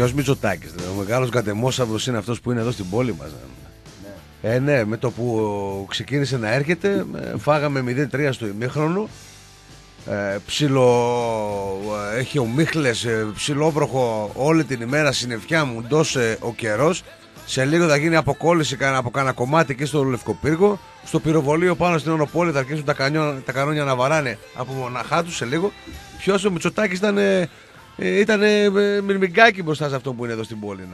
Ποιος Μητσοτάκης, ο μεγάλος κατεμόσαυρος είναι αυτός που είναι εδώ στην πόλη μας. Ε, ναι, με το που ξεκίνησε να έρχεται, ε, φάγαμε 0-3 στο ημίχρονο. Ε, ψιλο, ε, έχει ο Μίχλες, ε, ψιλόβροχο όλη την ημέρα συννεφιά μου ντώσε ο καιρός σε λίγο θα γίνει αποκόλληση από κανένα κομμάτι και στο Λευκοπύργο. Στο πυροβολείο πάνω στην Ονοπόλη θα αρχίσουν τα, κανόνια, τα κανόνια να βαράνε από μοναχά τους σε λίγο. Ποιος ο Μητσοτάκης ήταν, ε, ήταν ε, μυρμηγκάκι μπροστά σε αυτό που είναι εδώ στην πόλη.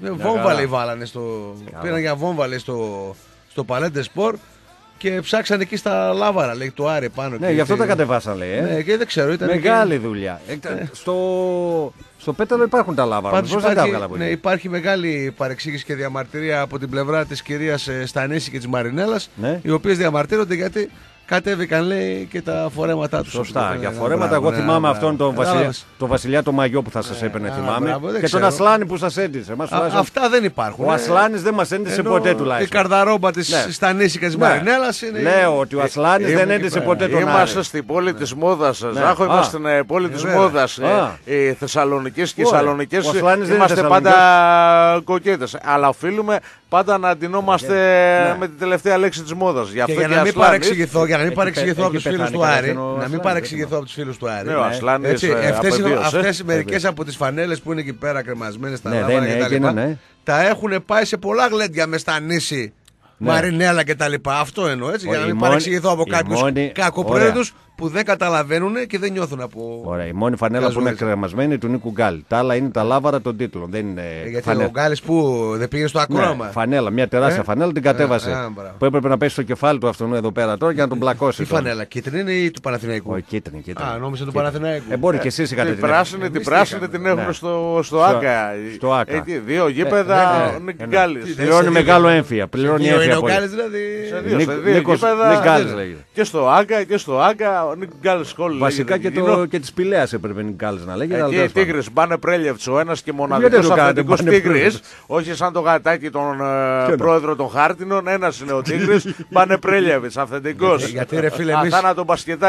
Να. Βόμβα λέει βάλανε στο. Πήραν για βόμβα λέει στο, στο Παλέντε Σπορ και ψάξαν εκεί στα λάβαρα, λέει το Άρη πάνω. Ναι, γι' αυτό τα κατεβάσαν, λέει. Ε. Ναι, και δεν ξέρω. Ήταν Μεγάλη και... δουλειά. Ε, στο... στο πέταλο υπάρχουν τα λάβαρα. Πώς υπάρχει, δεν ναι, υπάρχει μεγάλη παρεξήγηση και διαμαρτυρία από την πλευρά της κυρίας ε, Στανίση και της Μαρινέλας, ναι. οι οποίες διαμαρτύρονται γιατί κατέβηκαν λέει και τα φορέματά τους. Σωστά. Για φορέματα, εγώ θυμάμαι αυτόν τον βασιλιά, το βασιλιά το μαγιό που θα σας έπαιρνε, θυμάμαι. Και τον Ασλάνη που σας έντυσε. Αυτά δεν υπάρχουν. Ο ε. Ασλάνης δεν μας έντυσε ποτέ τουλάχιστον. Η καρδαρόμπα της ναι. Στανίσικα της Μαρινέλας είναι. Λέω ότι ο Ασλάνης δεν έντυσε ποτέ τον Είμαστε στην πόλη της μόδας. Ζάχο, είμαστε στην πόλη της μόδας. Οι Θεσσαλονικές και οι Σαλονικές είμαστε πάντα κοκκέτε. Αλλά οφείλουμε πάντα να αντινόμαστε με την τελευταία λέξη της μόδας. Για να μην παρεξηγηθώ, για να μην παρεξηγηθώ από τους φίλους του Άρη. Να μην παρεξηγηθώ από τους φίλους του Άρη. Αυτές μερικές από τις φανέλες που είναι εκεί πέρα κρεμασμένες στα λάβαρα κτλ. Τα έχουν πάει σε πολλά γλέντια μες στα νήσι. Μαρινέλα κτλ. Αυτό εννοώ έτσι. Για να μην παρεξηγηθώ από κάποιους κακοπρόεδρου που δεν καταλαβαίνουν και δεν νιώθουν από. Ωραία. Η μόνη φανέλα που είναι κρεμασμένη είναι του Νίκου Γκάλ. Τα άλλα είναι τα λάβαρα των τίτλων. Δεν είναι ε, γιατί φανέλα. ο Γκάλ που δεν πήγε στο ακρόαμα. Ναι, φανέλα, μια τεράστια ε; φανέλα την κατέβασε. Ε, που έπρεπε να πέσει στο κεφάλι του αυτού εδώ πέρα τώρα για να τον πλακώσει. Τι φανέλα, κίτρινη είναι ή του Παναθηναϊκού; Όχι, κίτρινη, κίτρινη. Α, νόμιζα του Παναθηναϊκού. Ε, μπορεί και εσείς είχατε την πράσινη. Την πράσινη την έχουμε ναι. στο Άκα. Στο Άκα. Δύο γήπεδα ο Νίκ Γκάλ. Πληρώνει μεγάλο έμφυα. Πληρώνει έμφυα. Ο Γκάλ δηλαδή. Και στο Άκα και στο Άκα ο Νίκ Γκάλ Βασικά και, το, και τη Πηλέα έπρεπε να λέγεται. Εκεί Τίγρη, μπάνε πρέλευτ ο ένας και μοναδικός αυθεντικό Τίγρης. Όχι σαν το γατάκι τον ε, πρόεδρο των Χάρτινων. Ένας είναι ο Τίγρης, πάνε πρέλευτ αυθεντικός. Γιατί ρε φίλε,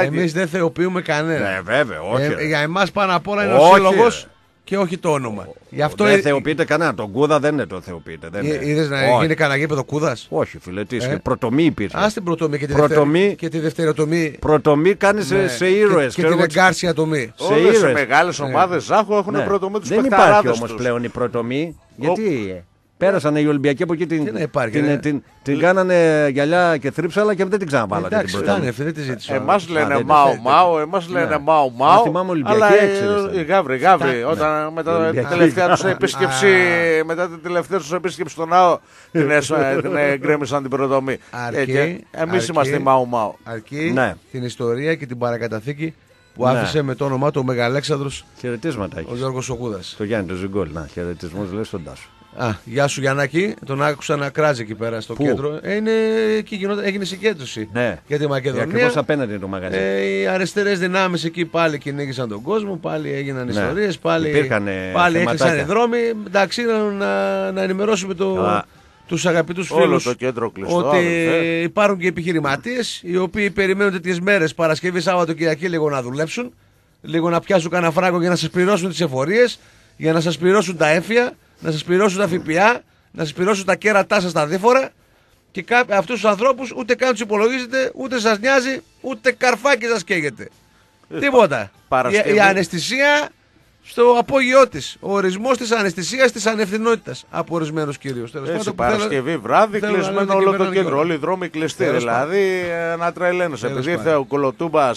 εμεί δεν θεοποιούμε κανένα. Ναι, βέβαια, όχι. Ε, για εμάς πάνω απ' όλα είναι ο σύλλογος και όχι το όνομα. Γι αυτό δεν ε... θεοποιείται κανένα. Τον Κούδα δεν είναι το θεοποιείται. Δεν ε, Είδες να όχι. γίνει κανένα γήπεδο Κούδας; Όχι, φίλε, τι. Ε; Πρωτομή υπήρχε. Α την πρωτομή και τη, πρωτομή... και τη δευτεροτομή. Πρωτομή κάνει ναι. σε ήρωες. Και, και την εγκάρσια τομή. Σε ήρωε. Οι μεγάλες ομάδες Ζάχο έχουν ναι. πρωτομή τους Δεν υπάρχει όμως πλέον η πρωτομή. Γιατί. Πέρασαν οι Ολυμπιακοί από εκεί την, την, την, την, την κάνανε γυαλιά και θρύψαλα και δεν την ξαναβάλα. Εντάξει, φτάνει, δεν τη ζήτησα. Εμάς λένε Μάου Μάου, εμάς λένε Μάου Μάου. Θυμάμαι Ολυμπιακοί έξι. Οι Γάβροι, Γάβροι, όταν μετά την τελευταία τους επίσκεψη, μετά την τελευταία τους επίσκεψη στον ΝΑΟ την γκρέμισαν την προδομή. Εμείς είμαστε Μάου Μάου. Αρκεί ναι. την ιστορία και την παρακαταθήκη που ναι. άφησε με το όνομά του ο Μεγαλέξανδρος. Χαιρετίσματα Ο Γιώργος Οκούδα. Το Γιάννη το Ζιγκόλ. Να, χαιρετισμούς λέει στον Τάσο. Α, γεια σου Γιαννάκη, τον άκουσα να κράζει εκεί πέρα στο Πού; κέντρο. Ε, είναι, εκεί γινόταν, έγινε συγκέντρωση ναι. για τη Μακεδονία. Ακριβώς απέναντι το μαγαζί. Ε, οι αριστερές δυνάμεις εκεί πάλι κυνήγησαν τον κόσμο, πάλι έγιναν ναι. ιστορίες, πάλι, πάλι έκλεισαν οι δρόμοι. Εντάξει, να, να ενημερώσουμε το. Τους αγαπητούς φίλους ότι υπάρχουν και επιχειρηματίες οι οποίοι περιμένουν τέτοιε μέρες Παρασκευή, Σάββατο, Κυριακή λίγο να δουλέψουν, λίγο να πιάσουν κανένα φράγκο για να σας πληρώσουν τις εφορίες, για να σας πληρώσουν τα έφια να σας πληρώσουν τα ΦΠΑ, να σας πληρώσουν τα κέρατά σας τα δίφορα και αυτούς τους ανθρώπους ούτε καν τους υπολογίζετε, ούτε σας νοιάζει, ούτε καρφάκι σας καίγεται. Ε, Τίποτα. Η, η αναισθησία στο απόγειό της. Ο ορισμός της αναισθησίας της ανευθυνότητας από ορισμένους κυρίους. Έτσι, Παρασκευή βράδυ, κλεισμένο όλο το κέντρο. Όλοι οι δρόμοι κλειστοί. Δηλαδή, ε, να τρελαίνεσαι. Επειδή ήρθε ο Κολοτούμπα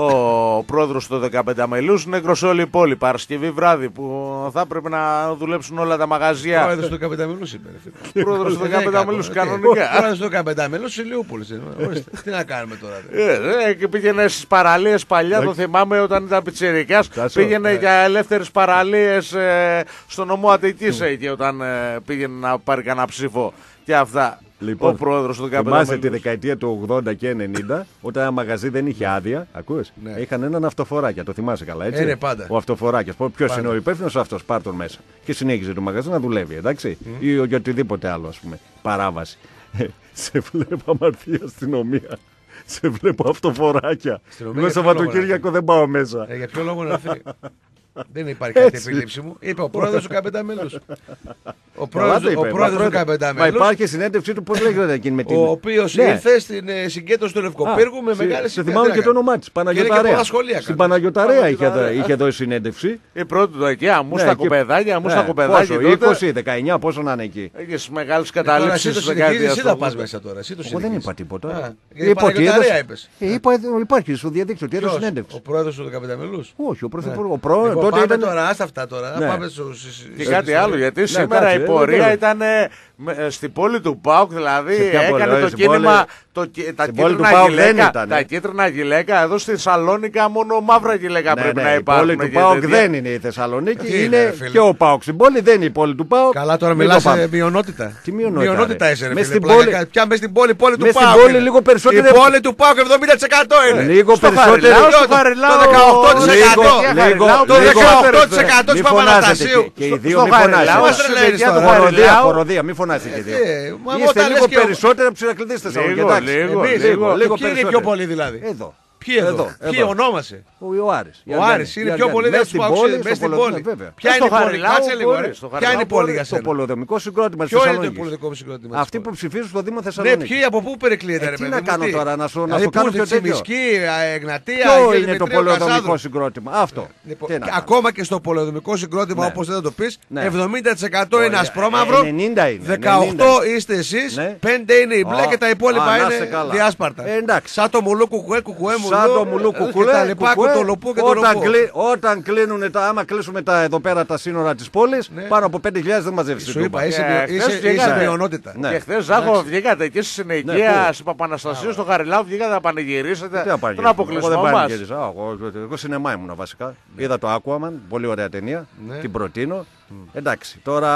ο πρόεδρος του 15 μελού, νεκρό όλη η πόλη. Παρασκευή βράδυ που θα έπρεπε να δουλέψουν όλα τα μαγαζιά. Πρόεδρος του 15 μελού είπε. Πρόεδρος του 15 μελού κανονικά. Πρόεδρος του 15 μελού η Λιούπολη. Τι να κάνουμε τώρα. Ε, και πήγαινε στις παραλίες παλιά, το θυμάμαι όταν ήταν πιτσερικά. Πήγαινε για ελεύθερες παραλίες ε, στο νομό Αττικής εκεί όταν ε, πήγαινε να πάρει κανένα ψήφο και αυτά. Λοιπόν, ο πρόεδρος του 15 Θυμάσαι τη δεκαετία του 80 και 90, όταν ένα μαγαζί δεν είχε άδεια. Ακούς, ναι. είχαν έναν αυτοφοράκια. Το θυμάσαι καλά, έτσι; Ε, ναι, πάντα. Ο αυτοφοράκια. Ποιος είναι ο υπεύθυνος αυτός, πάρ τον μέσα. Και συνέχιζε το μαγαζί να δουλεύει, εντάξει. Mm. Ή για οτιδήποτε άλλο, ας πούμε. Παράβαση. σε βλέπω αμαρτία αστυνομία. Σε βλέπω αυτοφοράκια. Με Σαββατοκύριακο δεν πάω μέσα. Ε, για ποιο λόγο να έρθει; Δεν υπάρχει κάτι επιλήψη μου. Είπε ο πρόεδρος του Καπεταμέλους. Ο πρόεδρο του Καπεταμέλους. Μα υπάρχει συνέντευξή του, πώς λέγεται εκείνη με την. Ο οποίος ναι. ήρθε στην ε, συγκέντρωση του Λευκοπύργου με μεγάλη Σε θυμάμαι και το όνομά της. Παναγιοταρέα. Στην Παναγιοταρέα είχε εδώ συνέντευξη. Η πρώτη του εκεί, μου στα κοπεδάκια, μου στα κοπεδάκια. 20, 19, πόσο να είναι εκεί. Έχεις μεγάλες καταλήψεις. Εσύ θα πας μέσα τώρα. Εγώ δεν είπα τίποτα. Παναγιοταρέα είπες. Υπάρχει στο διαδίκτυο. Τι έδωσε συνέντευξη. Ο πρόεδρος του Καπεταμέλους; Όχι, ο πρωθυπουργό. Λοιπόν, τότε ήταν. τώρα, άστα αυτά τώρα. Πάμε Και κάτι άλλο, γιατί σήμερα η πορεία ήταν στην πόλη του Πάουκ, δηλαδή έκανε το κίνημα. Τα κίτρινα γυλαίκα. Τα κίτρινα γυλαίκα εδώ στη Θεσσαλόνικα μόνο μαύρα γυλαίκα ναι, πρέπει ναι, να υπάρχουν. Η πόλη του Πάουκ δεν είναι η Θεσσαλονίκη, είναι και ο Πάουκ. Στην πόλη δεν είναι η πόλη του Πάουκ. Καλά, τώρα μιλάς σε μειονότητα. Τι μειονότητα. Μειονότητα είσαι. Μες στην πόλη. Πια μες στην πόλη, πόλη του Πάουκ. στην πόλη λίγο περισσότερο. Η πόλη του Πάουκ 70% είναι. Λίγο περισσότερο. Το 18%. Το 18% τη Παπαναστασίου. Και οι δύο μη φωνάζετε. Χοροδία, μη φωνάζετε και δύο. Είστε λίγο περισσότερο από τους Ηρακλήδε Θεσσαλονίκη. Λίγο, λίγο. Λίγο περισσότερο. πιο πολύ δηλαδή. Εδώ. Ποιοι εδώ, εδώ, Ποιοι ονόμασε; Ο Ιωάρης. Ο Άρης είναι πιο πολύ μέσα στην πόλη. Μέσα στην πόλη. Ποια είναι η πόλη, κάτσε λίγο. Ποια είναι η πόλη για σένα; Το πολεοδομικό συγκρότημα τη Θεσσαλονίκη. Ποιο είναι το πολεοδομικό συγκρότημα. Αυτοί που ψηφίζουν στο Δήμο Θεσσαλονίκη. Ναι, ποιοι από πού περικλείεται, ε, ρε παιδί. Τι να κάνω τώρα, να σου δηλαδή, κάνω πιο τέτοιο. Μισκή, Εγνατία, Ποιο είναι το πολεοδομικό συγκρότημα; Αυτό. Ε, λοιπόν, ακόμα και στο πολεοδομικό συγκρότημα, ναι. όπως δεν το πεις, 70% είναι ασπρόμαυρο. 18 είστε εσείς, 5 είναι η μπλε και τα υπόλοιπα είναι διάσπαρτα. Σαν το μουλού κουκουέ κουκουέ μου. Σαν το μουλού κουκουέ όταν κλείνουν τα, άμα κλείσουμε τα, εδώ πέρα τα σύνορα της πόλης, ναι. πάνω από 5.000 δεν μαζεύεις. Σου είπα, είσαι, είσαι, είσαι μειονότητα. Ναι. Και χθε Ζάχο βγήκατε εκεί στη συνοικία, ναι, στην Παπαναστασίου, στο Χαριλάου, βγήκατε να πανηγυρίσετε. Τον αποκλεισμό μας. Εγώ σινεμά ήμουν βασικά. Είδα το Aquaman, πολύ ωραία ταινία. Την προτείνω. Εντάξει, τώρα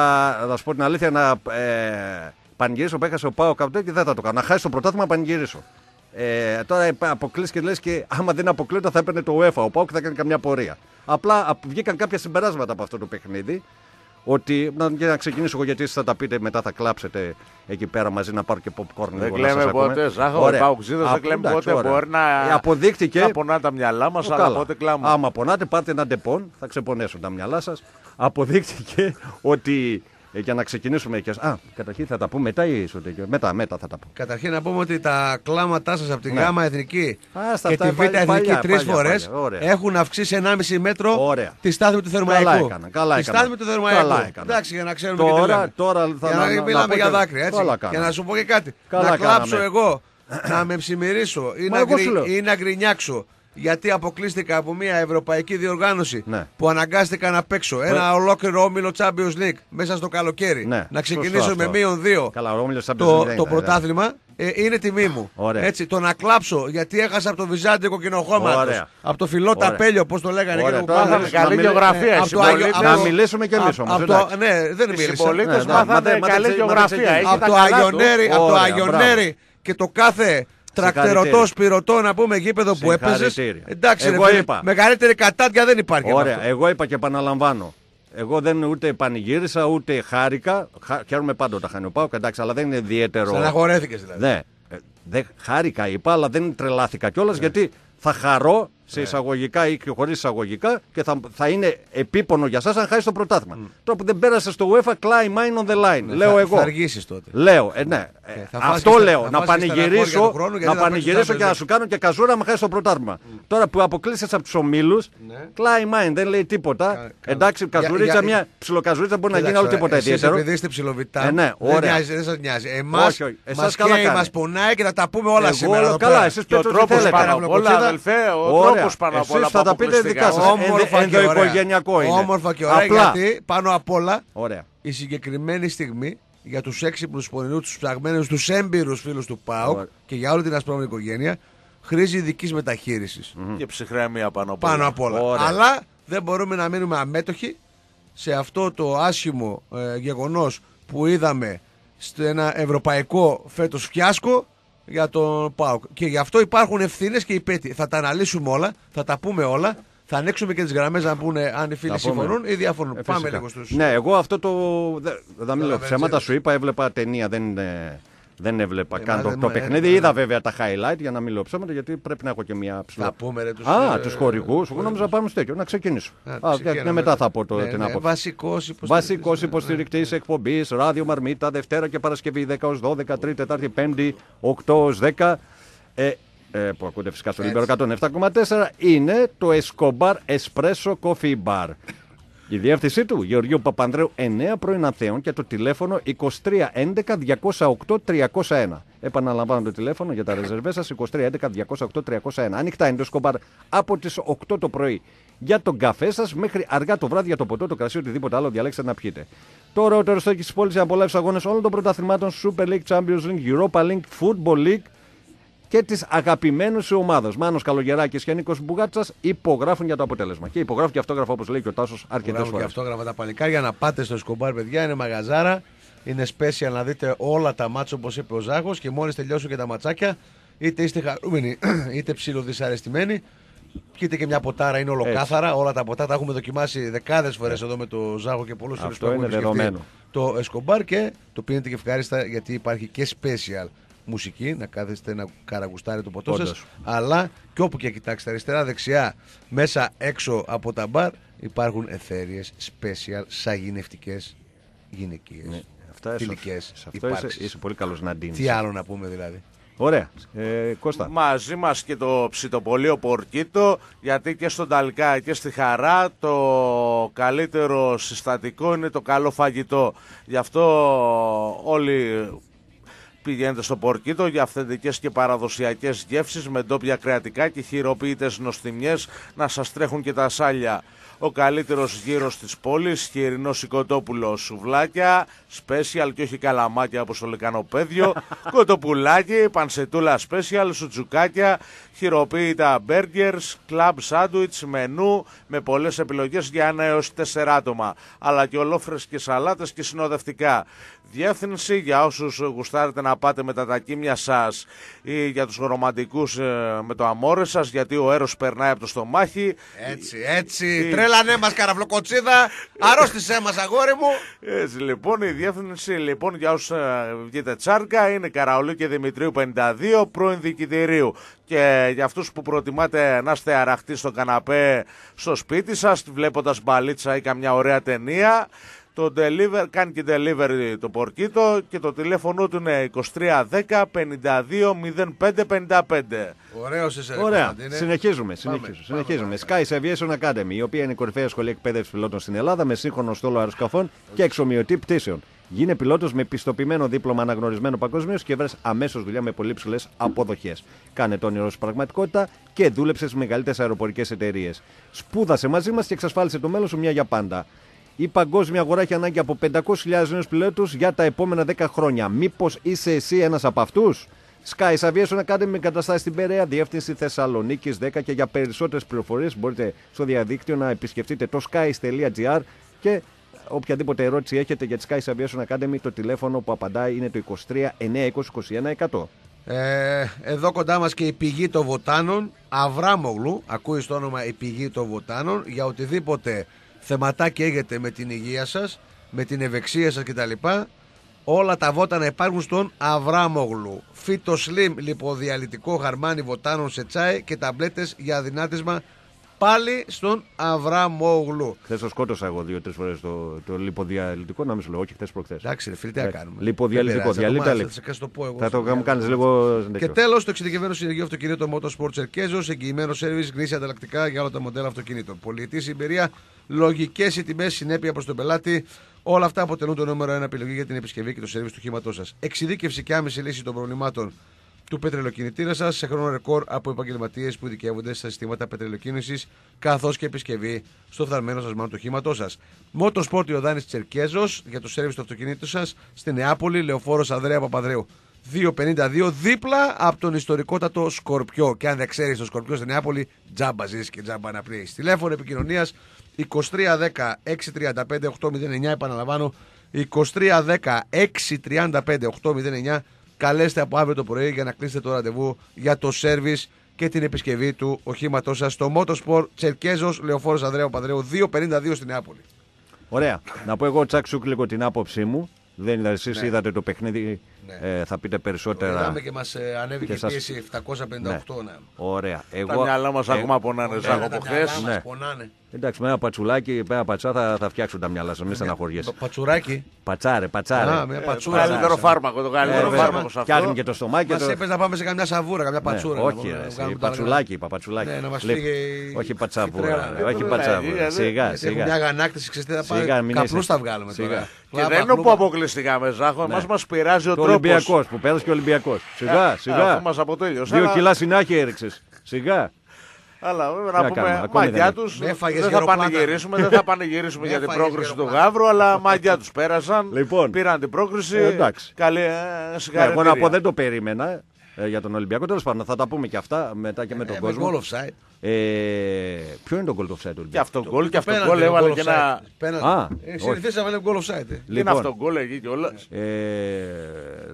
να σου πω την αλήθεια να ε, πανηγυρίσω που έχασε ο Πάο Καπτέ και δεν θα το κάνω. Να χάσει το πρωτάθλημα πανηγυρίσω. Ε, τώρα αποκλείς και λες και άμα δεν αποκλείεται θα έπαιρνε το UEFA. Ο Πάουκ θα κάνει καμιά πορεία. Απλά βγήκαν κάποια συμπεράσματα από αυτό το παιχνίδι. Ότι, να, για να ξεκινήσω εγώ γιατί εσείς θα τα πείτε μετά θα κλάψετε εκεί πέρα μαζί να πάρω και popcorn Δεν κλαίμε ποτέ, Ζάχο, ΠΑΟΚ δεν κλαίμε ποτέ. Μπορεί να, ε, αποδείχτηκε, να πονά τα μυαλά μας, αλλά πότε κλάμα. Άμα πονάτε πάρτε ένα Depon, θα ξεπονέσουν τα μυαλά σας. Αποδείχτηκε ότι ε, για να ξεκινήσουμε και. Α, καταρχήν θα τα πούμε μετά ή Μετά, μετά θα τα πούμε. Καταρχήν να πούμε ότι τα κλάματά σας από τη ναι. ΓΑΜΑ Εθνική και τη Β' Εθνική τρεις φορές έχουν αυξήσει 1,5 μέτρο Ωραία. τη στάθμη του Θερμαϊκού. Καλά έκανα. Καλά τη στάθμη του Θερμαϊκού. Καλά έκανα. Εντάξει, για να ξέρουμε τώρα, τι τώρα θα για να, να μιλάμε για δάκρυα. Έτσι. Για να σου πω και κάτι. να κλάψω εγώ, να με ψημυρίσω ή να γκρινιάξω γιατί αποκλείστηκα από μια ευρωπαϊκή διοργάνωση ναι. που αναγκάστηκα να παίξω ένα ολόκληρο όμιλο Champions League μέσα στο καλοκαίρι. Ναι. Να ξεκινήσω με μείον δύο Καλά, το, το, το πρωτάθλημα. Ε, είναι τιμή μου. Ωραία. Έτσι, το να κλάψω γιατί έχασα από το Βυζάντιο κοινοχώματο. Από το φιλό ταπέλιο, πώς το λέγανε. Ωραία. Και το καλή γεωγραφία. Ε, να μιλήσουμε κι εμείς όμως. Ναι, δεν μίλησα. Οι πολίτε μάθανε καλή γεωγραφία. Από το Αγιονέρι και το κάθε Τρακτερωτός, πυρωτό, να πούμε γήπεδο που έπαιζες. Εντάξει, εγώ ρε, είπα. Μεγαλύτερη κατάτια δεν υπάρχει. Ωραία, εγώ είπα και επαναλαμβάνω. Εγώ δεν ούτε πανηγύρισα ούτε χάρηκα. Χαίρομαι πάντοτε χάνει ο Πάουκ, εντάξει, αλλά δεν είναι ιδιαίτερο. Στεναχωρέθηκες δηλαδή. Ναι. Ε, δεν χάρηκα, είπα, αλλά δεν τρελάθηκα κιόλας ναι. γιατί θα χαρώ σε ναι. εισαγωγικά ή και χωρίς εισαγωγικά και θα, θα είναι επίπονο για εσά αν χάσεις το πρωτάθλημα. Mm. Τώρα που δεν πέρασε στο UEFA, climb mine on the line. Ναι, λέω θα, εγώ. Θα αργήσεις τότε. Λέω, ε, ναι. Ε, ε αυτό λέω. Να πανηγυρίσω, να πανηγυρίσω και να σου κάνω και καζούρα με χάσεις το πρωτάθλημα. Mm. Τώρα που αποκλείσει από τους ομίλους, ναι. climb mine δεν λέει τίποτα. Εντάξει, καζουρίτσα, μια ψιλοκαζουρίτσα μπορεί να γίνει άλλο τίποτα ιδιαίτερο. Επειδή είστε ψιλοβιτά, ε, ναι, δεν σας νοιάζει. Εμάς μας πονάει και θα τα πούμε όλα σήμερα. Καλά, εσείς ο τρόπος πάνω απ' όλα, αδελφέ, ο τρόπο πάνω απ' όλα θα τα πείτε δικά σας. Όμορφα και οικογενειακό είναι. Όμορφα και ωραία γιατί πάνω απ' όλα ωραία. η συγκεκριμένη στιγμή για τους έξυπνους πονηρού, τους ψαγμένους, τους έμπειρους φίλους του ΠΑΟΚ και για όλη την ασπρόμη οικογένεια χρήζει ειδικής μεταχείρισης. Και ψυχρέμια πάνω απ' όλα. Πάνω απ όλα. Αλλά δεν μπορούμε να μείνουμε αμέτωχοι σε αυτό το άσχημο ε, γεγονός που είδαμε σε ένα ευρωπαϊκό φέτος φιάσκο για τον ΠΑΟΚ. Και γι' αυτό υπάρχουν ευθύνες και υπέτη. Θα τα αναλύσουμε όλα, θα τα πούμε όλα. Θα ανοίξουμε και τις γραμμές να πούνε αν οι φίλοι συμφωνούν ή διαφωνούν. Ε, Πάμε λίγο στου. Ναι, εγώ αυτό το. Δεν θα μιλάω ψέματα, σου είπα, έβλεπα ταινία. Δεν, Δεν έβλεπα Ε, καν μα το, δεν το μου- παιχνίδι. ε, Είδα βέβαια τα highlight για να μην λέω ψέματα γιατί πρέπει να έχω και μια ψηλή. Θα πούμε ρε τους... Α, ε, τους χορηγούς. Εγώ νόμιζα να πάμε στο τέτοιο. Να ξεκινήσω. Α, Α, ψυχή, και να μετά με- θα πω το, ναι, την ναι, άποψη. Βασικός υποστηρικτής. Βασικός ναι, ναι. υποστηρικτής εκπομπής, ράδιο Μαρμίτα, Δευτέρα και Παρασκευή 10 ως 12, Τρίτη, Τετάρτη, Πέμπτη, 8 ως 10. Ε, ε, που ακούτε φυσικά στο Λίμπερο 107,4 είναι το Escobar Espresso Coffee Bar. Η διεύθυνσή του Γεωργίου Παπανδρέου 9 πρώην Αθέων και το τηλέφωνο 23 11 208 301. Επαναλαμβάνω το τηλέφωνο για τα ρεζερβές σας 23 11 208 301. Ανοιχτά είναι το Escobar από τις 8 το πρωί για τον καφέ σας μέχρι αργά το βράδυ για το ποτό, το κρασί, οτιδήποτε άλλο διαλέξετε να πιείτε. Τώρα ο Τερστόκη τη πόλης για να απολαύσει αγώνες όλων των πρωταθλημάτων Super League, Champions League, Europa League, Football League και της αγαπημένου σου ομάδας. Μάνος Καλογεράκης και Νίκος Μπουγάτσας υπογράφουν για το αποτέλεσμα. Και υπογράφουν και αυτόγραφο όπως λέει και ο Τάσος αρκετές Μπράβο και φορές. αυτόγραφα τα παλικάρια να πάτε στο σκομπάρ, παιδιά. Είναι μαγαζάρα. Είναι special να δείτε όλα τα μάτια όπως είπε ο Ζάχος και μόλις τελειώσουν και τα ματσάκια, είτε είστε χαρούμενοι είτε ψιλοδυσαρεστημένοι. Πιείτε και μια ποτάρα, είναι ολοκάθαρα. Όλα τα ποτά τα έχουμε δοκιμάσει δεκάδες φορές εδώ με το Ζάχο και πολλούς Αυτό είναι δεδομένο. Το Εσκομπάρ και το πίνετε και ευχάριστα γιατί υπάρχει και special μουσική, να κάθεστε να καραγουστάρετε το ποτό Όντως. σας αλλά και όπου και κοιτάξετε αριστερά, δεξιά, μέσα, έξω από τα μπαρ υπάρχουν εθέριες, special, σαγηνευτικές γυναικείες, Ναι, Αυτά, θηλυκές σε αυτό είσαι, υπάρξεις. είσαι πολύ καλός να ντύνεις. Τι άλλο να πούμε δηλαδή. Ωραία. Ε, Κώστα. Μαζί μας και το ψητοπολείο Πορκίτο γιατί και στον Ταλικά και στη Χαρά το καλύτερο συστατικό είναι το καλό φαγητό. Γι' αυτό όλοι πηγαίνετε στο Πορκίτο για αυθεντικές και παραδοσιακές γεύσεις με ντόπια κρεατικά και χειροποίητες νοστιμιές να σας τρέχουν και τα σάλια. Ο καλύτερος γύρος της πόλης, χοιρινός σηκωτόπουλο σουβλάκια, special και όχι καλαμάκια όπως το λεκανοπέδιο, κοτοπουλάκι, πανσετούλα special, σουτζουκάκια, χειροποίητα burgers, club sandwich, μενού με πολλές επιλογές για ένα έως τέσσερα άτομα, αλλά και ολόφρες και σαλάτες και συνοδευτικά. Διεύθυνση για όσους γουστάρετε να πάτε με τα τακίμια σας ή για τους ρομαντικούς ε, με το αμόρε σας γιατί ο έρος περνάει από το στομάχι. Έτσι, έτσι, τρέλανέ μας καραβλοκοτσίδα, αρρώστησέ μας αγόρι μου. Έτσι λοιπόν η διεύθυνση λοιπόν για όσους ε, βγείτε τσάρκα είναι Καραολίου και Δημητρίου 52 πρώην διοικητηρίου και για αυτούς που προτιμάτε να είστε αραχτοί στο καναπέ στο σπίτι σας βλέποντας μπαλίτσα ή καμιά ωραία ταινία το deliver, κάνει και delivery το πορκίτο και το τηλέφωνο του είναι 2310 52 05 55. Ωραίος είσαι ρε Ωραία. Κωνσταντίνε. Συνεχίζουμε. Πάμε, συνεχίζουμε, πάμε, συνεχίζουμε. πάμε. Sky Aviation Academy, η οποία είναι η κορυφαία σχολή εκπαίδευσης πιλότων στην Ελλάδα με σύγχρονο στόλο αεροσκαφών και εξομοιωτή πτήσεων. Γίνε πιλότος με πιστοποιημένο δίπλωμα αναγνωρισμένο παγκοσμίως και βρες αμέσως δουλειά με πολύ ψηλές αποδοχές. Κάνε το όνειρο σου πραγματικότητα και δούλεψε στις μεγαλύτερες αεροπορικές εταιρείες. Σπούδασε μαζί μας και εξασφάλισε το μέλλον σου μια για πάντα. Η παγκόσμια αγορά έχει ανάγκη από 500.000 νέους πιλότους για τα επόμενα 10 χρόνια. Μήπως είσαι εσύ ένας από αυτούς; Sky Aviation Academy με εγκαταστάσει στην Περαία, διεύθυνση Θεσσαλονίκης 10 και για περισσότερες πληροφορίες μπορείτε στο διαδίκτυο να επισκεφτείτε το skies.gr και οποιαδήποτε ερώτηση έχετε για τη Sky Aviation Academy, το τηλέφωνο που απαντάει είναι το 23 920 21 100. Ε, εδώ κοντά μας και η πηγή των βοτάνων Αβράμογλου Ακούεις το όνομα η πηγή των βοτάνων Για οτιδήποτε θεματάκι έχετε με την υγεία σας Με την ευεξία σας κτλ Όλα τα βότανα υπάρχουν στον Αβράμογλου. Φίτο Slim λιποδιαλυτικό χαρμάνι βοτάνων σε τσάι Και ταμπλέτες για αδυνάτισμα Πάλι στον Αβράμογλου Χθες το σκότωσα εγώ δύο-τρεις φορές το, το λιποδιαλυτικό, να μην σου λέω, όχι χθες προχθές. Εντάξει ρε φίλε τι να κάνουμε Λιποδιαλυτικό, Δεν πειράζει, θα το διαλύτα μάθεις, θα σε το πω εγώ Θα στο το μου διάλογο. κάνεις λίγο. Και τέτοιο. τέλος, το εξειδικευμένο συνεργείο αυτοκινήτων Motorsport Τσερκέζο, εγγυημένο σερβις, γνήσια ανταλλακτικά για όλα τα μοντέλα αυτοκινήτων. Πολιτή συμπειρία, λογικές οι τιμές, συνέπεια προς τον πελάτη. Όλα αυτά αποτελούν το νούμερο ένα επιλογή για την επισκευή και το σερβις του χήματός σας. Εξειδίκευση και άμεση λύση των προβλημάτων του πετρελοκινητήρα σας σε χρόνο ρεκόρ από επαγγελματίες που ειδικεύονται στα συστήματα πετρελοκίνηση καθώς και επισκευή στο φθαρμένο σα μάνα του οχήματός σας. Motorsport Ιωδάνης Τσερκέζος για το σερβις του αυτοκινήτου σας στη Νεάπολη, Λεωφόρος Ανδρέα Παπαδρέου. 2.52 δίπλα από τον ιστορικότατο Σκορπιό. Και αν δεν ξέρεις το Σκορπιός στην Νεάπολη, τζάμπα ζεις και τζάμπα να πνέεις. Τηλέφωνο επικοινωνίας 2310 635 809. Επαναλαμβάνω 2310 635 809. Καλέστε από αύριο το πρωί για να κλείσετε το ραντεβού για το σερβις και την επισκευή του οχήματός σας στο Motorsport Τσερκέζος Λεωφόρος Ανδρέου Παπαδρέου 2.52 στην Νεάπολη. Ωραία. Να πω εγώ τσακ σούκ λίγο την άποψή μου. Δεν είδα, εσείς είδατε το παιχνίδι ναι. ε, θα πείτε περισσότερα. Είδαμε και μας ε, ανέβηκε και πίεση 758. Ναι. ναι. Ωραία. Εγώ... Τα μυαλά μας ε... ακόμα πονάνε, σαν από χθες. Ναι. Εντάξει, με ένα πατσουλάκι, με ένα πατσά θα, θα φτιάξουν τα μυαλά σας. Μην στεναχωριέσαι. Πατσουράκι. Πατσάρε, πατσάρε. Α, μια πατσούρα. Το καλύτερο φάρμακο. Το καλύτερο ε, φάρμακο σε αυτό. Φτιάχνει και το στομάκι. Μας είπες να πάμε σε καμιά σαβούρα, καμιά πατσούρα. Όχι, πατσουλάκι είπα, πατσουλάκι. Όχι πατσαβούρα. Όχι πατσαβούρα. Σιγά, σιγά. Μια αγανάκτηση, ξέρετε, θα πάμε. Καπνούς θα βγάλουμε τώρα. Και δεν είναι που αποκλειστικά με Ζάχο, εμάς μας πειράζει ο τρόπο. Ολυμπιακός που πέρασε και ο Ολυμπιακός. Σιγά, σιγά. Μας αποτέλειωσε. Δύο κιλά συνάχεια έριξες. Σιγά. Αλλά βέβαια να πούμε μαγιά τους. Δεν θα πανηγυρίσουμε, δεν θα πανηγυρίσουμε για την πρόκριση του Γαύρου, αλλά μαγιά τους πέρασαν. Λοιπόν, πήραν την πρόκριση. Ε, εντάξει. Καλή, ε, Εγώ να πω δεν το περίμενα ε, για τον Ολυμπιακό. Τέλος πάντων, θα τα πούμε και αυτά μετά και με τον κόσμο. Goal offside. Ε, ποιο είναι το goal offside του Και αυτό γκολ και αυτό γκολ έβαλε και ένα. Α, συνηθίσαμε να goal offside. Λοιπόν, είναι αυτό γκολ εκεί κιόλα.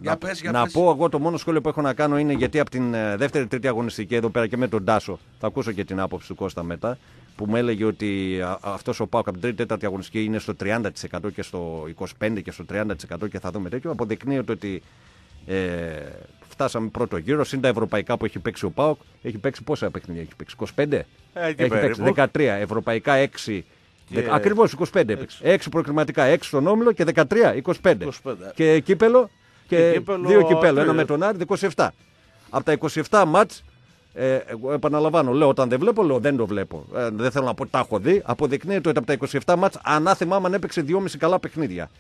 να, να πω εγώ το μόνο σχόλιο που έχω να κάνω είναι γιατί από την δεύτερη-τρίτη αγωνιστική εδώ πέρα και με τον Τάσο θα ακούσω και την άποψη του Κώστα μετά που μου έλεγε ότι αυτός ο Πάουκ από την τρίτη-τέταρτη αγωνιστική είναι στο 30% και στο 25% και στο 30% και θα δούμε τέτοιο. Αποδεικνύεται ότι ε, φτάσαμε πρώτο γύρο. Συν τα ευρωπαϊκά που έχει παίξει ο Πάοκ. Έχει παίξει πόσα παιχνίδια έχει παίξει, 25. Ε, έχει παίξει 13. Ευρωπαϊκά 6. Και... Ακριβώς 25 έπαιξε. 6 προκριματικά, 6 στον όμιλο και 13, 25. 25. Και κύπελο και, και κύπελο... δύο κυπέλο. Ένα με τον Άρη, 27. Από τα 27 μάτς, ε, εγώ επαναλαμβάνω, λέω όταν δεν βλέπω, λέω δεν το βλέπω. Ε, δεν θέλω να πω τα έχω δει. Αποδεικνύεται ότι από τα 27 μάτς, ανάθεμά αν έπαιξε 2,5 καλά παιχνίδια.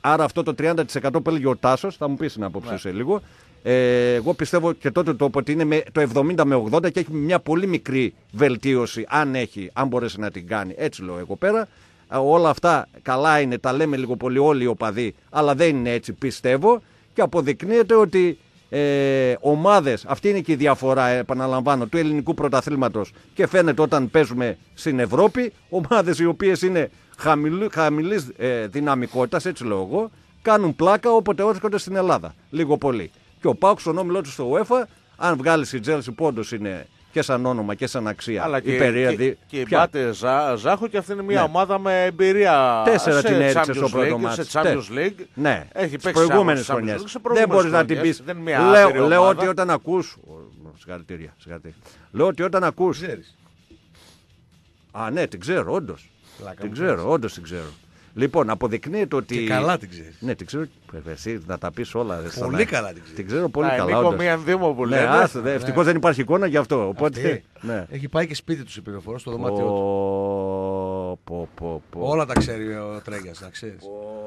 Άρα αυτό το 30% που έλεγε ο Τάσος, θα μου πεις την άποψη ναι. σε λίγο, ε, εγώ πιστεύω και τότε το ότι είναι με το 70 με 80 και έχει μια πολύ μικρή βελτίωση, αν έχει, αν μπορέσει να την κάνει. Έτσι λέω εγώ πέρα. Ε, όλα αυτά καλά είναι, τα λέμε λίγο πολύ όλοι οι οπαδοί, αλλά δεν είναι έτσι πιστεύω και αποδεικνύεται ότι ε, ομάδες, αυτή είναι και η διαφορά επαναλαμβάνω του ελληνικού πρωταθλήματος και φαίνεται όταν παίζουμε στην Ευρώπη, ομάδες οι οποίες είναι χαμηλή, χαμηλής ε, δυναμικότητας, έτσι λέω εγώ, κάνουν πλάκα όποτε έρχονται στην Ελλάδα, λίγο πολύ. Και ο Πάουκ στον όμιλό του στο UEFA, αν βγάλεις η Τζέλση πόντο είναι και σαν όνομα και σαν αξία. Αλλά και, και, και η Μπάτε Ζά, Ζάχο και αυτή είναι μια ναι. ομάδα με εμπειρία. Τέσσερα την έριξε στο πρώτο μάτι. Σε Champions League. Ναι, έχει παίξει προηγούμενες χρονιές. Δεν μπορείς να την πεις. Λέω, λέω ότι όταν ακού. Συγχαρητήρια, συγχαρητήρια. Λέω ότι όταν ακού. Α, ναι, την ξέρω, όντως. Την ξέρω, όντως την ξέρω. Λοιπόν, αποδεικνύεται ότι. Και καλά την ξέρεις. Ναι, την ξέρω. Εσύ να τα πεις όλα. Πολύ καλά την ξέρεις. Την ξέρω πολύ Α, καλά. Έχω μία δήμο που λέει. Ναι, ναι. Ευτυχώς δεν υπάρχει εικόνα γι' αυτό. Οπότε, ναι. Έχει πάει και σπίτι τους η πληροφορία στο δωμάτιό του. Πω, πω, πω. Όλα τα ξέρει ο Τρέγιας, να ξέρεις.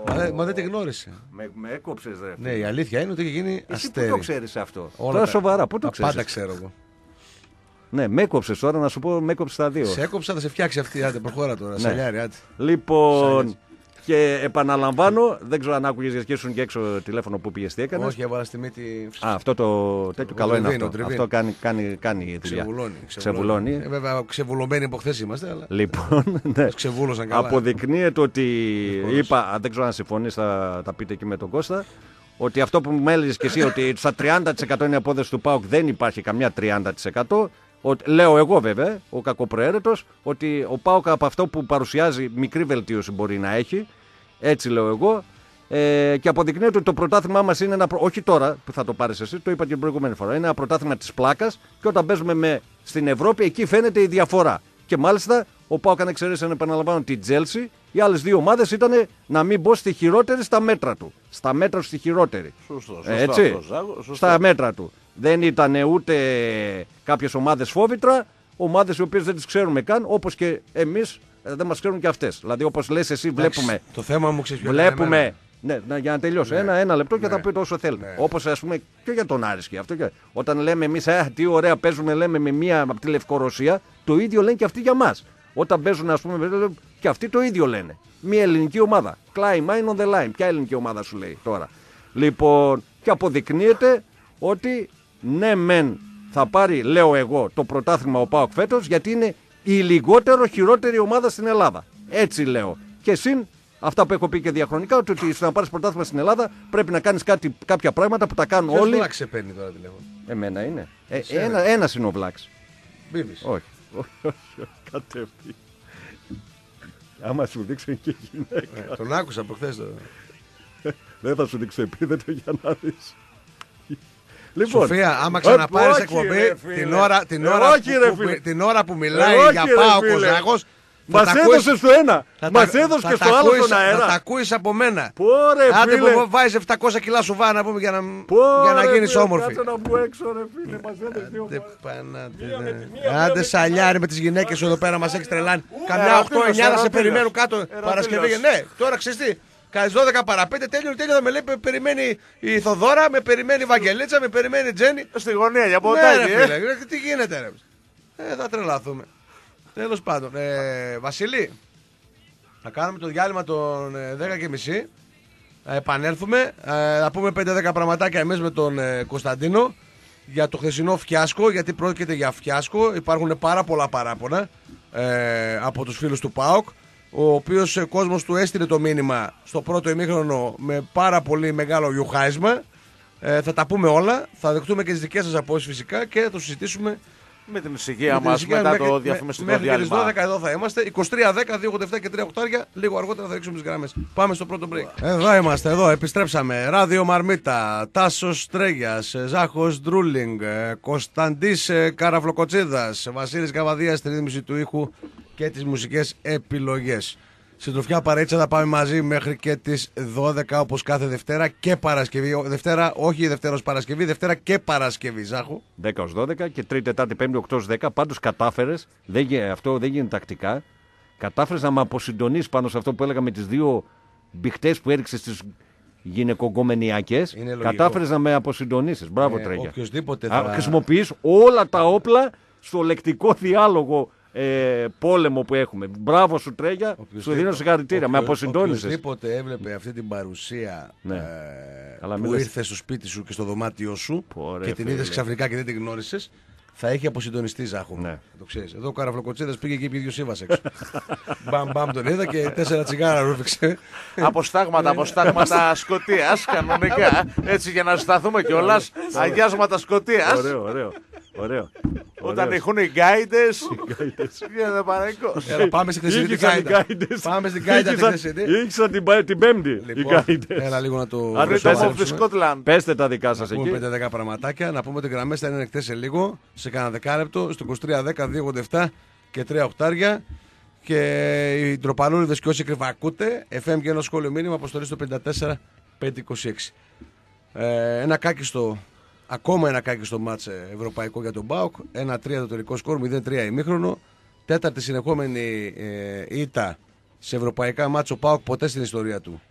Μα, μα, δεν τη γνώρισε. Με, με έκοψες, δε. Ναι, η αλήθεια είναι ότι έχει γίνει αστέρι. Πού το ξέρεις αυτό; Όλα Τώρα σοβαρά, πού το ξέρεις. Πάντα ξέρω εγώ. Ναι, με έκοψες τώρα να σου πω, με έκοψες τα δύο. Σε έκοψα, θα σε φτιάξει αυτή. Άντε, προχώρα τώρα. Ναι. Σαλιάρι, άντε. Λοιπόν, και επαναλαμβάνω, δεν ξέρω αν άκουγες γιατί ήσουν και έξω τηλέφωνο που πήγες τι έκανες. Όχι, έβαλα στη μύτη. Α, αυτό το τέτοιο καλό είναι αυτό. Αυτό κάνει, κάνει, κάνει δουλειά. Ξεβουλώνει. ξεβουλώνει. Ε, βέβαια, ξεβουλωμένοι από χθες είμαστε. Αλλά... Λοιπόν, ναι. ξεβούλωσαν καλά. Αποδεικνύεται ότι. Είπα, δεν ξέρω αν συμφωνείς, θα τα πείτε και με τον Κώστα. Ότι αυτό που μου έλεγε και εσύ, ότι στα 30% είναι η απόδοση του ΠΑΟΚ δεν υπάρχει καμιά 30%. Ότι, λέω εγώ βέβαια, ο κακοπροαίρετος, ότι ο ΠΑΟΚ από αυτό που παρουσιάζει μικρή βελτίωση μπορεί να έχει. Έτσι λέω εγώ. Ε, και αποδεικνύεται ότι το πρωτάθλημά μας είναι ένα. Όχι τώρα που θα το πάρεις εσύ, το είπα και την προηγούμενη φορά. Είναι ένα πρωτάθλημα της πλάκας και όταν παίζουμε με... στην Ευρώπη, εκεί φαίνεται η διαφορά. Και μάλιστα ο ΠΑΟΚ, αν εξαιρέσεις, επαναλαμβάνω την Τσέλσι, οι άλλες δύο ομάδες ήταν να μην μπω στη χειρότερη στα μέτρα του. Στα μέτρα του στη χειρότερη. Σωστό, σωστό Έτσι, σωστό. Στα μέτρα του. Δεν ήταν ούτε κάποιες ομάδες φόβητρα, ομάδες οι οποίες δεν τις ξέρουμε καν, όπως και εμείς ε, δεν μας ξέρουν και αυτές. Δηλαδή, όπως λες, εσύ βλέπουμε. Το θέμα μου ξέρεις Βλέπουμε. Ναι, ναι, για να τελειώσω. Ναι. Ένα, ένα λεπτό και ναι. θα πείτε όσο θέλετε. Ναι. Όπως ας πούμε και για τον Άρης και αυτό. Και... Όταν λέμε εμείς, τι ωραία παίζουμε, λέμε με μία από τη Λευκορωσία, το ίδιο λένε και αυτοί για μας. Όταν παίζουν, ας πούμε, και αυτοί το ίδιο λένε. Μία ελληνική ομάδα. Climb mine on the line. Ποια ελληνική ομάδα σου λέει τώρα. Λοιπόν, και αποδεικνύεται ότι ναι, μεν θα πάρει, λέω εγώ, το πρωτάθλημα ο Πάοκ φέτος, γιατί είναι η λιγότερο χειρότερη ομάδα στην Ελλάδα. Έτσι λέω. Και συν αυτά που έχω πει και διαχρονικά, ότι, ότι να πάρεις πρωτάθλημα στην Ελλάδα πρέπει να κάνεις κάποια πράγματα που τα κάνουν Ποιος όλοι. Βλάξ σε παίρνει τώρα τηλέφωνο; Εμένα είναι. Ε, ένα ένας είναι ο Βλάξ. Μπίμπης. Όχι. όχι, όχι, κατέβει. Άμα σου δείξω και γυναίκα. Ε, τον άκουσα προχθέ. Το... Δεν θα σου δείξω επίθετο για να δεις. Λοιπόν, Σοφία, άμα ξαναπάρεις εκπομπή την ώρα, την, ώρα που, που, την ώρα που μιλάει για πάω ο Ζάχος Μας έδωσε στο ένα. Μας έδωσε και στο άλλο στον αέρα. Θα τα ακούεις από μένα. Πόρε, Άντε που βάζεις 700 κιλά σου βάνα πούμε, για να, για να γίνεις όμορφη. Κάτσε να μπω έξω, ρε φίλε. Μας έδωσε δύο Άντε σαλιάρι με τις γυναίκες σου εδώ πέρα μας έχεις τρελάνει. Καμιά 8-9 να σε περιμένουν κάτω Παρασκευή. Ναι, τώρα ξέρεις τι. Κάνει 12 παρα 5, τέλειο, τέλειο, με λέει, περιμένει η Θοδώρα, με περιμένει η Βαγγελίτσα, με περιμένει η Τζέννη. Στη γωνία για ποτέ. Ναι, ρε, ε. τι γίνεται, ρε. Ε, θα τρελαθούμε. Τέλος πάντων, ε, Βασίλη, θα κάνουμε το διάλειμμα των 10.30. Ε, θα επανέλθουμε. Ε, θα πούμε 5-10 πραγματάκια εμείς με τον ε, Κωνσταντίνο για το χθεσινό φιάσκο. Γιατί πρόκειται για φιάσκο. Υπάρχουν πάρα πολλά παράπονα ε, από τους φίλους του ΠΑΟΚ. Ο οποίος ο κόσμος του έστειλε το μήνυμα στο πρώτο ημίχρονο με πάρα πολύ μεγάλο γιουχάισμα. Ε, θα τα πούμε όλα. Θα δεχτούμε και τις δικές σας απόψεις φυσικά και θα το συζητήσουμε με την ησυχία μας μετά το διαφημιστικό μέχρι διάλειμμα. Μέχρι τι 12 εδώ θα είμαστε. 23, 10, 2, 87 και 3 οκτάρια. Λίγο αργότερα θα ρίξουμε τις γραμμές. Πάμε στο πρώτο break. Εδώ είμαστε, εδώ επιστρέψαμε. Ράδιο Μαρμίτα, Τάσος Τρέγιας, Ζάχος Ντρούλινγκ, Κωνσταντής Καραφλοκοτσίδα, Βασίλης Καβαδίας στη ρύθμιση του ήχου και τις μουσικές επιλογές. Συντροφιά παρέτσα θα πάμε μαζί μέχρι και τις 12 όπως κάθε Δευτέρα και Παρασκευή. Δευτέρα, όχι Δευτέρα Παρασκευή, Δευτέρα και Παρασκευή. Ζάχου. 10 ως 12 και Τρίτη, Τετάρτη, Πέμπτη, 8 10. Πάντως κατάφερες, αυτό δεν γίνεται τακτικά. Κατάφερες να με αποσυντονίσεις πάνω σε αυτό που έλεγα με τις δύο μπιχτές που έριξες στις γυναικογκομενιακές. Κατάφερες να με αποσυντονίσεις. Μπράβο, ε, Τρέγια. Οποιοδήποτε θα... Χρησιμοποιείς όλα τα όπλα στο λεκτικό διάλογο ε, πόλεμο που έχουμε. Μπράβο σου Τρέγια, σου δίνω συγχαρητήρια. Με αποσυντώνησες. Οποιοδήποτε έβλεπε αυτή την παρουσία ναι. ε, που ήρθε στο σπίτι σου και στο δωμάτιό σου και την είδες ξαφνικά και δεν την γνώρισες, θα έχει αποσυντονιστεί Ζάχο. Ναι. Το ξέρεις. Εδώ ο Καραφλοκοτσίδας πήγε και πήγε ο Σίβας έξω. μπαμ, μπαμ τον είδα και τέσσερα τσιγάρα ρούφηξε. Αποστάγματα, αποστάγματα σκοτία κανονικά. Έτσι για να σταθούμε κιόλας. Αγιάσματα σκοτίας. Ωραίο, ωραίο. Ωραίο. Όταν έχουν οι γκάιντε. Γίνεται παραϊκό. Πάμε στην χθεσινή γκάιντε. Πάμε στην γκάιντε τη χθεσινή. Ήξερα την Πέμπτη. Λοιπόν, έλα λίγο να το. Πέστε τα δικά σας εκεί. Πούμε 5-10 πραγματάκια. Να πούμε ότι οι γραμμές θα είναι ανοιχτές σε λίγο. Σε κάνα δεκάλεπτο. Στο 23-10-287 και 3 οκτάρια. Και οι ντροπαλούριδε και όσοι κρυβακούτε. FM και ένα σχόλιο μήνυμα αποστολή στο 54-526. Ε, ένα κάκιστο Ακόμα ένα κάκι στο μάτσε ευρωπαϊκό για τον Μπάουκ. Ένα 3 το τελικό σκορ, 0-3 ημίχρονο. Τέταρτη συνεχόμενη ε, ήττα σε ευρωπαϊκά μάτσε ο Πάουκ ποτέ στην ιστορία του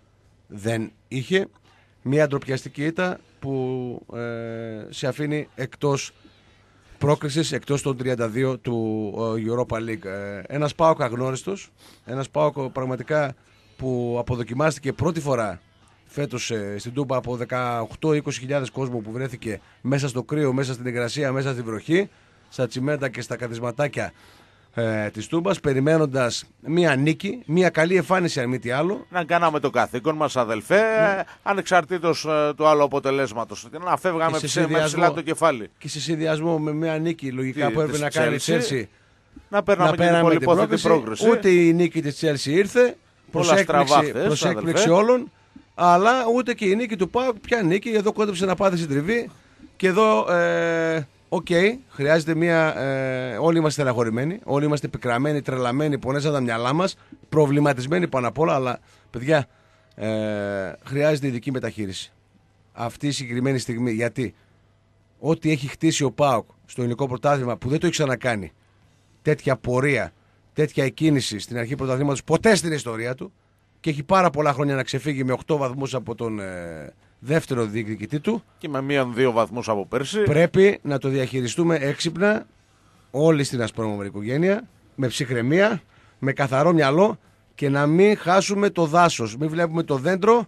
δεν είχε. Μια ντροπιαστική ήττα που ε, σε αφήνει εκτός πρόκρισης, εκτός των 32 του ε, Europa League. Ε, ένας Πάουκ αγνώριστος, ένας Πάουκ πραγματικά που αποδοκιμάστηκε πρώτη φορά φέτος ε, στην Τούμπα από 18-20 κόσμο που βρέθηκε μέσα στο κρύο, μέσα στην υγρασία, μέσα στη βροχή, στα τσιμέντα και στα καθισματάκια ε, της Τούμπας, περιμένοντας μία νίκη, μία καλή εμφάνιση αν μη τι άλλο. Να κάναμε το καθήκον μας, αδελφέ, ναι. ανεξαρτήτως ε, του άλλου αποτελέσματος. Να φεύγαμε ψηλά το κεφάλι. Και σε συνδυασμό με μία νίκη, λογικά που έπρεπε να κάνει η Τσέλσι. Να παίρναμε και την πρόκριση. Ούτε η νίκη της Τσέλση ήρθε. Προ έκπληξη όλων. Αλλά ούτε και η νίκη του ΠΑΟΚ πια νίκη. Εδώ κόντεψε να πάθει τριβή. Και εδώ, ε, ok, okay, χρειάζεται μια. Ε, όλοι είμαστε στεναχωρημένοι. Όλοι είμαστε πικραμένοι, τρελαμένοι, πονέσαν τα μυαλά μας. Προβληματισμένοι πάνω απ' όλα. Αλλά, παιδιά, ε, χρειάζεται ειδική μεταχείριση. Αυτή η συγκεκριμένη στιγμή. Γιατί ό,τι έχει χτίσει ο Πάουκ στο ελληνικό πρωτάθλημα που δεν το έχει ξανακάνει τέτοια πορεία, τέτοια εκκίνηση στην αρχή πρωταθλήματος ποτέ στην ιστορία του και έχει πάρα πολλά χρόνια να ξεφύγει με 8 βαθμούς από τον ε, δεύτερο διεκδικητή του. Και με μείον 2 βαθμούς από πέρσι. Πρέπει να το διαχειριστούμε έξυπνα όλοι στην ασπρόμαυρη οικογένεια, με ψυχραιμία, με καθαρό μυαλό και να μην χάσουμε το δάσος. Μην βλέπουμε το δέντρο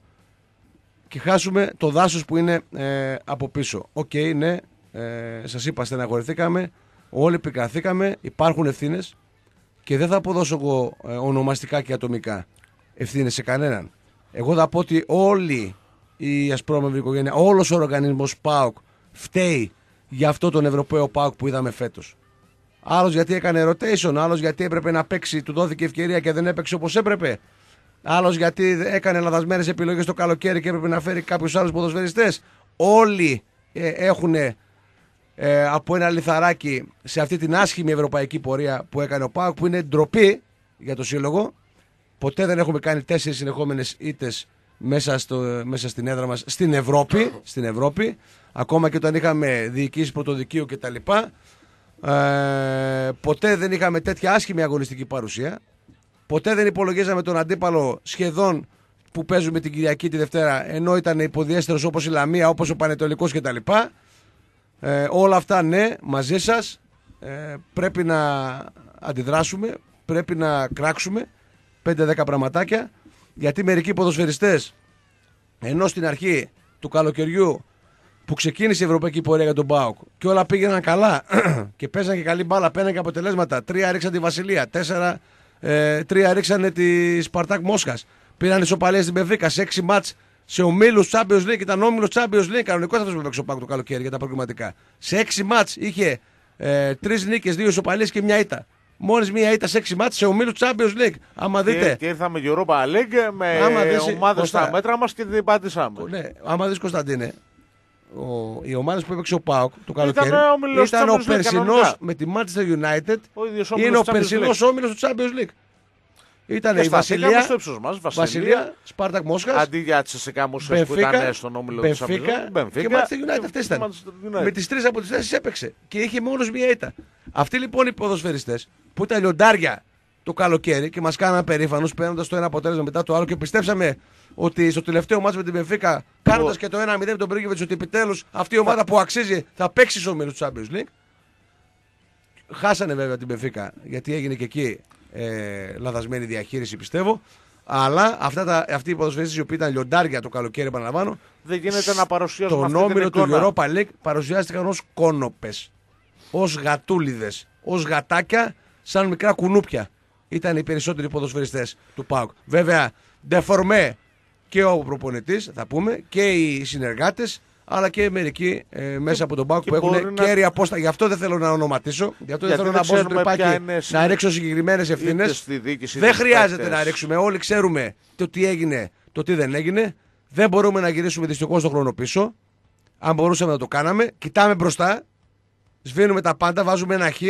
και χάσουμε το δάσος που είναι ε, από πίσω. Ok, okay, ναι, ε, σας είπα, στεναχωρηθήκαμε, όλοι πικραθήκαμε, υπάρχουν ευθύνες και δεν θα αποδώσω εγώ ε, ονομαστικά και ατομικά ευθύνες σε κανέναν. Εγώ θα πω ότι όλη η ασπρόμαυρη οικογένεια, όλος ο οργανισμός ΠΑΟΚ φταίει για αυτό τον Ευρωπαίο ΠΑΟΚ που είδαμε φέτος. Άλλος γιατί έκανε rotation, άλλος γιατί έπρεπε να παίξει, του δόθηκε ευκαιρία και δεν έπαιξε όπως έπρεπε. Άλλος γιατί έκανε λαθασμένε επιλογές το καλοκαίρι και έπρεπε να φέρει κάποιους άλλους ποδοσφαιριστές. Όλοι ε, έχουν ε, από ένα λιθαράκι σε αυτή την άσχημη ευρωπαϊκή πορεία που έκανε ο Πάουκ, που είναι ντροπή για το σύλλογο. Ποτέ δεν έχουμε κάνει τέσσερις συνεχόμενες ήττες μέσα, μέσα στην έδρα μας στην Ευρώπη, στην Ευρώπη. Ακόμα και όταν είχαμε διοικήσεις πρωτοδικείου κτλ. Ε, ποτέ δεν είχαμε τέτοια άσχημη αγωνιστική παρουσία. Ποτέ δεν υπολογίζαμε τον αντίπαλο σχεδόν που παίζουμε την Κυριακή τη Δευτέρα, ενώ ήταν υποδιέστερος όπως η Λαμία, όπως ο Πανετολικός κτλ. Ε, όλα αυτά ναι, μαζί σας. Ε, πρέπει να αντιδράσουμε, πρέπει να κράξουμε 5-10 πραγματάκια γιατί μερικοί ποδοσφαιριστές ενώ στην αρχή του καλοκαιριού που ξεκίνησε η ευρωπαϊκή πορεία για τον Μπάουκ και όλα πήγαιναν καλά και παίζαν και καλή μπάλα, παίρναν και αποτελέσματα. Τρία ρίξαν τη Βασιλεία, τέσσερα, ε, τρία ρίξαν τη Σπαρτάκ Μόσχας. Πήραν ισοπαλίε στην Πεβίκα σε έξι μάτς σε ομίλους Champions League. Ήταν όμιλος Champions League. Κανονικός αυτό που έπαιξε ο Πάουκ το καλοκαίρι για τα προβληματικά. Σε έξι μάτς είχε ε, τρεις νίκες, δύο ισοπαλίες και μια ήττα. Μόλις μία ήττα σε έξι μάτς σε ομίλους Champions League. Άμα δείτε. Και, και ήρθαμε Europa League με ομάδες στα μέτρα μας και την πατήσαμε. Ναι, άμα δεις Κωνσταντίνε, ο, οι ομάδες που έπαιξε ο Πάοκ το καλοκαίρι ήταν, ήταν ο περσινός με τη Manchester United. Ο είναι ο περσινός όμιλο του Champions League. Ήταν η Βασιλεία, στο ύψος μας, Βασιλεία, Βασιλεία Σπάρτακ Μόσχας. Αντί για τις Σεκά που ήταν στον όμιλο του Μπενφίκα και Manchester United. Αυτές ήταν. Με τις τρεις από τις θέσει έπαιξε και είχε μόνος μία ήττα. Αυτοί λοιπόν οι ποδοσφαιριστές που ήταν λιοντάρια το καλοκαίρι και μας κάναν περήφανους παίρνοντας το ένα αποτέλεσμα μετά το άλλο και πιστέψαμε ότι στο τελευταίο μάτσο με την Μπενφίκα, κάνοντας και το 1-0 με τον Πρίγκεβιτ, ότι επιτέλους αυτή η ομάδα που αξίζει θα παίξει στο όμιλο του Champions League. Χάσανε βέβαια την Μπενφίκα γιατί έγινε και εκεί ε, λαθασμένη διαχείριση πιστεύω. Αλλά αυτά τα, αυτοί οι ποδοσφαιριστές οι οποίοι ήταν λιοντάρια το καλοκαίρι, επαναλαμβάνω. Δεν γίνεται να παρουσιάσουν Τον όμιλο του Europa League παρουσιάστηκαν ως κόνοπες, ως γατούλιδες, ως γατάκια, σαν μικρά κουνούπια. Ήταν οι περισσότεροι ποδοσφαιριστές του ΠΑΟΚ. Βέβαια, ντεφορμέ και ο προπονητής, θα πούμε, και οι συνεργάτες αλλά και μερικοί ε, μέσα από τον Πάουκ που έχουν να... κέρια απόσταση. Γι' αυτό δεν θέλω να ονοματίσω. Γι' αυτό δεν θέλω να μπω στο τρυπάκι να ρίξω συγκεκριμένες ευθύνες. Δεν χρειάζεται να ρίξουμε. Όλοι ξέρουμε το τι έγινε, το τι δεν έγινε. Δεν μπορούμε να γυρίσουμε δυστυχώς τον χρόνο πίσω. Αν μπορούσαμε να το κάναμε. Κοιτάμε μπροστά. Σβήνουμε τα πάντα. Βάζουμε ένα χ.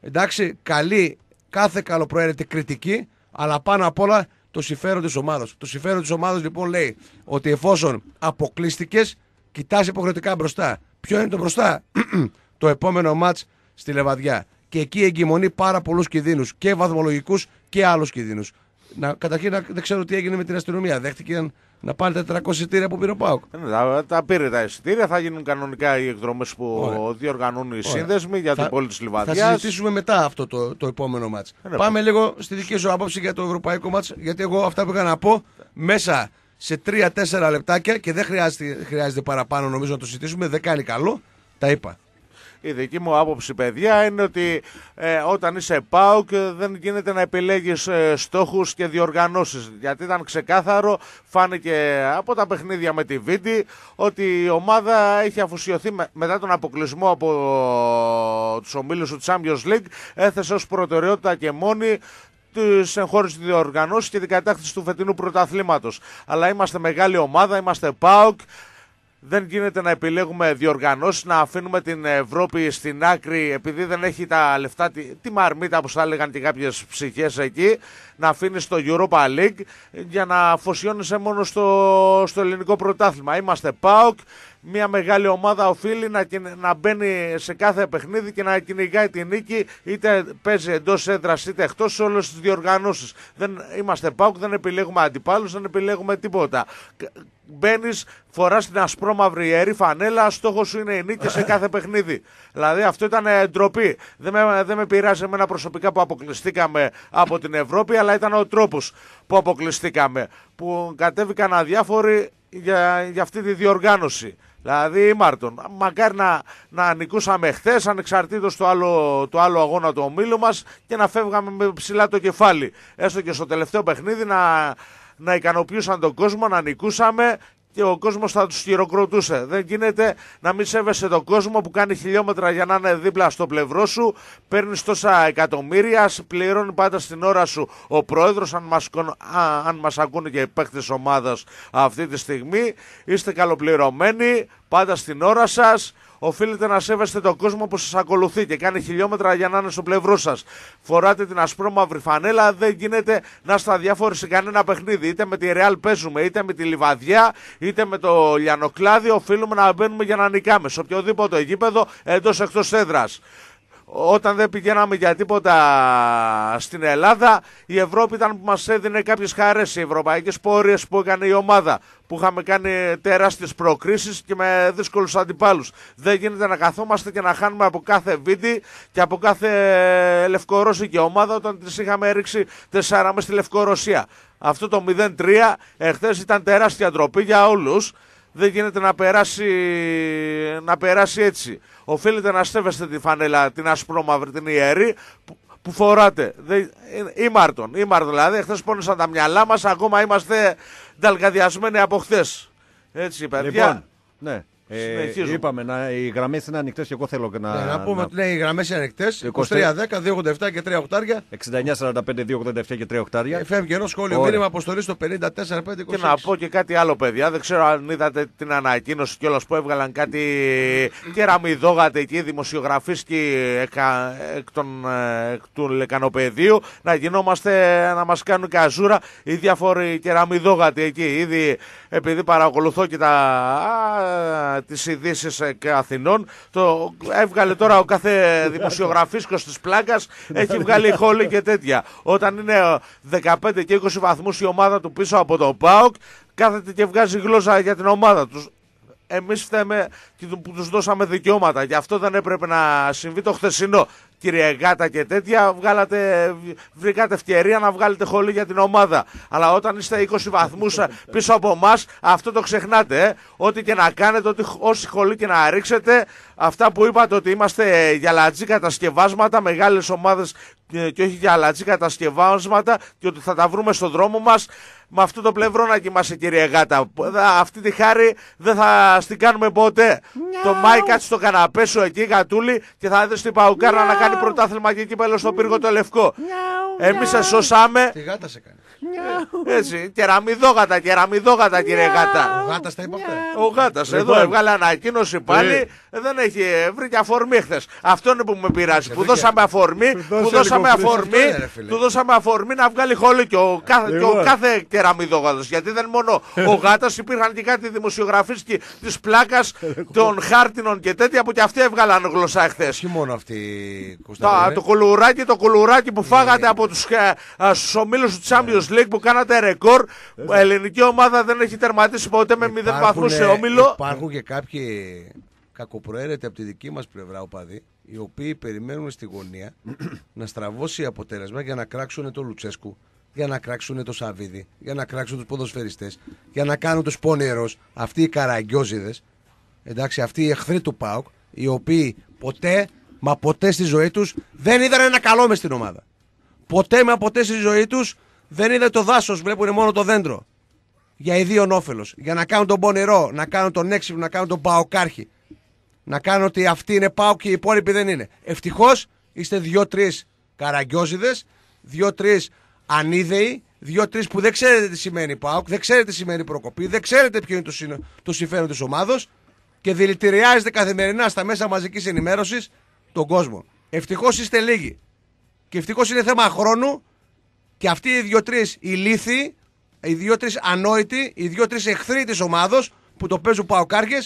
Εντάξει, καλή κάθε καλοπροαίρετη κριτική. Αλλά πάνω απ' όλα το συμφέρον της ομάδας. Το συμφέρον της ομάδας λοιπόν λέει ότι εφόσον αποκλείστηκες, κοιτάς υποχρεωτικά μπροστά. Ποιο είναι το μπροστά, το επόμενο ματ στη Λεβαδιά. Και εκεί εγκυμονεί πάρα πολλούς κινδύνους και βαθμολογικούς και άλλους κινδύνους. Να, καταρχήν να, δεν ξέρω τι έγινε με την αστυνομία. Δέχτηκαν να πάνε τα 400 εισιτήρια που πήρε ο Πάουκ. Ε, τα, τα πήρε τα εισιτήρια, θα γίνουν κανονικά οι εκδρομές που Ωραία. διοργανώνουν οι σύνδεσμοι για την πόλη της Λιβαδιάς. Θα συζητήσουμε μετά αυτό το, το επόμενο μάτς. Ε, Πάμε λίγο στη δική σου άποψη για το ευρωπαϊκό μάτς. Γιατί εγώ αυτά που είχα να πω μέσα σε 3-4 λεπτάκια και δεν χρειάζεται, χρειάζεται παραπάνω νομίζω να το συζητήσουμε. Δεν κάνει καλό. Τα είπα. Η δική μου άποψη, παιδιά, είναι ότι ε, όταν είσαι ΠΑΟΚ δεν γίνεται να επιλέγεις ε, στόχους και διοργανώσεις. Γιατί ήταν ξεκάθαρο, φάνηκε από τα παιχνίδια με τη Βίντι, ότι η ομάδα έχει αφουσιωθεί μετά τον αποκλεισμό από ε, τους ομίλους του Champions League, έθεσε ως προτεραιότητα και μόνη τι εγχώριε διοργανώσει και την κατάκτηση του φετινού πρωταθλήματος. Αλλά είμαστε μεγάλη ομάδα, είμαστε ΠΑΟΚ. Δεν γίνεται να επιλέγουμε διοργανώσεις, να αφήνουμε την Ευρώπη στην άκρη επειδή δεν έχει τα λεφτά, τη, τη μαρμίτα που θα έλεγαν και κάποιες ψυχές εκεί, να αφήνεις το Europa League για να αφοσιώνεσαι μόνο στο, στο ελληνικό πρωτάθλημα. Είμαστε ΠΑΟΚ, μια μεγάλη ομάδα οφείλει να, να μπαίνει σε κάθε παιχνίδι και να κυνηγάει τη νίκη, είτε παίζει εντός έδρας είτε εκτός σε όλες τις διοργανώσεις. Δεν είμαστε ΠΑΟΚ, δεν επιλέγουμε αντιπάλους, δεν επιλέγουμε τίποτα. Μπαίνεις, φοράς την ασπρόμαυρη ιερή φανέλα, στόχο σου είναι η νίκη σε κάθε παιχνίδι. Δηλαδή αυτό ήταν ντροπή. Δεν με, δεν με πειράζει εμένα προσωπικά που αποκλειστήκαμε από την Ευρώπη, αλλά ήταν ο τρόπος που αποκλειστήκαμε. Που κατέβηκαν αδιάφοροι για, για αυτή τη διοργάνωση. Δηλαδή, Μάρτον, μακάρι να, να νικούσαμε χθες, ανεξαρτήτως το άλλο, το άλλο αγώνα του ομίλου μας και να φεύγαμε με ψηλά το κεφάλι. Έστω και στο τελευταίο παιχνίδι να, να ικανοποιούσαν τον κόσμο, να νικούσαμε και ο κόσμος θα τους χειροκροτούσε. Δεν γίνεται να μην σέβεσαι τον κόσμο που κάνει χιλιόμετρα για να είναι δίπλα στο πλευρό σου, παίρνεις τόσα εκατομμύρια, πληρώνει πάντα στην ώρα σου ο πρόεδρος, αν μας, αν μας ακούνε και οι παίκτες ομάδας αυτή τη στιγμή, είστε καλοπληρωμένοι, πάντα στην ώρα σας, οφείλετε να σέβεστε τον κόσμο που σας ακολουθεί και κάνει χιλιόμετρα για να είναι στο πλευρό σας. Φοράτε την ασπρόμαυρη φανέλα, δεν γίνεται να είστε αδιάφοροι σε κανένα παιχνίδι. Είτε με τη Ρεάλ παίζουμε, είτε με τη Λιβαδιά, είτε με το Λιανοκλάδι. Οφείλουμε να μπαίνουμε για να νικάμε σε οποιοδήποτε γήπεδο εντός εκτός έδρας όταν δεν πηγαίναμε για τίποτα στην Ελλάδα, η Ευρώπη ήταν που μας έδινε κάποιες χαρές, οι ευρωπαϊκές πόριες που έκανε η ομάδα, που είχαμε κάνει τεράστιες προκρίσεις και με δύσκολους αντιπάλους. Δεν γίνεται να καθόμαστε και να χάνουμε από κάθε βίντεο και από κάθε λευκορώσικη ομάδα όταν τις είχαμε ρίξει τεσσάρα μες στη Λευκορωσία. Αυτό το 0-3 εχθές ήταν τεράστια ντροπή για όλους. Δεν γίνεται να περάσει, να περάσει έτσι οφείλετε να στέβεστε τη φανέλα, την ασπρόμαυρη, την ιερή, που, που φοράτε. Ήμαρτον, ήμαρτον. Δηλαδή, χθε πόνεσαν τα μυαλά μας, ακόμα είμαστε νταλκαδιασμένοι από χθες. Έτσι, παιδιά. Λοιπόν, ναι. Ε, είπαμε να, οι γραμμές είναι ανοιχτές και εγώ θέλω να. Ναι, να πούμε ότι ναι, οι γραμμές είναι ανοιχτές. 23, 10, 287 και 3 οχτάρια. 69, 45, 287 και 3 οχτάρια. Ε, φεύγει ένα σχόλιο μήνυμα αποστολής στο 54, 5, 26. Και να πω και κάτι άλλο, παιδιά. Δεν ξέρω αν είδατε την ανακοίνωση κιόλας που έβγαλαν κάτι κεραμιδόγατε εκεί δημοσιογραφείς και εκ, εκ, των, εκ του λεκανοπεδίου να γινόμαστε να μας κάνουν καζούρα οι διάφοροι κεραμιδόγατοι εκεί. Ήδη επειδή παρακολουθώ και τα τις ειδήσεις ε, Αθηνών. Το έβγαλε τώρα ο κάθε δημοσιογραφίσκος της πλάκας, έχει βγάλει χόλη και τέτοια. Όταν είναι 15 ε, και 20 βαθμούς η ομάδα του πίσω από τον ΠΑΟΚ, κάθεται και βγάζει γλώσσα για την ομάδα τους. Εμείς φταίμε και που τους δώσαμε δικαιώματα. Γι' αυτό δεν έπρεπε να συμβεί το χθεσινό κύριε Γάτα και τέτοια, βγάλατε, βρήκατε ευκαιρία να βγάλετε χολή για την ομάδα. Αλλά όταν είστε 20 βαθμούς πίσω από εμάς, αυτό το ξεχνάτε. Ε. Ό,τι και να κάνετε, ό,τι, όση χολή και να ρίξετε, αυτά που είπατε ότι είμαστε για λατζή κατασκευάσματα, μεγάλες ομάδες και όχι για λατζή κατασκευάσματα και ότι θα τα βρούμε στο δρόμο μας με αυτό το πλευρό να κοιμάσαι κύριε Γάτα. Αυτή τη χάρη δεν θα στην κάνουμε ποτέ. Το Μάη κάτσε στο καναπέ σου εκεί γατούλη και θα δεις την Παουκάρα να κάνει πρωτάθλημα και εκεί πέλο στο πύργο το λευκό. Εμείς σε σώσαμε. Τι γάτα σε κάνει. Έτσι, κεραμιδόγατα, κεραμιδόγατα κύριε Γάτα. Ο Γάτας τα είπε αυτά. Ο Γάτας εδώ λοιπόν. έβγαλε ανακοίνωση πάλι. Ε. Δεν έχει βρει αφορμή χθες. Αυτό είναι που με πειράζει. Που δώσαμε αφορμή, που δώσαμε αφορμή, του δώσαμε αφορμή να βγάλει χόλι και ο κάθε, λοιπόν. κάθε κεραμιδόγατος. Γιατί δεν μόνο ο Γάτας, υπήρχαν και κάτι δημοσιογραφίσκοι της πλάκας των χάρτινων και τέτοια που και αυτοί έβγαλαν γλωσσά εχθέ. Όχι μόνο αυτοί, Το κουλουράκι, το κουλουράκι που φάγατε από τους ε, ομίλους του Champions League που κάνατε ρεκόρ. Η ελληνική ομάδα δεν έχει τερματίσει ποτέ με 0 βαθμού σε όμιλο. Υπάρχουν και κάποιοι κακοπροαίρετοι από τη δική μας πλευρά οπαδοί, οι οποίοι περιμένουν στη γωνία να στραβώσει αποτέλεσμα για να κράξουν το Λουτσέσκου, για να κράξουν το Σαββίδι, για να κράξουν τους ποδοσφαιριστές, για να κάνουν τους πονερό, αυτοί οι καραγκιόζιδε, εντάξει, αυτοί οι εχθροί του ΠΑΟΚ, οι οποίοι ποτέ, μα ποτέ στη ζωή τους δεν είδαν ένα καλό μες στην ομάδα. Ποτέ μα ποτέ στη ζωή τους δεν είδαν το δάσος, βλέπουν μόνο το δέντρο. Για ιδίων όφελο. Για να κάνουν τον πονερό, να κάνουν τον έξυπνο, να κάνουν τον παοκάρχη. Να κάνουν ότι αυτοί είναι πάω και οι υπόλοιποι δεν είναι. Ευτυχώς είστε δύο-τρεις καραγκιόζιδε, δύο-τρεις ανίδεοι, δύο-τρεις που δεν ξέρετε τι σημαίνει ΠΑΟΚ, δεν ξέρετε τι σημαίνει προκοπή, δεν ξέρετε ποιο είναι το, συμφέρον της ομάδος και δηλητηριάζετε καθημερινά στα μέσα μαζικής ενημέρωσης τον κόσμο. Ευτυχώς είστε λίγοι. Και ευτυχώς είναι θέμα χρόνου και αυτοί οι δύο-τρει ηλίθιοι, οι δύο-τρει ανόητοι, οι δύο-τρει εχθροί της ομάδος που το παίζουν παοκάρχε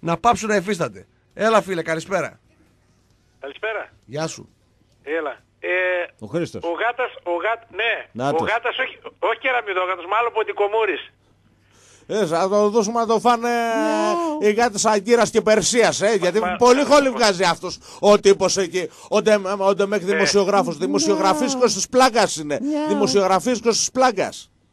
να πάψουν να εφίστανται. Έλα φίλε, καλησπέρα. Καλησπέρα. Γεια σου. Έλα. Ε, ο Χρήστος. Ο Γάτας, ο Γάτ, ναι, Νάτος. ο Γάτας όχι, όχι κεραμιδόγατος, μάλλον ποτικομούρης. Ε, θα το δώσουμε να το φάνε no. οι γάτες Αγκύρας και Περσίας. Ε, γιατί μα, πολύ χόλι βγάζει αυτός ο τύπος εκεί. Ο, ντε, ο Ντεμέκ δημοσιογράφος. No. Δημοσιογραφίσκος της πλάκα είναι. No. Δημοσιογραφίσκος της πλάκα.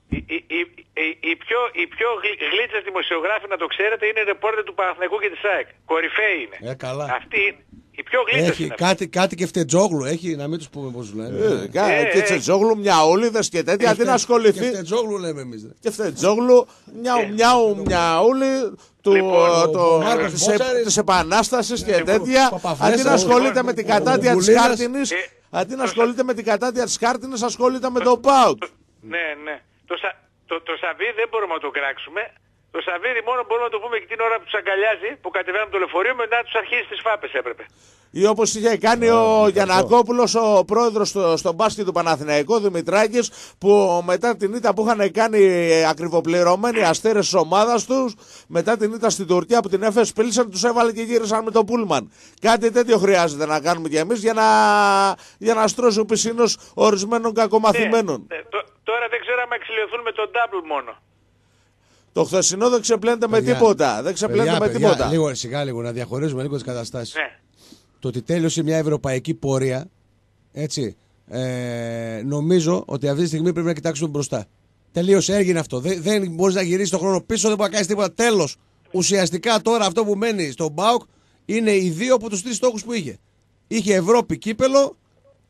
Η, η, η, η, πιο, η πιο γλίτσα δημοσιογράφη, να το ξέρετε, είναι η ρεπόρτερ του Παναθηναϊκού και της ΑΕΚ. Κορυφαίη είναι. Ε, καλά. Αυτή η πιο γλύτες Έχει κάτι, κάτι και φτετζόγλου, έχει να μην τους πούμε πώς λένε. Ε, και τσετζόγλου, μιαούλιδε και τέτοια, αντί να ασχοληθεί. Και φτετζόγλου λέμε εμείς. Και φτετζόγλου, μιαου, μιαου, μιαούλι, του, Λοιπόν, το, Μάρκος της, Μπότσαρης. της Επανάστασης και τέτοια, Παπαφλέσσα, αντί να ασχολείται με την κατάτια της Μπουλίνας. Χάρτινης, Ε, αντί να ασχολείται με την κατάτια της Χάρτινης, ασχολείται με το ΠΑΟΚ. Ναι, ναι. Το, σα... το, το Σαββίδι δεν μπορούμε να το κράξουμε. Το Σαββίδι μόνο μπορούμε να το πούμε και την ώρα που τους αγκαλιάζει, που κατεβαίνουν από το λεωφορείο, μετά τους αρχίζει τις φάπες έπρεπε. Ή όπως είχε κάνει ο Γιανακόπουλος, ο πρόεδρος στο, στον μπάσκετ του Παναθηναϊκού, Δημητράκης, που μετά την ήττα που είχαν κάνει ακριβοπληρωμένοι αστέρες της ομάδας τους, μετά την ήττα στην Τουρκία που την έφερε Πίλσεν, τους έβαλε και γύρισαν με το Πούλμαν. Κάτι τέτοιο χρειάζεται να κάνουμε κι εμείς για να, για να στρώσουν πισίνος ορισμένων κακομαθημένων. Ναι, το- τώρα δεν ξέρω αν εξηλιωθούν με τον double μόνο. Το χθεσινό δεν ξεπλένεται με Παιδιά, τίποτα. Δεν ξεπλένεται Παιδιά, με παιδιά, τίποτα. Λίγο σιγά λίγο να διαχωρίζουμε λίγο τις καταστάσεις. Ναι. Το ότι τέλειωσε μια ευρωπαϊκή πορεία, έτσι, ε, νομίζω ότι αυτή τη στιγμή πρέπει να κοιτάξουμε μπροστά. Τελείωσε, έγινε αυτό. Δεν, δεν μπορείς να γυρίσεις τον χρόνο πίσω, δεν μπορεί να κάνεις τίποτα. Τέλος. Ουσιαστικά τώρα αυτό που μένει στον Μπάουκ είναι οι δύο από τους τρεις στόχους που είχε. Είχε Ευρώπη, κύπελο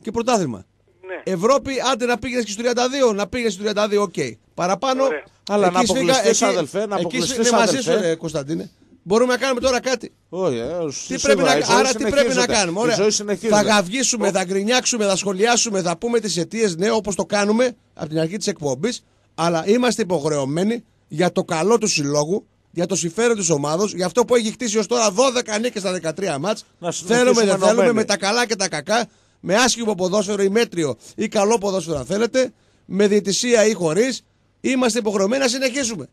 και πρωτάθλημα. Ναι. Ευρώπη, άντε να πήγαινες και στους 32, να πήγαινες στους 32, οκ. Παραπάνω. Ωραία. Αλλά να εκεί σφίγγα- αποκλειστείς, εκεί- αδελφέ, να εκεί αποκλειστείς, σφίγγα μαζί αδελφέ. σου, ρε, Κωνσταντίνε. Μπορούμε να κάνουμε τώρα κάτι. Όχι, ε, Τι σίγουρα, πρέπει να, η ζωή άρα τι πρέπει να συνεχίζεται. κάνουμε. Η Ωραία. ζωή συνεχίζεται. Θα γαυγίσουμε, θα γκρινιάξουμε, θα σχολιάσουμε, θα πούμε τις αιτίες, ναι, όπως το κάνουμε από την αρχή της εκπομπής. Αλλά είμαστε υποχρεωμένοι για το καλό του συλλόγου, για το συμφέρον της ομάδα, για αυτό που έχει χτίσει ως τώρα 12 νίκες στα 13 μάτς. Να Θέλουμε, συνεχίσουμε δεν θέλουμε, ενωμένοι. με τα καλά και τα κακά, με άσχημο ποδόσφαιρο ή μέτριο ή καλό ποδόσφαιρο, αν θέλετε, με διαιτησία ή χωρίς, είμαστε υποχρεωμένοι να συνεχίσουμε.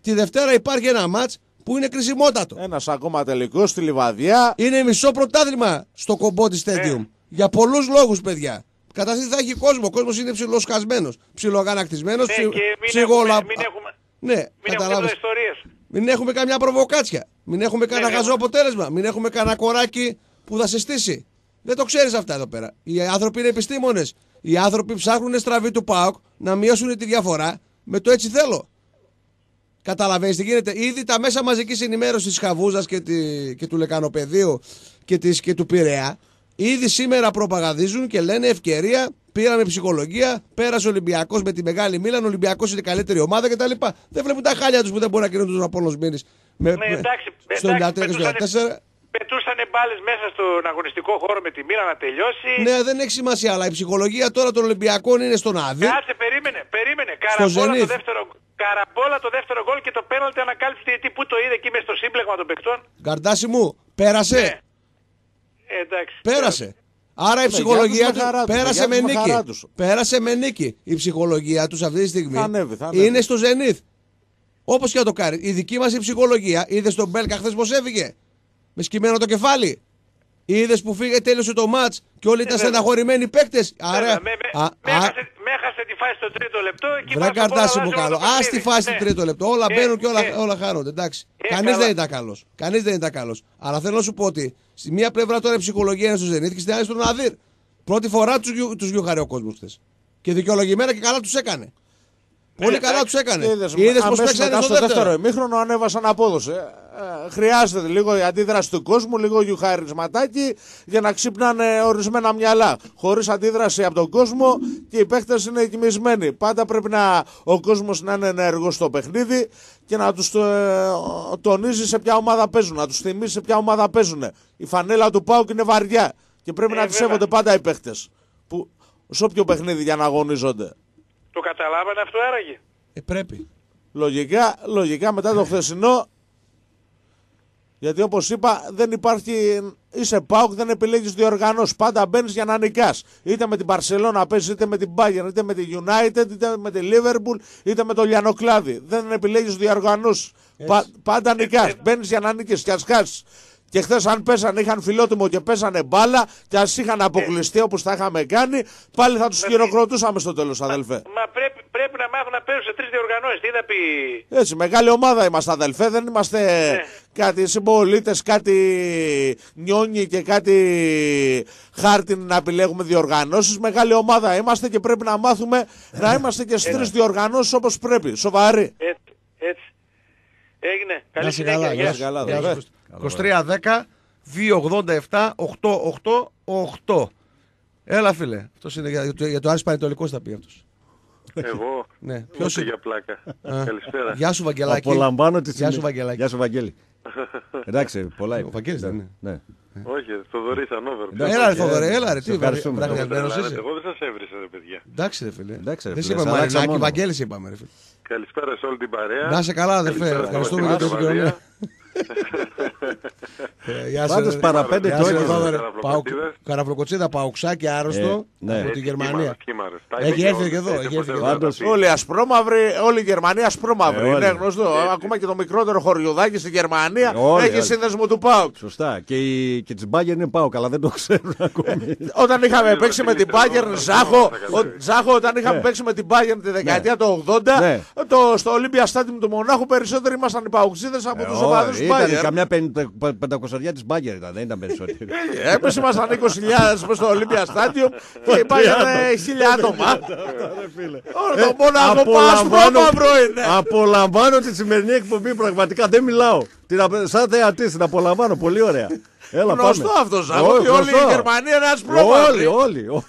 Τη Δευτέρα υπάρχει ένα μάτς που είναι κρισιμότατο. Ένας ακόμα τελικός στη Λιβαδιά. Είναι μισό πρωτάθλημα στο κομπότι Stadium. Για πολλούς λόγους, παιδιά. Καταρχήν θα έχει κόσμο. Ο κόσμος είναι ψιλοσκασμένος, ψιλογανακτισμένο, Ναι, και μην έχουμε, μην έχουμε, Ναι, μην έχουμε καταλάβεις. ιστορίες. Μην έχουμε καμιά προβοκάτσια. Μην έχουμε κανένα ναι. χαζό αποτέλεσμα. Μην έχουμε κανένα κοράκι που θα σε στήσει. Δεν το ξέρεις αυτά εδώ πέρα. Οι άνθρωποι είναι επιστήμονες. Οι άνθρωποι ψάχνουν στραβή του ΠΑΟΚ να μειώσουν τη διαφορά με το έτσι θέλω. Καταλαβαίνεις τι γίνεται. Ήδη τα μέσα μαζικής ενημέρωσης της Χαβούζας και, τη- και του Λεκανοπεδίου και, της, και του Πειραιά ήδη σήμερα προπαγανδίζουν και λένε ευκαιρία. Πήραμε ψυχολογία, πέρασε ο Ολυμπιακός με τη μεγάλη Μίλαν. Ο Ολυμπιακός είναι η καλύτερη ομάδα κτλ. Δεν βλέπουν τα χάλια τους που δεν μπορεί να κρίνουν τους Απόλο Μήνης. Με, Ναι, εντάξει, στο 93 εντάξει, και στο 94. Πετούσανε μπάλες μέσα στον αγωνιστικό χώρο με τη μοίρα να τελειώσει. Ναι, δεν έχει σημασία, αλλά η ψυχολογία τώρα των Ολυμπιακών είναι στον Άδη. Κάτσε, περίμενε, περίμενε. Καραμπόλα το, Zenit. δεύτερο, καραμπόλα το δεύτερο γκολ και το πέναλτι ανακάλυψε τι που το είδε εκεί μέσα στο σύμπλεγμα των παιχτών. Γκαρντάσι μου, πέρασε; Ναι. Ε, εντάξει. Πέρασε. Άρα η Με ψυχολογία για τους με του χαρά τους, πέρασε με με για τους με νίκη. χαρά τους. Πέρασε με νίκη. Η ψυχολογία τους αυτή τη στιγμή Θα ανέβει, θα ανέβει. είναι στο Zenith. Όπως και να το κάνει. Η δική μας η ψυχολογία, είδε τον Μπέλκα χθες πώς έφυγε. Με σκυμμένο το κεφάλι. Είδες που φύγε, τέλειωσε το ματ και όλοι ήταν βέβαια. στεναχωρημένοι παίκτες. Άρα. Βέβαια, με, με, α- με, α- έχασε, με έχασε τη φάση στο τρίτο λεπτό. Εκεί Βρε πάνω στο καρτάσι μπόλα μου αλλάζει καλό. όλο το Α τη παιχνίδι. φάση Ναι. του τρίτο λεπτό. Όλα Ε, μπαίνουν και όλα, ε. όλα χάνονται. Εντάξει. Ε, Κανείς καλά. δεν ήταν καλός. Κανείς δεν ήταν καλός. Αλλά θέλω να σου πω ότι στη μία πλευρά τώρα η ψυχολογία είναι στο Zenit και στην άλλη στον Αδύρ. Πρώτη φορά τους τους γιουχαρεί ο κόσμος χθες. Και δικαιολογημένα και καλά τους έκανε. Πολύ καλά τους έκανε. Είδες, Είδες πώς αμέσως παίξανε μετά στο στο δεύτερο δεύτερο. ημίχρονο ανέβασαν απόδοση. Ε, ε, χρειάζεται λίγο η αντίδραση του κόσμου, λίγο γιουχαρισματάκι για να ξυπνάνε ορισμένα μυαλά. Χωρίς αντίδραση από τον κόσμο και οι παίχτε είναι κοιμισμένοι. Πάντα πρέπει να, ο κόσμος να είναι ενεργός στο παιχνίδι και να τους τονίζει σε ποια ομάδα παίζουν, να τους θυμίσει σε ποια ομάδα παίζουν. Η φανέλα του Πάουκ είναι βαριά και πρέπει Ε, να τη βέβαια. σέβονται πάντα οι παίχτε. Που σε όποιο παιχνίδι για να αγωνίζονται. Το καταλάβανε αυτό άραγε. Ε, πρέπει. Λογικά, λογικά μετά το χθεσινό, γιατί όπως είπα, δεν υπάρχει. Είσαι Πάουκ, δεν επιλέγεις διοργανώσεις. Πάντα μπαίνεις για να νικά. Είτε με την Παρσελόνα παίζεις, είτε με την Bayern, είτε με τη United, είτε με τη Liverpool, είτε με το Λιανοκλάδι. Δεν επιλέγεις διοργανώσεις. πάντα νικά. Μπαίνεις για να νικήσει και α χάσει. Και χθες, αν πέσανε, είχαν φιλότιμο και πέσανε μπάλα, και ας είχαν αποκλειστεί όπως τα είχαμε κάνει, πάλι θα τους χειροκροτούσαμε στο τέλος, αδελφέ. Μα πρέπει, πρέπει να μάθουν να παίζουν σε τρεις διοργανώσεις. Τι θα πει; Έτσι, μεγάλη ομάδα είμαστε αδελφέ, δεν είμαστε κάτι συμπολίτες, κάτι νιόνι και κάτι χάρτιν να επιλέγουμε διοργανώσεις. Μεγάλη ομάδα είμαστε και πρέπει να μάθουμε να είμαστε και στις τρεις διοργανώσεις όπως πρέπει. Σοβαροί. Έτσι. έτσι. Έγινε. Καλή Να είσαι καλά. συνέχεια. Γεια Γεια. σου. καλά, Γεια αδερφέ. σου. 23-10 287 888 Έλα φίλε. Αυτό είναι για, το, για το Άρης Πανετολικός θα πει αυτός. Εγώ. Ναι. Ποιος Ποιος είναι; για πλάκα. Καλησπέρα. Γεια σου Βαγγελάκη. Απολαμβάνω τη Γεια σου Βαγγελάκη. Γεια σου Βαγγέλη. Εντάξει, πολλά Ο είπε. Βαγγέλης δεν είναι. Ναι. Όχι, Θοδωρής Ανόβερ. Εντάξει. Έλα ρε ε, Θοδωρή, έλα ρε. σε Τι ευχαριστούμε. βραχδιασμένος Τρελάνετε, είσαι. Εγώ δεν σας έβρισα ρε παιδιά. Εντάξει ρε φίλε. Εντάξει, ρε Δεν σε φίλε, είπαμε σε αλλάξα Μαρινάκη, μόνο. Βαγγέλης είπαμε ρε φίλε. Καλησπέρα σε όλη την παρέα. Να είσαι καλά αδερφέ. Καλησπέρα Ευχαριστούμε στα για την Βαρδία. επικοινωνία. Ε, Γεια σου. Πάντως ρε. παραπέντε Γεια το σου, έκανα. Θόδωρε. Καραφλοκοτσίδες. Πάω- Καραφλοκοτσίδα, παουξάκι άρρωστο Ε, ναι. από Ε, τη σχήμαρες, Γερμανία. σχήμαρες. Τα Έχει είπε έρθει και και εδώ, ο- έχει έτσι έρθει και ποτέ εδώ. δεν θα πει. Όλοι ασπρόμαυροι, όλη η Γερμανία ασπρόμαυρη. Ε, όλοι. είναι γνωστό. Ακόμα και το μικρότερο χωριουδάκι στη Γερμανία Όλοι, έχει όλοι. σύνδεσμο του ΠΑΟΚ. Σωστά. Και, η, και της Μπάγκερ είναι πάω, καλά δεν το ξέρουν ακόμη. Όταν είχαμε παίξει με την Bayern, Ζάχο, θα καταλάβει. ο- Ζάχο, όταν είχαμε Ναι. παίξει με την Bayern τη δεκαετία του 80, Ναι. το, στο Olympia Stadium του Μονάχου περισσότεροι ήμασταν οι παουξίδες από Ε, τους οπαδούς του Ήταν Bayern. καμιά πεν- πε- πεντακοσαριά της Μπάγκερ ήταν, δεν ήταν περισσότερη. Εμείς ήμασταν 20.000 μες στο Olympia Stadium και η Bayern ε, 1.000 άτομα. Όλο το Μονάχο ασπρόμαυρο είναι. απολαμβάνω τη σημερινή εκπομπή, πραγματικά δεν μιλάω. Την, απ- σαν θεατή την απολαμβάνω, πολύ ωραία. Έλα, Γνωστό πάμε. αυτό, Ζάχο, Όχι, ότι όλη η γνωστό. Γερμανία είναι ασπρόμαυρη. Όλοι, όλοι. όλοι.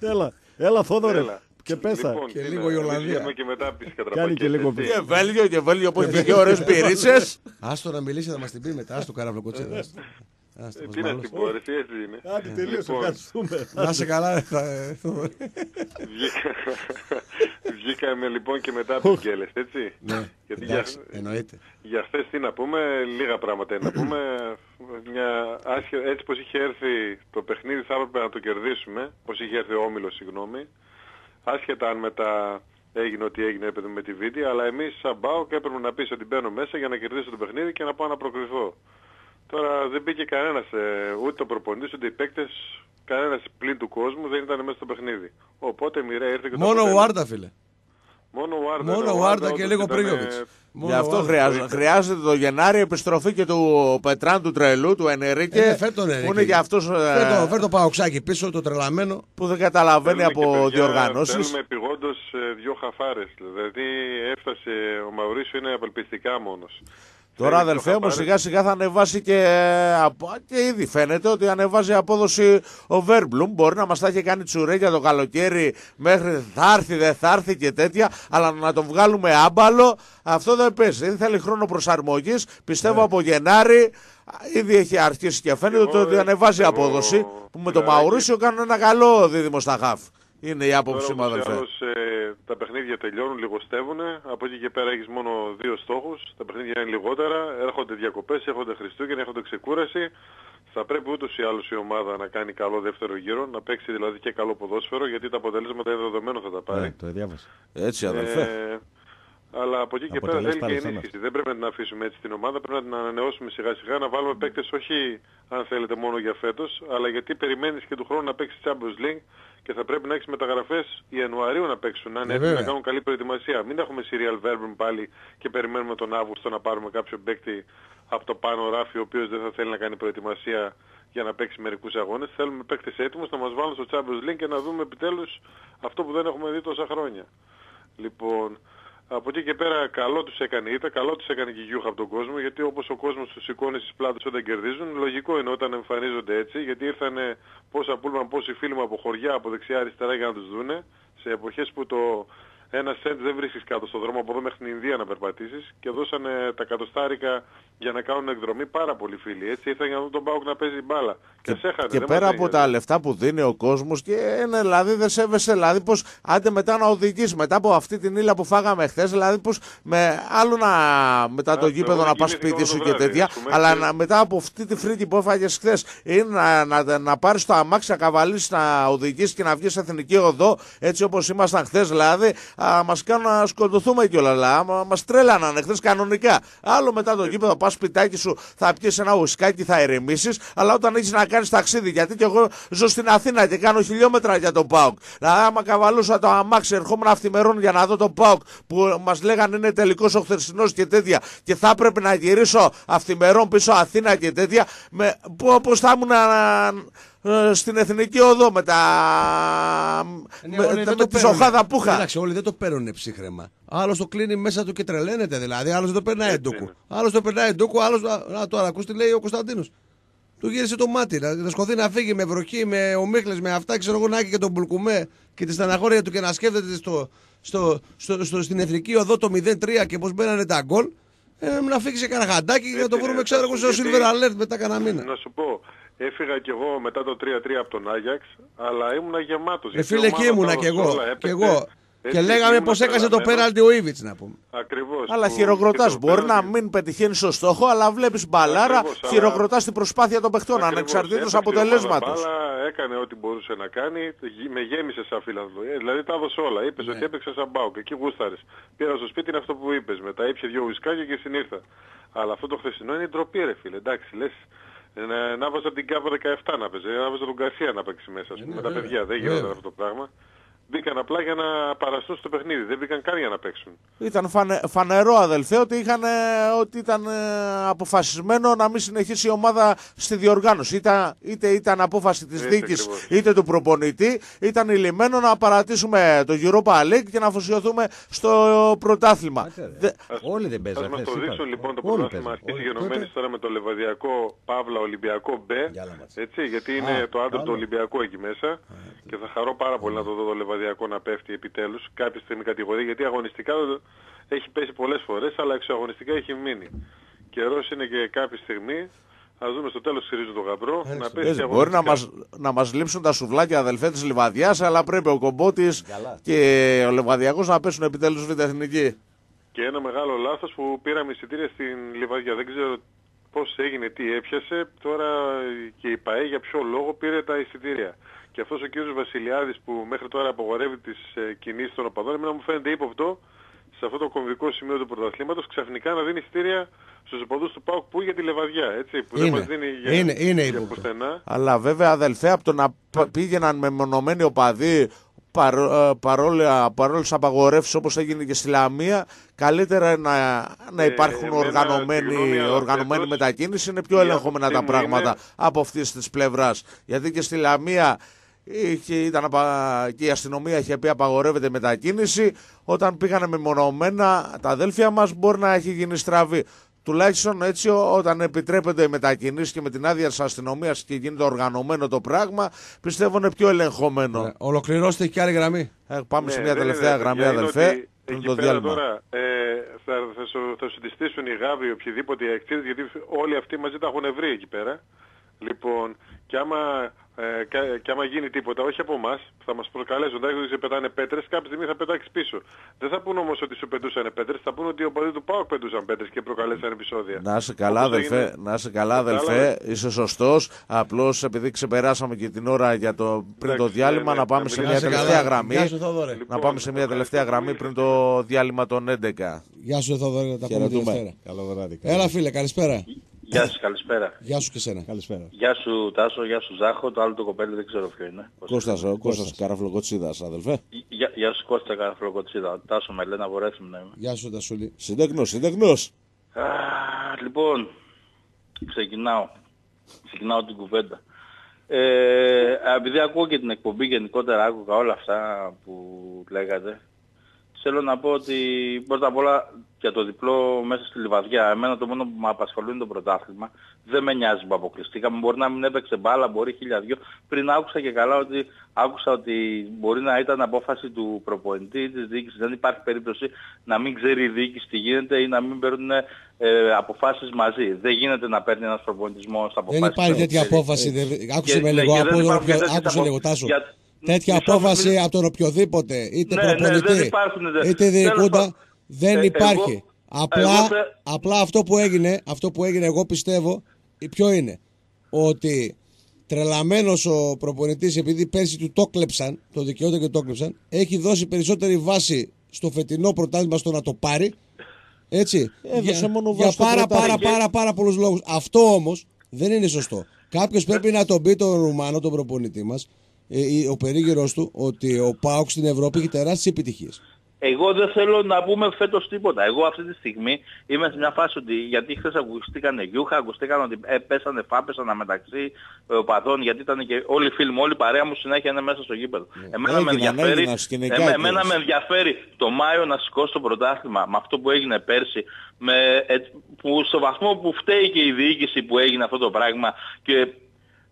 Έλα, έλα Θόδωρε. Έλα. Και πέσα. Λοιπόν, Και τι λίγο να- η Ολλανδία. βγαίνουμε και μετά από τις Κάνει κατραπακές, και λίγο έτσι. Και Βέλγιο και Βέλγιο που έχει και ωραίες πυρίτσες. Άστο να μιλήσει, θα μας την πει μετά. Άστο Καραφλοκοτσίδα. Άστο. Άστο, Ε, μας Τι να μαλώσει. την πω, ρε, εσύ έτσι είναι. Άντε, τελείωσε, Λοιπόν, ευχαριστούμε. Να είσαι καλά, ρε, θα- ε, Θοδωρή. βγήκα- Βγήκαμε λοιπόν και μετά από τις γκέλες, έτσι. Ναι, Γιατί για, εντάξει, εννοείται. για χθες τι να πούμε, λίγα πράγματα είναι να πούμε. Μια άσχε, έτσι πως είχε έρθει το παιχνίδι θα έπρεπε να το κερδίσουμε, πως είχε έρθει ο Όμιλος, συγγνώμη. Άσχετα αν μετά έγινε ό,τι έγινε έπαιδε με τη βίντεο, αλλά εμείς σαν ΠΑΟΚ έπρεπε να πεις ότι μπαίνω μέσα για να κερδίσω το παιχνίδι και να πάω να προκριθώ. Τώρα δεν μπήκε κανένας, ε, ούτε ο προπονητής, ούτε οι παίκτες, κανένας πλην του κόσμου δεν ήταν μέσα στο παιχνίδι. Οπότε μοιραία ήρθε και το Μόνο ο αποτέλεσμα. Άρτα, φίλε. Μόνο ο Άρτα. Μόνο ναι, ο Άρτα και όντως λίγο ήταν, Πρίγιοβιτς. ε, Μόνο Γι' ο αυτό Άρτα. χρειάζεται, χρειάζεται το Γενάρη επιστροφή και του Πετράν του Τρελού, του Ε, Ενερίκε. ναι, φέρ' τον Ενρίκε. που είναι και αυτός Φέρ το, φέρ το παοξάκι πίσω, το τρελαμένο. που δεν καταλαβαίνει Θέλουμε και από παιδιά, διοργανώσεις. Θέλουμε επιγόντως ε, δύο χαφάρες. Δηλαδή έφτασε ο Μαουρίσιο είναι απελπιστικά μόνος. Τώρα Θέλει δύο αδελφέ μου χαφάρες. σιγά σιγά θα ανεβάσει και, απο- και ήδη φαίνεται ότι ανεβάζει απόδοση ο Βέρμπλουμ. Μπορεί να μας τα έχει κάνει τσουρέκια το καλοκαίρι μέχρι θα έρθει δεν θα έρθει και τέτοια. Αλλά να τον βγάλουμε άμπαλο αυτό δεν παίζει. Δεν θέλει χρόνο προσαρμογής. Πιστεύω από Γενάρη ήδη έχει αρχίσει και φαίνεται Ναι. Εγώ, ότι ανεβάζει εγώ, απόδοση. Που με το Φιλαράκη. Μαουρίσιο κάνουν ένα καλό δίδυμο στα χαφ. Είναι η Τώρα άποψή μου ούτως ή αδελφέ. άλλως, ε, τα παιχνίδια τελειώνουν, λιγοστεύουν. Από εκεί και πέρα έχεις μόνο δύο στόχους. Τα παιχνίδια είναι λιγότερα. Έρχονται διακοπές, έρχονται Χριστούγεννα, έρχονται ξεκούραση. Θα πρέπει ούτως ή άλλως η ομάδα να κάνει καλό δεύτερο γύρο, να παίξει δηλαδή και καλό ποδόσφαιρο, γιατί τα αποτελέσματα είναι δεδομένο θα τα πάρει. Ναι, το διάβασα. Έτσι αδελφέ. Ε, αλλά από εκεί και πέρα Αποτελείς θέλει και πάλι ενίσχυση. Δεν πρέπει να την αφήσουμε έτσι την ομάδα. Πρέπει να την ανανεώσουμε σιγά σιγά. Να βάλουμε παίκτες όχι αν θέλετε μόνο για φέτος, αλλά γιατί περιμένεις και του χρόνου να παίξει Champions League και θα πρέπει να έχεις μεταγραφές Ιανουαρίου να παίξουν. Να είναι Ε, έτοιμοι να βέβαια. κάνουν καλή προετοιμασία. Μην έχουμε serial verbum πάλι και περιμένουμε τον Αύγουστο να πάρουμε κάποιο παίκτη από το πάνω ράφι ο οποίος δεν θα θέλει να κάνει προετοιμασία για να παίξει μερικούς αγώνες. Θέλουμε παίκτες έτοιμους να μας βάλουν στο Champions League και να δούμε επιτέλους αυτό που δεν έχουμε δει τόσα χρόνια. Λοιπόν, από εκεί και πέρα καλό τους έκανε η ήττα, καλό τους έκανε και η Γιούχα από τον κόσμο, γιατί όπως ο κόσμος τους σηκώνει στις πλάτες όταν κερδίζουν, λογικό είναι όταν εμφανίζονται έτσι, γιατί ήρθανε πόσα πούλμαν, πόσοι φίλοι μου από χωριά, από δεξιά αριστερά για να τους δούνε, σε εποχές που το ένα σέντ δεν βρίσκεις κάτω στον δρόμο από εδώ μέχρι την Ινδία να περπατήσεις και δώσανε τα κατοστάρικα για να κάνουν εκδρομή πάρα πολλοί φίλοι. Έτσι ήρθαν για να δουν τον Πάοκ να παίζει μπάλα. Και, σε έχανε, Και δεν πέρα μας από έγινε. τα λεφτά που δίνει ο κόσμος, και είναι, δηλαδή δεν σέβεσαι, δηλαδή πως άντε μετά να οδηγήσει, μετά από αυτή την ύλα που φάγαμε χθες, δηλαδή πως με άλλο να μετά το Α, γήπεδο εγώ να πας κοιμήθηκα σπίτι όλο σου το και βράδυ, τέτοια, ας πούμε, αλλά και- να, μετά από αυτή τη φρίκη που έφαγες χθες είναι να, να, να πάρεις το αμάξι, να καβαλήσει, να οδηγήσει και να βγεις σε εθνική οδό, έτσι όπως ήμασταν χθες, δηλαδή μας κάνουν να σκοτωθούμε κιόλα. Δηλαδή, μας τρέλαναν χθες κανονικά. Άλλο μετά το γήπεδο, πας σπιτάκι σου, θα πιει ένα ουσκάκι, θα ηρεμήσεις, αλλά όταν έχεις να κάνεις ταξίδι, γιατί και εγώ ζω στην Αθήνα και κάνω χιλιόμετρα για τον Πάουκ. Δηλαδή, άμα καβαλούσα το αμάξι, ερχόμουν αυθημερών για να δω τον Πάουκ που μας λέγανε είναι τελικός ο χθεσινός και τέτοια, και θα έπρεπε να γυρίσω αυθημερών πίσω Αθήνα και τέτοια, με, πώ θα ήμουν να, ε, στην εθνική οδό με τα. Ναι, με, όλοι με, δεν το τη παίρνουνε. σοχάδα που είχα. Εντάξει, όλοι δεν το παίρνουν ψύχρεμα. Άλλος το κλείνει μέσα του και τρελαίνεται δηλαδή. Άλλος δεν το περνάει εντόκου. Άλλος το περνάει εντόκου, άλλο. Να τώρα ακούς τι λέει ο Κωνσταντίνος. του γύρισε το μάτι. Να, να σκοθεί να φύγει με βροχή, με ομίχλες, με αυτά. Ξέρω εγώ να έχει και τον Μπουλκουμέ και τη στεναχώρια του και να σκέφτεται στο, στο, στο, στο, στην εθνική οδό το 0-3 και πώς μπαίνανε τα γκολ. Ε, να φύγει σε καραχαντάκι και να το βρούμε, ξέρω εγώ, στο Silver Alert μετά κανένα μήνα. Να σου πω, έφυγα κι εγώ μετά το 3-3 από τον Άγιαξ, αλλά ήμουνα γεμάτος. Ε, φίλε, και ήμουνα κι εγώ. Και εγώ. Και λέγαμε πω έκασε το πέραλτι ο Ήβιτς να πούμε. Ακριβώς. Αλλά χειροκροτάς. Μπορεί να μην πετυχαίνεις στο στόχο, αλλά βλέπεις μπαλάρα, χειροκροτάς την προσπάθεια των παιχτών ανεξαρτήτως αποτελέσματος. Αλλά έκανε ό,τι μπορούσε να κάνει, με γέμισε σαν φίλανδο. Ε, δηλαδή τα έδωσε όλα. Είπε ναι. ότι έπαιξε σαν μπάουκ. Εκεί γούσταρες. Πήρα στο σπίτι είναι αυτό που είπες. Μετά ήπια δυο ουισκάκια και συνήρθα. Αλλά αυτό το χθεσινό είναι ντροπή, ρε φίλε. Εντάξει, λες. Να, να βάζα την ΚΑΠΑ 17 να παίζει, να βάζα τον Καρσία να παίξει μέσα, ας πούμε, με τα παιδιά. Δεν γίνεται αυτό το πράγμα. Μπήκαν απλά για να παραστούν στο παιχνίδι. Δεν μπήκαν καν για να παίξουν. Ήταν φανε, φανερό αδελφέ ότι, είχαν, ότι ήταν ε, αποφασισμένο να μην συνεχίσει η ομάδα στη διοργάνωση. Ήταν, είτε ήταν απόφαση της δίκης είτε του προπονητή. Ήταν ηλυμένο να παρατήσουμε το Europa League και να αφοσιωθούμε στο πρωτάθλημα. Δε... Όλοι δεν παίζουν. Θα μας το δείξουν λοιπόν το πρωτάθλημα αρχής γενομένης τώρα με το Λεβαδιακό Παύλα Ολυμπιακό B. Έτσι, γιατί είναι το άντρο του Ολυμπιακού εκεί μέσα. Και θα χαρώ πάρα πολύ να το δω το Λεβαδιακό να πέφτει επιτέλους κάποια στιγμή κατηγορία γιατί αγωνιστικά έχει πέσει πολλές φορές αλλά εξωαγωνιστικά έχει μείνει. Καιρός είναι και κάποια στιγμή Α δούμε στο τέλος ξυρίζει το γαμπρό. να πέσει μπορεί να μας, να μας λείψουν τα σουβλάκια αδελφέ της Λιβαδιάς αλλά πρέπει ο Κομπότης και ο Λιβαδιάκος να πέσουν επιτέλους β' εθνική. Και ένα μεγάλο λάθος που πήραμε εισιτήρια στην Λιβαδιά. Δεν ξέρω πώς έγινε, τι έπιασε. Τώρα και η ΠαΕ για ποιο λόγο πήρε τα εισιτήρια. Και αυτός ο κύριος Βασιλιάδης που μέχρι τώρα απογορεύει τις ε, κινήσεις των οπαδών, εμένα μου φαίνεται ύποπτο σε αυτό το κομβικό σημείο του πρωταθλήματος ξαφνικά να δίνει στήρια στους οπαδούς του ΠΑΟΚ που για τη Λεβαδιά, έτσι, που είναι, δεν μας δίνει για, είναι, είναι για πουθενά. Αλλά βέβαια αδελφέ από το να πήγαιναν με μονομένοι οπαδοί παρό, ε, παρόλα, παρόλες απαγορεύσεις όπως έγινε και στη Λαμία καλύτερα να, να ε, υπάρχουν ε, οργανωμένοι, οργανωμένη μετακίνηση είναι πιο ελεγχόμενα τα πράγματα είναι... από αυτής της πλευράς. γιατί και στη Λαμία Είχε, ήταν, και η αστυνομία είχε πει απαγορεύεται μετακίνηση. Όταν πήγανε μεμονωμένα τα αδέλφια μας μπορεί να έχει γίνει στραβή. Τουλάχιστον έτσι όταν επιτρέπεται η μετακίνηση και με την άδεια της αστυνομίας και γίνεται οργανωμένο το πράγμα πιστεύω είναι πιο ελεγχόμενο. Ναι, ολοκληρώστε και άλλη γραμμή. Ε, πάμε ναι, σε μια τελευταία γραμμή αδελφέ. Εκεί το πέρα τώρα ε, θα, θα, σου, θα σου τη στήσουν οι γάβοι οποιοδήποτε εκτήρες γιατί όλοι αυτοί μαζί τα έχουν βρει εκεί πέρα. Λοιπόν, και άμα ε, και άμα γίνει τίποτα, όχι από εμάς, θα μας προκαλέσουν. Δεν σε πετάνε πέτρες, κάποια στιγμή θα πετάξει πίσω. Δεν θα πούνε όμως ότι σου πετούσαν πέτρες, θα πούνε ότι ο παδί του Πάοκ πετούσαν πέτρες και προκαλέσαν επεισόδια. Να είσαι καλά, αδελφέ, έγινε... να είσαι καλά, αδελφέ. Είσαι σωστός. Απλώς επειδή ξεπεράσαμε και την ώρα για το, πριν το διάλειμμα, ναι, να πάμε σε μια τελευταία γραμμή. Να πάμε σε μια τελευταία γραμμή πριν το διάλειμμα των 11. Γεια σου, Θοδωρή, να τα πούμε. Έλα, φίλε, καλησπέρα. Γεια σας, καλησπέρα. Γεια σου και σένα. Καλησπέρα. Γεια σου Τάσο, γεια σου Ζάχο, το άλλο το κοπέλι δεν ξέρω ποιο είναι. Κώστας, ο Κώστας Καραφλοκοτσίδας, αδελφέ. Γεια, γεια σου Κώστα Καραφλοκοτσίδα, Τάσο με λένε Βορέθιμ να είμαι. Γεια σου Τασούλη. Συντέκνος, συντέκνος. λοιπόν, ξεκινάω. Ξεκινάω την κουβέντα. Ε, επειδή ακούω και την εκπομπή γενικότερα, άκουγα όλα αυτά που λέγατε θέλω να πω ότι πρώτα απ' όλα για το διπλό μέσα στη Λιβαδιά, εμένα το μόνο που με απασχολεί είναι το πρωτάθλημα. Δεν με νοιάζει που αποκλειστήκαμε. Μπορεί να μην έπαιξε μπάλα, μπορεί χίλια δυο. Πριν άκουσα και καλά ότι άκουσα ότι μπορεί να ήταν απόφαση του προπονητή ή της διοίκησης. Δεν υπάρχει περίπτωση να μην ξέρει η διοίκηση τι γίνεται ή να μην παίρνουν ε, αποφάσεις μαζί. Δεν γίνεται να παίρνει ένας προπονητής μόνος αποφάσεις. Δεν υπάρχει τέτοια απόφαση. Άκουσε με λίγο, άκουσε λίγο Τάσο τέτοια απόφαση από τον οποιοδήποτε, είτε ναι, ναι προπονητή, ναι, υπάρχουν, είτε διοικούντα, δεν ε, υπάρχει. απλά, απλά αυτό που έγινε, αυτό που έγινε εγώ πιστεύω, ποιο είναι, ότι τρελαμένος ο προπονητής επειδή πέρσι του το κλέψαν, το δικαιώται και το κλέψαν, έχει δώσει περισσότερη βάση στο φετινό πρωτάθλημα στο να το πάρει, έτσι, για, μόνο για πάρα, πάρα, πάρα, πάρα πολλούς λόγους. Αυτό όμως δεν είναι σωστό. Κάποιος πρέπει να τον πει τον Ρουμάνο, τον προπονητή μας, ε, ο περίγυρος του ότι ο Πάουκ στην Ευρώπη έχει τεράστιες επιτυχίες. Εγώ δεν θέλω να πούμε φέτος τίποτα. Εγώ αυτή τη στιγμή είμαι σε μια φάση ότι γιατί χθες ακουστήκανε γιούχα, ακουστήκαν ότι ε, πέσανε φάπες αναμεταξύ ε, οπαδών, γιατί ήταν και όλοι οι φίλοι μου, όλη η παρέα μου συνέχεια είναι μέσα στο γήπεδο. Ναι. Εμένα, με ενδιαφέρει, εμένα, εμένα με ενδιαφέρει το Μάιο να σηκώσει το πρωτάθλημα με αυτό που έγινε πέρσι, με, ε, που στο βαθμό που φταίει και η διοίκηση που έγινε αυτό το πράγμα και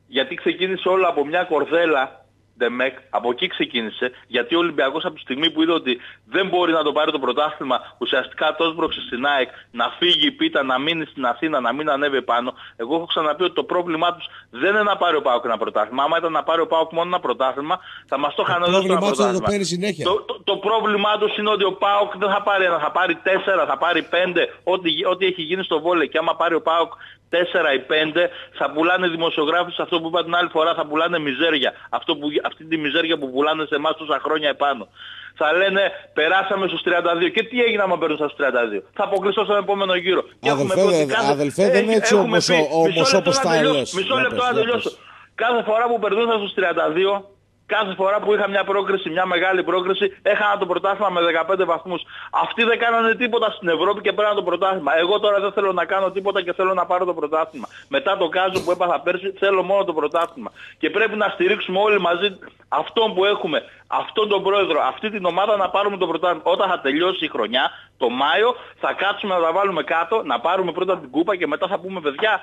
γιατί ξεκίνησε όλο από μια κορδέλα Ντεμεκ, από εκεί ξεκίνησε, γιατί ο Ολυμπιακός από τη στιγμή που είδε ότι δεν μπορεί να το πάρει το πρωτάθλημα, ουσιαστικά το έσπρωξε στην ΑΕΚ, να φύγει η πίτα, να μείνει στην Αθήνα, να μην ανέβει πάνω. Εγώ έχω ξαναπεί ότι το πρόβλημά τους δεν είναι να πάρει ο ΠΑΟΚ ένα πρωτάθλημα. Άμα ήταν να πάρει ο ΠΑΟΚ μόνο ένα πρωτάθλημα, θα μας το είχαν δώσει ένα πρωτάθλημα. Το, το, το, το πρόβλημά τους είναι ότι ο ΠΑΟΚ δεν θα πάρει ένα, θα πάρει τέσσερα, θα πάρει πέντε, ό,τι, ό,τι έχει γίνει στο βόλε. Και άμα πάρει ο ΠΑΟΚ 4 ή 5 θα πουλάνε δημοσιογράφους αυτό που είπα την άλλη φορά θα πουλάνε μιζέρια. Αυτό που, αυτή τη μιζέρια που πουλάνε σε εμάς τόσα χρόνια επάνω. Θα λένε περάσαμε στους 32 και τι έγινε άμα περνούσα στους 32. Θα αποκλειστώ στον επόμενο γύρο. Αδελφέ, κάθε... αδελφέ δεν είναι έτσι όμως, όμως όπως τα λες. Μισό λεπτό να τελειώσω. Κάθε φορά που περνούσα στους 32 Κάθε φορά που είχα μια πρόκριση, μια μεγάλη πρόκριση, έχανα το πρωτάθλημα με 15 βαθμούς. Αυτοί δεν κάνανε τίποτα στην Ευρώπη και πέραν το πρωτάθλημα. Εγώ τώρα δεν θέλω να κάνω τίποτα και θέλω να πάρω το πρωτάθλημα. Μετά το κάζο που έπαθα πέρσι, θέλω μόνο το πρωτάθλημα. Και πρέπει να στηρίξουμε όλοι μαζί αυτόν που έχουμε, αυτόν τον πρόεδρο, αυτή την ομάδα να πάρουμε το πρωτάθλημα. Όταν θα τελειώσει η χρονιά, το Μάιο, θα κάτσουμε να τα βάλουμε κάτω, να πάρουμε πρώτα την κούπα και μετά θα πούμε παιδιά,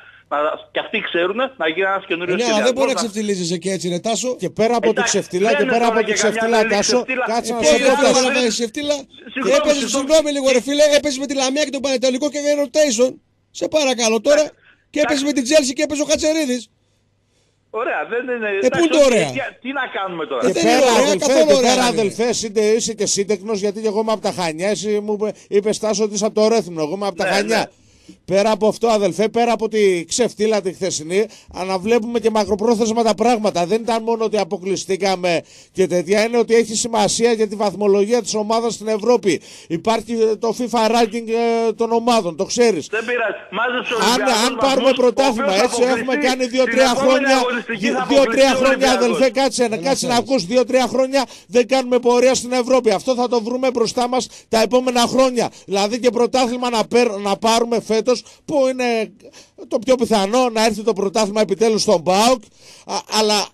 και αυτοί ξέρουν να γίνει ένας καινούριος Ναι, αλλά δεν μπορεί να ξεφτυλίζεσαι και έτσι, ρε Τάσο. Και πέρα από το ξεφτυλά και πέρα από το ξεφτυλά, Τάσο, κάτσε να σε πω. να ξεφτυλά. Και έπαιζες, συγγνώμη λίγο, ρε φίλε, έπαιζες με τη Λαμία και τον Πανετολικό και για rotation. Σε παρακαλώ τώρα. Και έπαιζες με την Τζέλση και έπαιζε ο Κατσερίδης. Ωραία, δεν είναι. Ε, πού είναι ωραία; Τι, να κάνουμε τώρα; Και πέρα, αδελφέ, πέρα αδελφέ, είτε είσαι και σύντεκνος, γιατί εγώ είμαι από τα Χανιά. Εσύ μου είπε Στάσο ότι είσαι από το Ρέθμνο. Εγώ είμαι από τα ναι, Χανιά. Ναι. Πέρα από αυτό, αδελφέ, πέρα από τη ξεφτύλα τη χθεσινή, αναβλέπουμε και μακροπρόθεσμα τα πράγματα. Δεν ήταν μόνο ότι αποκλειστήκαμε και τέτοια, είναι ότι έχει σημασία για τη βαθμολογία της ομάδας στην Ευρώπη. Υπάρχει το FIFA ranking ε, των ομάδων, το ξέρεις. Δεν πειράζει. Αν, αν πάρουμε πρωτάθλημα, έτσι έχουμε κάνει 2-3 χρόνια. 2-3 χρόνια, αδελφέ, κάτσε, κάτσε να ακούς 2-3 χρόνια δεν κάνουμε πορεία στην Ευρώπη. Αυτό θα το βρούμε μπροστά μας τα επόμενα χρόνια. Δηλαδή και πρωτάθλημα να, να πάρουμε φέτος που είναι το πιο πιθανό να έρθει το πρωτάθλημα επιτέλους στον ΠΑΟΚ. Αλλά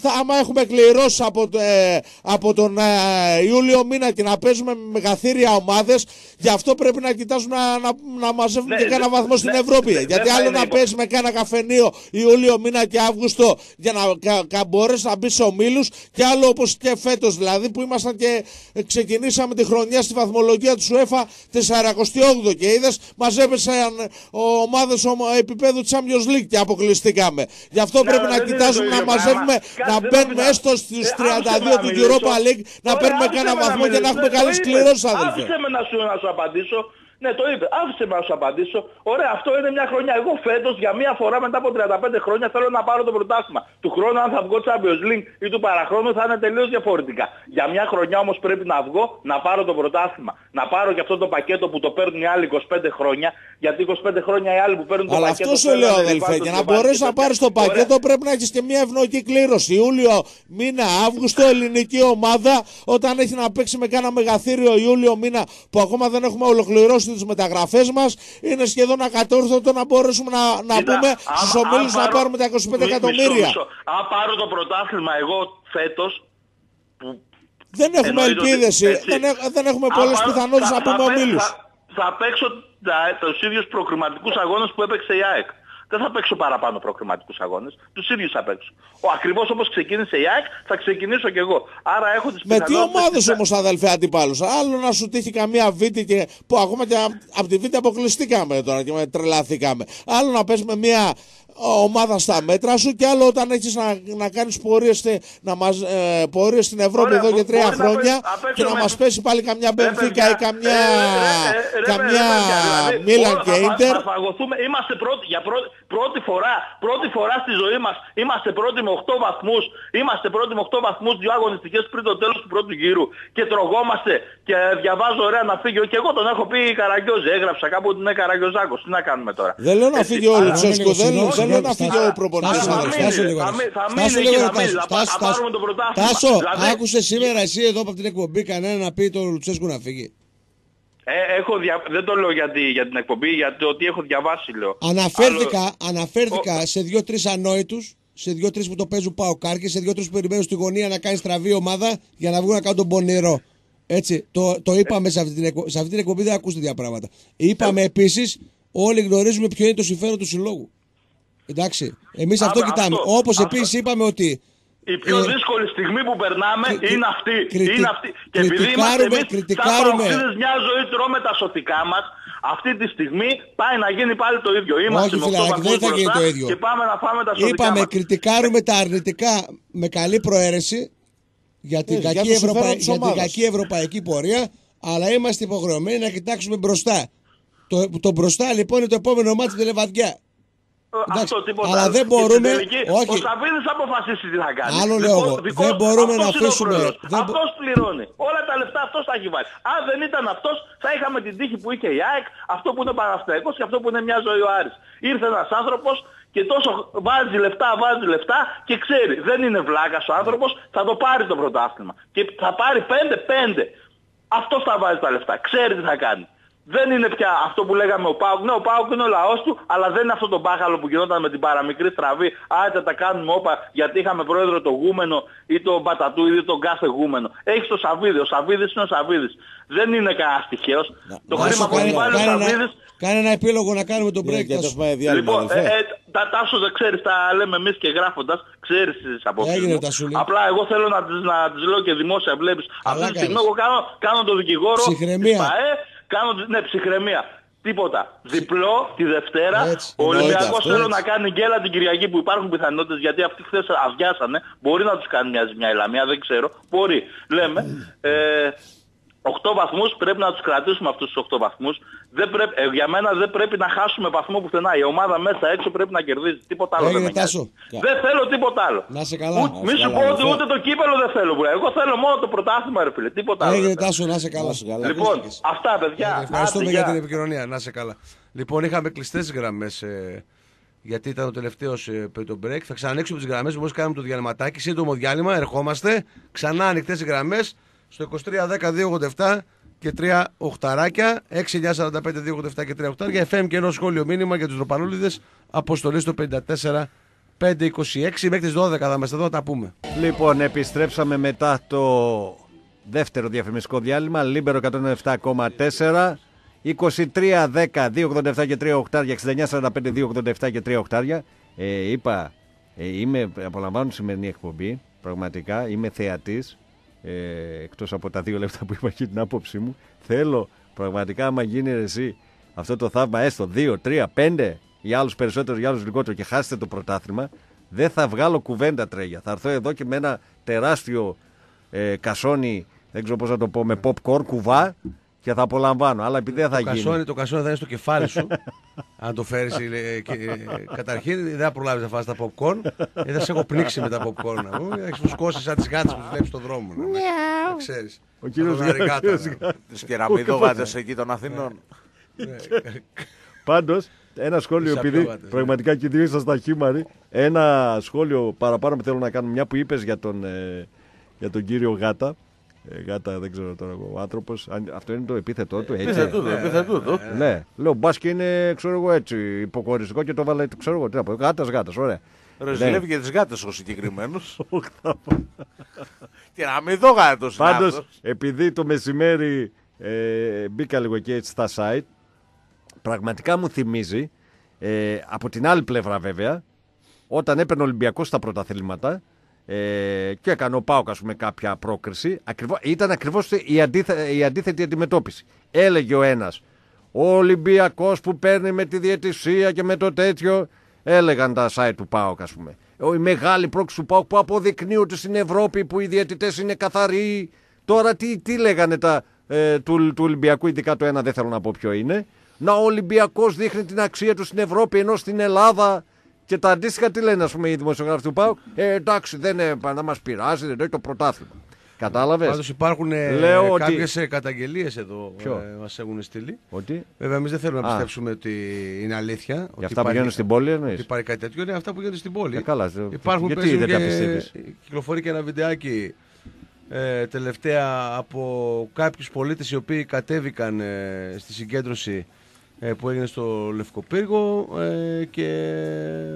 θα, άμα έχουμε κληρώσεις από, ε, από τον ε, Ιούλιο μήνα και να παίζουμε με μεγαθύρια ομάδες, γι' αυτό πρέπει να κοιτάζουμε να, να, να μαζεύουμε ναι, και κάνα βαθμό ναι, στην Ευρώπη. Ναι, Γιατί άλλο να παίζεις με κάνα καφενείο Ιούλιο μήνα και Αύγουστο για να κα, κα, μπορέσεις να μπεις σε ομίλους και άλλο όπως και φέτος δηλαδή που ήμασταν και ξεκινήσαμε τη χρονιά στη βαθμολογία του ΣΟΕΦΑ 48 και είδες μαζεύεσαν ομάδες επίπεδου Champions League και αποκλειστήκαμε. Γι' αυτό πρέπει να κοιτάζουμε να μαζεύουμε να μπαίνουμε έστω στους 32 του Europa League, να παίρνουμε κανένα βαθμό και να έχουμε καλέ κληρώσει, αδελφέ. Άφησε με να σου απαντήσω. Ναι, το είπε. Άφησε με να σου απαντήσω. Ωραία, αυτό είναι μια χρονιά. Εγώ φέτος για μια φορά μετά από 35 χρόνια θέλω να πάρω το πρωτάθλημα. Του χρόνου αν θα βγω Champions League ή του παραχρόνου θα είναι τελείως διαφορετικά. Για μια χρονιά όμως πρέπει να βγω να πάρω το πρωτάθλημα. Να πάρω και αυτό το πακέτο που το παίρνουν οι άλλοι 25 χρόνια. Γιατί 25 χρόνια οι άλλοι που παίρνουν Αλλά το πακέτο. Αλλά αυτό σου λέω αδελφέ. Για να μπορέσεις να πάρεις το πακέτο πρέπει να έχεις και μια ευνοϊκή κλήρωση. Ιούλιο, μήνα, Αύγουστο, ελληνική ομάδα όταν έχει να παίξει με κάνα μεγαθύριο Ιούλιο μήνα που ακόμα δεν έχουμε ολοκληρώσει τις μεταγραφές μας. Είναι σχεδόν ακατόρθωτο να μπορέσουμε να, να πούμε στους ομίλους να πάρουμε τα 25 εκατομμύρια. Αν πάρω το πρωτάθλημα εγώ φέτος. Δεν έχουμε ελπίδες. Δεν, δεν έχουμε πολλές πιθανότητες να πούμε ομίλους. Θα, θα παίξω τους ίδιους προκριματικούς αγώνες που έπαιξε η ΑΕΚ δεν θα παίξω παραπάνω προκριματικούς αγώνες. Τους ίδιους θα παίξω. Ο ακριβώς όπως ξεκίνησε η ΑΕΚ θα ξεκινήσω κι εγώ. Άρα έχω τις Με τι ομάδες όμως αδελφέ αντιπάλους; Άλλο να σου τύχει καμία βίτη και που ακόμα και από τη βίτη αποκλειστήκαμε τώρα και τρελαθήκαμε. Άλλο να παίζουμε μια ομάδα στα μέτρα σου και άλλο όταν έχεις να, να κάνεις πορείες, να μας, ε, πορείες στην Ευρώπη Ωραία, εδώ και τρία χρόνια και να μας πέσει πάλι καμιά Μπενφίκα ή καμιά, καμιά Μίλαν και Ίντερ. Είμαστε πρώτοι, για πρώτη, πρώτη, φορά, πρώτη φορά στη ζωή μας είμαστε πρώτοι με 8 βαθμούς, είμαστε πρώτοι με 8 βαθμούς δύο αγωνιστικές πριν το τέλος του πρώτου γύρου και τρογόμαστε και διαβάζω ωραία να φύγει και εγώ τον έχω πει Καραγκιόζη, έγραψα κάπου ότι είναι Καραγκιόζάκος, τι να κάνουμε τώρα. Δεν λέω να φύγει ο Λουτσέσκο, δεν θέλω να φύγει ο προπονητής. Θα μείνει εκεί, θα μείνει, θα πάρουμε το πρωτάθλημα. Τάσο, δηλαδή- άκουσε σήμερα εσύ εδώ από την εκπομπή κανένα να πει το Λουτσέσκου να φύγει. Ε, έχω δια... Δεν το λέω γιατί, για την εκπομπή, γιατί ότι έχω διαβάσει λέω. Αναφέρθηκα, Άλλο... αναφέρθηκα σε δύο-τρεις ανόητους, σε δύο-τρεις που το παίζουν πάω κάρκι, σε δύο-τρεις που περιμένουν στη γωνία να κάνει στραβή ομάδα για να βγουν να κάνουν τον πονηρό. Έτσι, το, το είπαμε σε αυτή, την, σε αυτή την εκπομπή, δεν ακούστε τέτοια πράγματα. Είπαμε ε... επίσης όλοι γνωρίζουμε ποιο είναι το συμφέρον του συλλόγου. Εντάξει. Εμείς αυτό αυτό, κοιτάμε. αυτό, Όπως αυτό. επίσης είπαμε ότι. Η πιο ε, δύσκολη στιγμή που περνάμε κρι- είναι αυτή. κριτικ- είναι αυτή. Και επειδή είμαστε κριτικάρουμε- εμείς σαν κριτικάρουμε. παροξίδες μια ζωή τρώμε τα σωτικά μας, αυτή τη στιγμή πάει να γίνει πάλι το ίδιο. Είμαστε Όχι, με φιλαράκι, οκτώ δεν θα βαθμούς γίνει μπροστά το ίδιο. Και πάμε να φάμε τα σωτικά Είπαμε, μας. κριτικάρουμε τα αρνητικά με καλή προαίρεση για την, Ε, για κακή, το συμφέρον ευρωπαϊ- της για την ομάδας. κακή ευρωπαϊκή πορεία, αλλά είμαστε υποχρεωμένοι να κοιτάξουμε μπροστά. Το, το μπροστά λοιπόν είναι το επόμενο μάτι στην Λεβαδιά. Ε, εντάξει, Αυτό τίποτα. αλλά άλλο. δεν Και στην μπορούμε- τελική, όχι. Ο Σαββίδης θα αποφασίσει τι θα κάνει. Άλλο λέω εγώ. Δικό- Δεν μπορούμε να αυτός είναι ο αφήσουμε- πρόεδρος. δεν μπο- Αυτός πληρώνει. Όλα τα λεφτά αυτός τα έχει βάλει. Αν δεν ήταν αυτός θα είχαμε την τύχη που είχε η ΑΕΚ, αυτό που είναι ο Παναθηναϊκός και αυτό που είναι μια ζωή ο Άρης. Ήρθε ένας άνθρωπος και τόσο βάζει λεφτά, βάζει λεφτά και ξέρει, δεν είναι βλάκας ο άνθρωπος, θα το πάρει το πρωτάθλημα. Και θα πάρει 5-5. Αυτός θα βάζει τα λεφτά. Ξέρει τι θα κάνει. Δεν είναι πια αυτό που λέγαμε ο Πάουκ. Ναι, ο Πάουκ είναι ο λαός του, αλλά δεν είναι αυτό το μπάχαλο που γινόταν με την παραμικρή στραβή. Άντε τα κάνουμε όπα γιατί είχαμε πρόεδρο το Γούμενο ή τον Μπατατούιδη ή τον κάθε Γούμενο. Έχει το Σαββίδη. Ο Σαββίδης είναι ο Σαββίδης. Δεν είναι κανένας τυχαίος. Το Να χρήμα σου που έχει κάνει- βάλει ο κάνε ένα- Σαββίδης Κάνε ένα επίλογο να κάνουμε τον break. Γιατί θα σου- έχουμε διάλειμμα, Λοιπόν, ε, αδελφέ. ε, τα, τάσο δεν ξέρεις, τα λέμε εμείς και γράφοντας, ξέρεις τις απόψεις Έγινε, μου. Τασούλη. Απλά εγώ θέλω να τις, να τις λέω και δημόσια, βλέπεις. Αυτή τη στιγμή κάνεις. εγώ κάνω, κάνω το δικηγόρο Ψυχραιμία. της ΠΑΕ, κάνω, ναι, ψυχραιμία. Τίποτα. Διπλό τη Δευτέρα. Έτσι. Ο Ολυμπιακός αυτό, θέλω έτσι. να κάνει γκέλα την Κυριακή που υπάρχουν πιθανότητες γιατί αυτοί χθες αδειάσανε. Μπορεί να τους κάνει μια ζημιά η Λαμία, δεν ξέρω. Μπορεί. Λέμε. Ε, 8 βαθμούς πρέπει να τους κρατήσουμε αυτούς τους 8 βαθμούς. Δεν πρέπει, ε, για μένα δεν πρέπει να χάσουμε βαθμό πουθενά. Η ομάδα μέσα έξω πρέπει να κερδίζει. Τίποτα άλλο Έγινε, δεν με νοιάζει. Τάσο. Δεν θέλω τίποτα άλλο. Να σε καλά. Ούτε- Να Μη σε σου καλά, πω ότι αδελφέ. ούτε το κύπελο δεν θέλω. Μπρο. Εγώ θέλω μόνο το πρωτάθλημα ρε φίλε. Τίποτα άλλο. Έγινε δεν θέλω. τάσο, να σε καλά. Να σε καλά. Λοιπόν, Ακούστηκες. αυτά παιδιά. Ε, Ευχαριστούμε Άντε, για γεια. την επικοινωνία. Να σε καλά. Λοιπόν, είχαμε κλειστές γραμμές γιατί ήταν ο τελευταίος ε, το break. Θα ξανανοίξουμε τις γραμμές μόλι κάνουμε το διαλυματάκι. Σύντομο διάλειμμα, ερχόμαστε. Ξανά ανοιχτές γραμμές στο 2310-287 και 3 οχταράκια. 6945-287 και 3 οχτάρια. FM και ένα σχόλιο μήνυμα για τους Ροπανούλιδες. Αποστολή στο 54 526 μέχρι τις 12 θα είμαστε εδώ να τα πούμε. Λοιπόν, επιστρέψαμε μετά το δεύτερο διαφημιστικό διάλειμμα. Λίμπερο 107,4. 23, 10, 287 και 3 οχτάρια, 69, 45, 287 και 3 οχτάρια. Ε, είπα, ε, είμαι, απολαμβάνω τη σημερινή εκπομπή, πραγματικά, είμαι θεατής, ε, εκτός από τα δύο λεπτά που είπα και την άποψή μου. Θέλω, πραγματικά, άμα γίνει ρε εσύ αυτό το θαύμα, έστω 2, 3, 5, για άλλους περισσότερους, για άλλους λιγότερο και χάσετε το πρωτάθλημα, δεν θα βγάλω κουβέντα τρέγια. Θα έρθω εδώ και με ένα τεράστιο ε, κασόνι, δεν ξέρω πώς να το πω, με popcorn κουβά και θα απολαμβάνω. Αλλά επειδή δεν θα Το γίνει. κασόνι, το κασόνι θα είναι στο κεφάλι σου. αν το φέρεις. καταρχήν δεν θα προλάβεις να φας τα popcorn. ή θα σε έχω πνίξει με τα popcorn. να μου. Θα έχει φουσκώσει σαν τις γάτε που βλέπεις στον δρόμο. Να, να ξέρεις. Ο κύριος Τα δωρικάτα, Γιάννης να. Τις κεραμιδόγατες εκεί των Αθηνών. Πάντως, ένα σχόλιο, Τις επειδή απλόβατες, ναι. πραγματικά και οι δύο ήσασταν χήμαροι, ένα σχόλιο παραπάνω που θέλω να κάνω, μια που είπες για, τον, ε, για τον κύριο Γάτα. Ε, γάτα, δεν ξέρω τώρα ο άνθρωπος. Αυτό είναι το επίθετό του, έτσι; Επιθετούτο, επιθετούτο. Ναι, λέω μπας και είναι ξέρω εγώ έτσι υποκοριστικό και το βάλε, ξέρω εγώ τι να πω. Γάτας, γάτας, ωραία. Ρε, Ναι. ζηλεύει και τις γάτες ο συγκεκριμένος. Κεραμιδόγατος είναι Πάντως, αυτός. επειδή το μεσημέρι ε, μπήκα λίγο και έτσι στα site, πραγματικά μου θυμίζει ε, από την άλλη πλευρά βέβαια, όταν έπαιρνε ο Ολυμπιακός στα πρωταθλήματα ε, και έκανε ο Πάοκ ας πούμε, κάποια πρόκριση, ακριβώς, ήταν ακριβώς η, αντίθε, η αντίθετη αντιμετώπιση. Έλεγε ο ένας, ο Ολυμπιακός που παίρνει με τη διαιτησία και με το τέτοιο, έλεγαν τα site του ΠΑΟΚ, ας πούμε. Ο, η μεγάλη πρόκληση του ΠΑΟΚ που αποδεικνύει ότι στην Ευρώπη που οι διαιτητές είναι καθαροί. Τώρα τι, τι λέγανε τα, ε, του, του Ολυμπιακού, ειδικά το ένα δεν θέλω να πω ποιο είναι. Να ο Ολυμπιακός δείχνει την αξία του στην Ευρώπη ενώ στην Ελλάδα. Και τα αντίστοιχα τι λένε, ας πούμε, οι δημοσιογράφοι του ΠΑΟΚ; Ε, εντάξει, δεν είναι να μας πειράζει, δεν είναι το πρωτάθλημα. Κατάλαβες; Πάντως υπάρχουν Λέω ότι- κάποιες καταγγελίες εδώ Ποιο; ε, μας έχουν στείλει. Ότι; Βέβαια, εμείς δεν θέλουμε να Α. πιστέψουμε ότι είναι αλήθεια. ότι για αυτά που γίνονται στην πόλη εννοείς; Ότι υπάρχει κάτι τέτοιο. Είναι αυτά που γίνονται στην πόλη. Ε, καλά, Υπάρχουν γιατί παίζουν δεν τα και- πιστεύεις; Κυκλοφορεί και ένα βιντεάκι ε, τελευταία από κάποιους πολίτες οι οποίοι κατέβηκαν ε, στη συγκέντρωση ε, που έγινε στο Λευκοπύργο ε, και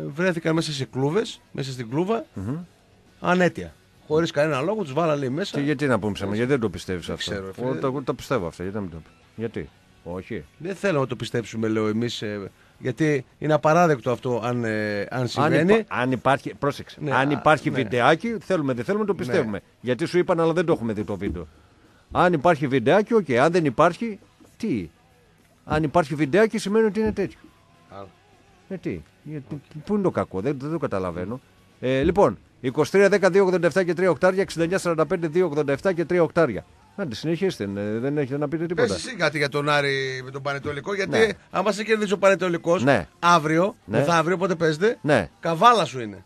βρέθηκαν μέσα σε κλούβες, μέσα στην κλούβα, ανέτεια. Χωρίς κανένα λόγο, τους βάλανε λέει, μέσα. Και γιατί να πούμε ψέμα, γιατί δεν το πιστεύεις αυτό; ξέρω, Εγώ φίλε. το, το πιστεύω αυτό, γιατί να μην το πεις; Γιατί; Όχι. Δεν θέλω να το πιστέψουμε, λέω εμείς. γιατί είναι απαράδεκτο αυτό αν, ε, αν συμβαίνει. Αν, υπά- αν υπάρχει, πρόσεξε, Ναι, αν α, υπάρχει ναι. βιντεάκι, θέλουμε δεν θέλουμε, το πιστεύουμε. Γιατί σου είπαν, αλλά δεν το έχουμε δει το βίντεο. Αν υπάρχει βιντεάκι, οκ. Αν δεν υπάρχει, τι; Αν υπάρχει βιντεάκι σημαίνει ότι είναι τέτοιο. Ε, τι. Γιατί, πού είναι το κακό, δεν, δεν το καταλαβαίνω. Ε, λοιπόν, 23, 10, 2, 87 και 3 οχτάρια, 69, 45, 2, 87 και 3 οκτάρια. Άντε, συνεχίστε, ε, δεν έχετε να πείτε τίποτα. Πες εσύ κάτι για τον Άρη με τον Πανετολικό. Γιατί Ναι. άμα σε κερδίσει ο Πανετολικός Ναι. αύριο, Ναι. μεθαύριο, πότε παίζετε, Ναι. καβάλα σου είναι.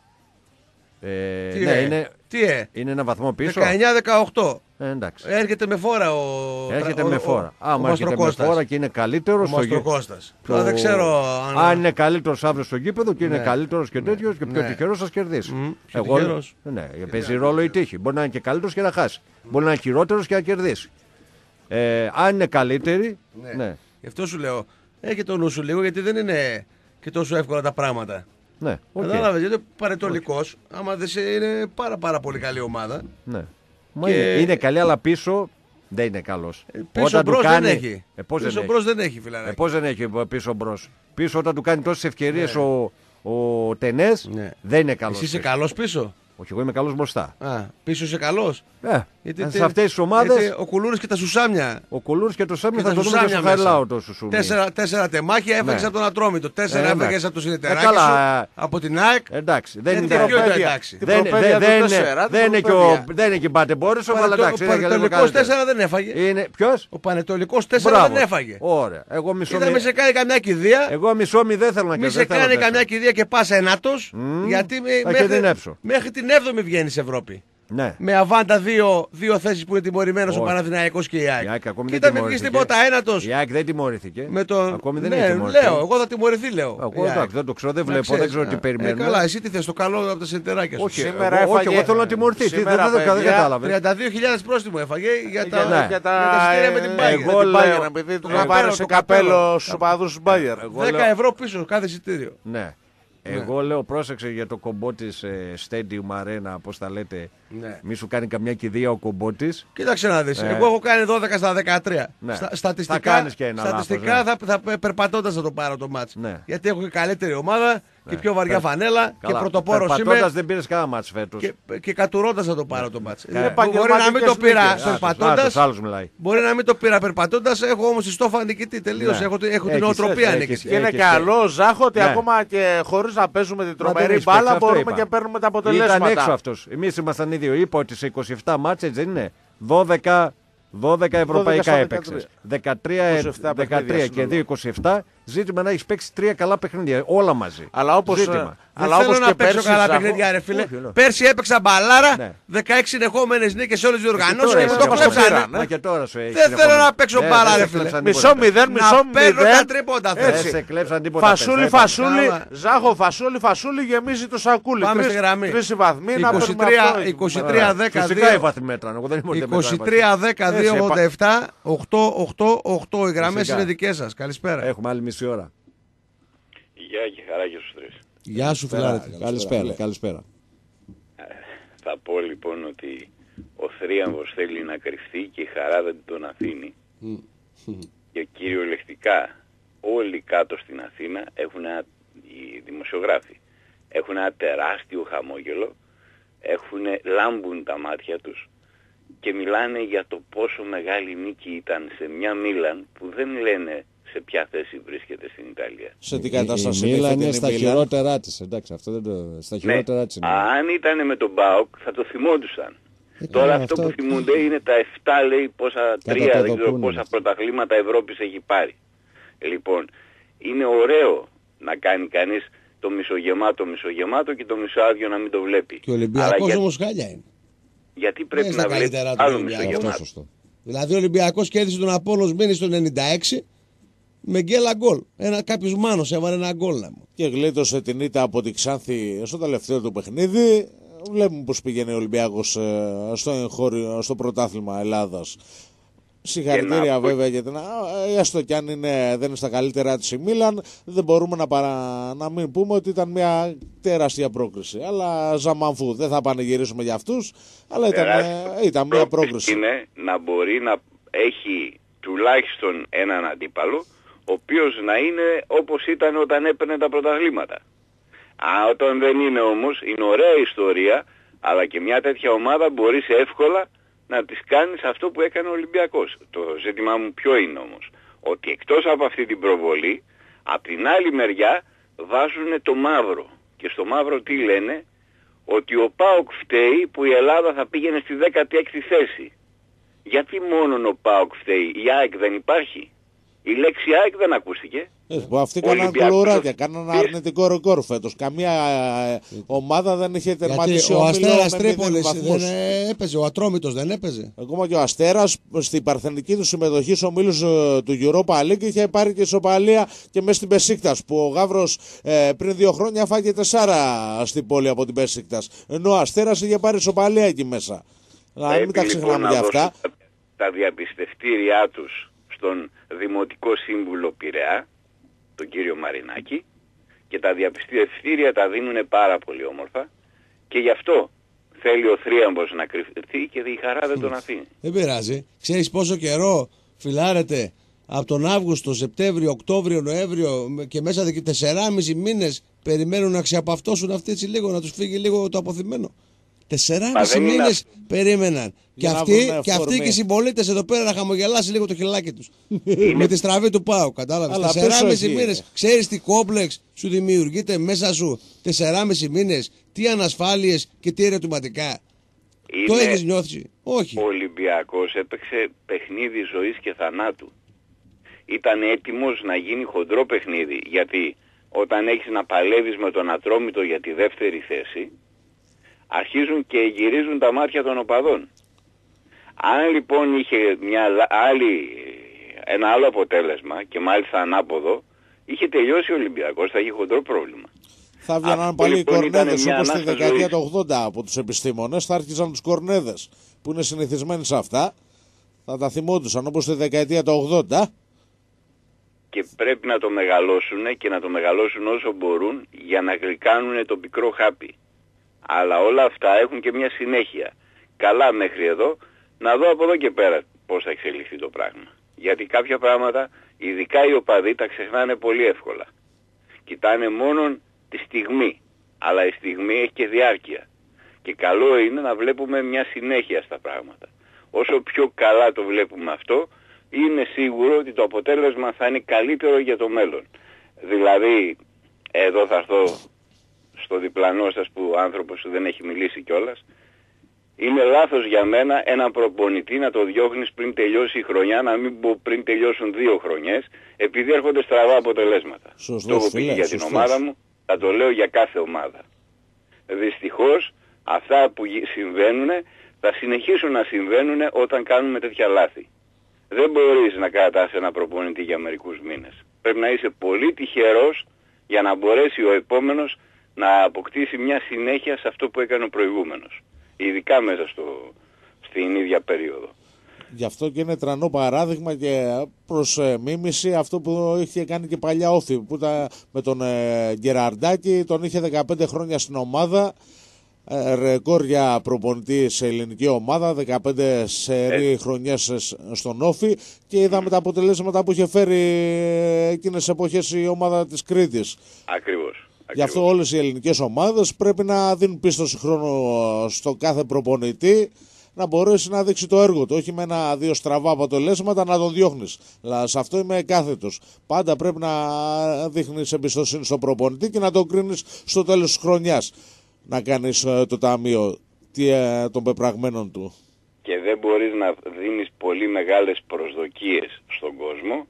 Ε, Τι ναι, ε, είναι, τι ε, είναι ένα βαθμό πίσω. 19-18. Ε, εντάξει. Έρχεται με φόρα ο. Έρχεται ο- με ο- φόρα. ο Άμα έρχεται με Μαστροκώστας. φόρα και είναι καλύτερος Ο στο γήπεδο. Μαστροκώστας. Τώρα δεν ξέρω αν. Αν είναι καλύτερος αύριο στο γήπεδο και είναι Ναι. καλύτερος και τέτοιος και πιο Ναι. τυχερός, θα κερδίσει. Μμ, πιο Εγώ τυχερός. Ναι, παίζει ρόλο η τύχη. Μπορεί να είναι και καλύτερος και να χάσει. Μπορεί να είναι χειρότερος και να κερδίσει. Ε, αν είναι καλύτερη. Ναι. Ναι. Γι' αυτό σου λέω. Έχει το νου σου λίγο γιατί δεν είναι και τόσο εύκολα τα πράγματα. ναι. οκ. Κατάλαβε γιατί ο Παναιτωλικό, άμα δεν σε είναι πάρα, πάρα πολύ καλή ομάδα. ναι. Μα Και- είναι, είναι καλή, αλλά πίσω δεν είναι καλός. Ε, Πίσω μπρος δεν έχει. Ε, πώς πίσω δεν μπρος έχει. δεν έχει, φιλαράκι. Ε, πώς δεν έχει πίσω μπρος. Πίσω όταν του κάνει τόσες ευκαιρίες ο, ο Τενές Ναι. δεν είναι καλός. Εσύ είσαι καλός πίσω; Όχι, εγώ είμαι καλός μπροστά. Α, πίσω είσαι καλός. Ε, Γιατί σε τε- αυτές τις ομάδε. γιατί Ο Κουλούρης και τα Σουσάμια. Ο Κουλούρης και το Σάμι Και θα τα το δούμε και Σουσάμια στο μέσα. Χαριλάου το Σουσούμι. Τέσσερα, τέσσερα τεμάχια έφαγε Ναι. από τον Ατρόμητο. Τέσσερα Ε, έφαγε εντάξει. από το Ε, συνεταιράκι καλά, σου. ε. Από την ΑΕΚ. Εντάξει, δεν Γιατί είναι. ποιο ήταν προπαίδεια. εντάξει. Την Δεν, προπαίδεια δεν, του δεν, τέσσερα, είναι, την δεν είναι και ο, προπαίδεια. δεν είναι και μπάτε Μπόρισο, αλλά εντάξει, Ο είναι και λίγο Πανετολικός καλύτερο. 4 δεν έφαγε. Είναι, ποιος; Ο Πανετολικός 4 Μπράβο. δεν έφαγε. Ωραία. Εγώ μισό Κοίτα, μη... μη σε κάνει καμιά κηδεία. Εγώ μισό μη δεν θέλω να Μη κερδίσω. σε δεν θέλω κάνει τέσσερα. καμιά κηδεία και πας ένατος. Μμμ. Γιατί με- Θα μέχρι, κινδυνεύσω. Μέχρι την 7η βγαίνεις Ευρώπη. Ναι. Με αβάντα δύο, δύο θέσεις που είναι τιμωρημένος ο Όχι. Παναθηναϊκός και η ΑΕΚ. Η ΑΕΚ ακόμη Κοίτα, δεν μην βγεις τιμωρήθηκε. τίποτα ένατος. Η ΑΕΚ δεν τιμωρήθηκε. Με τον... Ακόμη δεν ναι, είναι τιμωρηθεί. λέω, εγώ θα τιμωρηθεί, λέω. Εγώ η ΑΕΚ. εντάξει, δεν το ξέρω, δεν Να βλέπω, δεν ξέρεις. ξέρω τι Α, περιμένουμε. Ε, καλά, εσύ τι θες, το καλό από τα συντεράκια σου. Όχι, Σήμερα εγώ, όχι, έφαγε- εγώ θέλω να τιμωρηθεί. Τι, δεν, Σήμερα, δεν, δεν, δεν παιδιά, κατάλαβες. 32.000 πρόστιμο έφαγε για τα, Για, Ναι. για τα, για τα εισιτήρια με την ε, Bayern. για Εγώ την λέω- Bayern, επειδή του το να καπέλο, πάρει σε το καπέλο. καπέλο στους οπαδούς του Μπάγκερ. Εγώ 10 λέω- ευρώ πίσω κάθε εισιτήριο. Ναι. Εγώ λέω πρόσεξε για το κομπότη ε, Stadium Arena, πώς τα λέτε. Ναι. Μη σου κάνει καμιά κηδεία ο κομπότη. Κοίταξε να δεις, Ε. εγώ έχω κάνει 12 στα 13. Ναι. Στα, στατιστικά, Θα κάνεις και ένα στατιστικά λάθος, θα, θα περπατώντας θα το πάρω το μάτς. Ναι. Γιατί έχω και καλύτερη ομάδα και πιο βαριά Περ- φανέλα και πρωτοπόρος είμαι δεν πήρες κανένα μάτς φέτος. και, και κατουρώντας θα το πάρω το μάτς. Ναι. Ε, Μπορεί να μην το πήρα νίκες. περπατώντας, Άλλος μιλάει. μπορεί να μην το πήρα περπατώντας, έχω όμως τη στόφα νικητή τελείως, Ναι. έχω, τη- έχω την Έχεις, νοοτροπία έχεις, νικητή. Και είναι Έχεις καλό, Ζάχο, ότι Ναι. ακόμα και χωρίς να παίζουμε την τρομερή έχεις μπάλα παίξει, αυτό μπορούμε είπα. και παίρνουμε τα Ήταν αποτελέσματα. έξω αυτός. Εμείς ήμασταν οι δύο. Είπα ότι σε 27 μάτς έτσι δεν είναι. 12, 12 ευρωπαϊκά στα έπαιξες. 13, 27 13 παιχνίδια και σύνολο. 2 27. Ζήτημα να έχεις παίξει τρία καλά παιχνίδια. Όλα μαζί. Αλλά όπως, Ζήτημα. ε, Δεν αλλά θέλω όπως να και παίξω πέρσι, καλά Ζάχο, παιχνίδια, ρε φίλε. Όχι, λέω. Πέρσι έπαιξα μπαλάρα, Ναι. 16 συνεχόμενες νίκες σε όλες τις διοργανώσει τώρα και μου είσαι το και μας το κλέψανε. πήραν, Μα και τώρα σου έχει. Δεν θέλω συνεχόμενο. να παίξω Ε, μπάλα, δεν ρε σε φίλε. κλέψαν Μισό τίποτα. μηδέν, μισό Να παίρνω τα μηδέν. τρίποντα Δεν θέλω. Έτσι. σε κλέψαν τίποτα. Φασούλη, πες, είπαμε. φασούλη, Καλά. Ζάχο, φασούλη, φασούλη, γεμίζει το σακούλι. Πάμε Τρεις- στη γραμμή. Τρεις οι βαθμοί, να παίρνουμε 23, αυτό. 23, 10, Φυσικά οι 2, βαθμοί μέτραν. Εγώ δεν ήμουν 23, 10, 2, 87, 8, 8, 8. Οι γραμμές Φυσικά. είναι δικές σας. Καλησπέρα. Έχουμε άλλη μισή ώρα. Γεια και χαρά και στους τρεις. Γεια σου, φιλάρετε. Καλησπέρα. Καλησπέρα. Θα πω λοιπόν ότι ο θρίαμβος θέλει να κρυφτεί και η χαρά δεν τον αφήνει. Και κυριολεκτικά όλοι κάτω στην Αθήνα έχουν ένα, οι δημοσιογράφοι έχουν ένα τεράστιο χαμόγελο, έχουν, λάμπουν τα μάτια τους και μιλάνε για το πόσο μεγάλη νίκη ήταν σε μια Μίλαν που δεν λένε σε ποια θέση βρίσκεται στην Ιταλία. Σε τι Η κατάσταση Μίλαν είναι είναι στα η Μίλαν. χειρότερά της. Εντάξει, αυτό δεν το. Στα χειρότερά της. Ναι. Αν ήταν με τον Μπάουκ θα το θυμόντουσαν. Ε, Τώρα καλά, αυτό, αυτό- που θυμούνται είναι τα 7 λέει πόσα, τρία, δεν ξέρω πεδοκούνες. πόσα πρωταθλήματα Ευρώπης έχει πάρει. Λοιπόν, είναι ωραίο να κάνει κανείς το μισογεμάτο μισογεμάτο και το μισοάδιο να μην το βλέπει. Και ο Αλλά Ολυμπιακό για- όμως χάλια είναι. γιατί πρέπει είναι στα να βλέπεις καλύτερα του άλλο Ολυμπιακού. Αυτό μισογεμάτο. σωστό. Δηλαδή ο Ολυμπιακός κέρδισε τον Απόλο Μήνη στο 96 με γκέλα γκολ. Ένα κάποιος μάνος έβαλε ένα γκολ. να μου. Και γλίτωσε την ήττα από τη Ξάνθη στο τελευταίο του παιχνίδι. Βλέπουμε πώς πηγαίνει ο Ολυμπιακός ε, στο, εγχώριο, στο πρωτάθλημα Ελλάδας. Συγχαρητήρια Και να πω- βέβαια για την. α, Έστω κι αν είναι, δεν είναι στα καλύτερα της η Μίλαν, δεν μπορούμε να, παρα... να μην πούμε ότι ήταν μια τεράστια πρόκριση. Αλλά ζαμανφού, δεν θα πανηγυρίσουμε για αυτούς, αλλά ήταν, Τεράστιο. ε, ήταν μια Πρόκληση πρόκριση. Είναι να μπορεί να έχει τουλάχιστον έναν αντίπαλο, ο οποίος να είναι όπως ήταν όταν έπαιρνε τα πρωταθλήματα. Α, όταν δεν είναι όμως, είναι ωραία ιστορία, αλλά και μια τέτοια ομάδα μπορείς εύκολα να τις κάνεις αυτό που έκανε ο Ολυμπιακός. Το ζήτημά μου ποιο είναι όμως, ότι εκτός από αυτή την προβολή, απ' την άλλη μεριά βάζουν το μαύρο. Και στο μαύρο τι λένε, ότι ο ΠΑΟΚ φταίει που η Ελλάδα θα πήγαινε στη 16η θέση. Γιατί μόνο ο ΠΑΟΚ φταίει, η ΑΕΚ δεν υπάρχει; Η λέξη ΑΕΚ δεν ακούστηκε. Ε, αυτοί κάναν κολοράκια, κάναν αρνητικό ρεκόρ φέτος. Καμία ε, ομάδα δεν είχε τερματίσει ο Αστέρας Τρίπολης δεν έπαιζε, ο Ατρόμητος δεν έπαιζε. Ακόμα και ο Αστέρας στην παρθενική του συμμετοχή στου ομίλους ε, του Europa League είχε πάρει και ισοπαλία και μέσα στην Πεσίκτας. Που ο Γαύρος ε, πριν δύο χρόνια φάγε τεσσάρα στην πόλη από την Πεσίκτας. Ενώ ο Αστέρας είχε πάρει ισοπαλία εκεί μέσα. Να μην τα ξεχνάμε λοιπόν για αυτά. Τα διαπιστευτήριά τους στον Δημοτικό Σύμβουλο Πειραιά, τον κύριο Μαρινάκη, και τα διαπιστευτήρια τα δίνουν πάρα πολύ όμορφα και γι' αυτό θέλει ο θρίαμβος να κρυφτεί και η χαρά δεν τον αφήνει. Δεν πειράζει. Ξέρεις πόσο καιρό φιλάρεται από τον Αύγουστο, Σεπτέμβριο, Οκτώβριο, Νοέμβριο και μέσα και 4,5 μήνες περιμένουν να ξεαπαυτώσουν αυτοί έτσι λίγο, να τους φύγει λίγο το αποθυμένο. Τεσσεράμιση μήνες περίμεναν. Και αυτοί, και αυτοί και οι συμπολίτες εδώ πέρα να χαμογελάσει λίγο το χιλάκι τους. Με τη στραβή του Πάου, κατάλαβες. Τεσσεράμιση μήνες. Ξέρεις τι κόμπλεξ σου δημιουργείται μέσα σου. Τεσσεράμιση μήνες. Τι ανασφάλειες και τι ερωτηματικά. Το έχεις νιώθει; Όχι. Ο Ολυμπιακός έπαιξε παιχνίδι ζωής και θανάτου. Ήταν έτοιμος να γίνει χοντρό παιχνίδι. Γιατί όταν έχεις να παλεύεις με τον Ατρόμητο για τη δεύτερη θέση, αρχίζουν και γυρίζουν τα μάτια των οπαδών. Αν λοιπόν είχε μια άλλη, ένα άλλο αποτέλεσμα και μάλιστα ανάποδο, είχε τελειώσει ο Ολυμπιακός, θα είχε χοντρό πρόβλημα. Θα βγαίναν πάλι λοιπόν οι κορνέδες όπως στη δεκαετία του 80 από τους επιστήμονες, θα άρχιζαν τους κορνέδες που είναι συνηθισμένοι σε αυτά, θα τα θυμόντουσαν όπως στη δεκαετία του 80. Και πρέπει να το μεγαλώσουν και να το μεγαλώσουν όσο μπορούν για να γλυκάνουν το πικρό χάπι. Αλλά όλα αυτά έχουν και μια συνέχεια. Καλά μέχρι εδώ, να δω από εδώ και πέρα πώς θα εξελιχθεί το πράγμα. Γιατί κάποια πράγματα, ειδικά οι οπαδοί, τα ξεχνάνε πολύ εύκολα. Κοιτάνε μόνο τη στιγμή. Αλλά η στιγμή έχει και διάρκεια. Και καλό είναι να βλέπουμε μια συνέχεια στα πράγματα. Όσο πιο καλά το βλέπουμε αυτό, είναι σίγουρο ότι το αποτέλεσμα θα είναι καλύτερο για το μέλλον. Δηλαδή, εδώ θα έρθω στο διπλανό σας που ο άνθρωπος δεν έχει μιλήσει κιόλας, είναι λάθος για μένα έναν προπονητή να το διώχνεις πριν τελειώσει η χρονιά, να μην πω πριν τελειώσουν δύο χρονιές, επειδή έρχονται στραβά αποτελέσματα. Σωστός, το έχω πει για την ομάδα μου, θα το λέω για κάθε ομάδα. Δυστυχώς αυτά που συμβαίνουν θα συνεχίσουν να συμβαίνουν όταν κάνουμε τέτοια λάθη. Δεν μπορείς να κρατάς ένα προπονητή για μερικούς μήνες. Πρέπει να είσαι πολύ τυχερός για να μπορέσει ο επόμενος να αποκτήσει μια συνέχεια σε αυτό που έκανε ο προηγούμενος. Ειδικά μέσα στο, στην ίδια περίοδο. Γι' αυτό και είναι τρανό παράδειγμα και προς ε, μίμηση αυτό που είχε κάνει και παλιά όφη που ήταν με τον ε, Γκεραρντάκη, τον είχε 15 χρόνια στην ομάδα ε, ρεκόρ για προπονητή σε ελληνική ομάδα, 15 σερί ε. χρονιές στον Όφη και είδαμε τα αποτελέσματα που είχε φέρει εκείνες εποχές η ομάδα της Κρήτης. Ακριβώς. Γι' αυτό όλες οι ελληνικές ομάδες πρέπει να δίνουν πίστοση χρόνο στο κάθε προπονητή να μπορέσει να δείξει το έργο του. Όχι με ένα-δύο στραβά αποτελέσματα να τον διώχνεις. Σε αυτό είμαι κάθετος. Πάντα πρέπει να δείχνεις εμπιστοσύνη στον προπονητή και να τον κρίνεις στο τέλος της χρονιάς. Να κάνεις ε, το ταμείο ε, των πεπραγμένων του. Και δεν μπορείς να δίνεις πολύ μεγάλες προσδοκίες στον κόσμο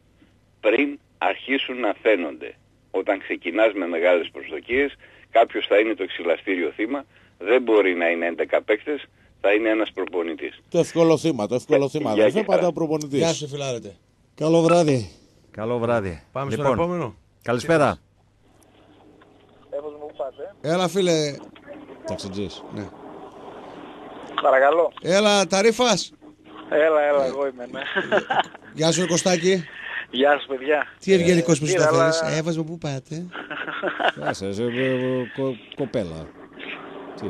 πριν αρχίσουν να φαίνονται όταν ξεκινάς με μεγάλες προσδοκίες, κάποιος θα είναι το εξυλαστήριο θύμα, δεν μπορεί να είναι 11 παίκτες, θα είναι ένας προπονητής. Το εύκολο θύμα, το εύκολο θύμα. Δεν είναι πάντα ο προπονητής. Γεια σου φιλάρετε. Καλό βράδυ. Καλό βράδυ. Πάμε λοιπόν, στον επόμενο. Καλησπέρα. Έλα φίλε. Ταξιτζής. Ναι. Παρακαλώ. Έλα Ταρίφας. Έλα, έλα, εγώ είμαι, ναι. Γεια σου Κωστάκη. Γεια σας παιδιά. Τι ευγενικός που σου τα θέλει. Έβασμα, πού πάτε. Άσε, κοπέλα.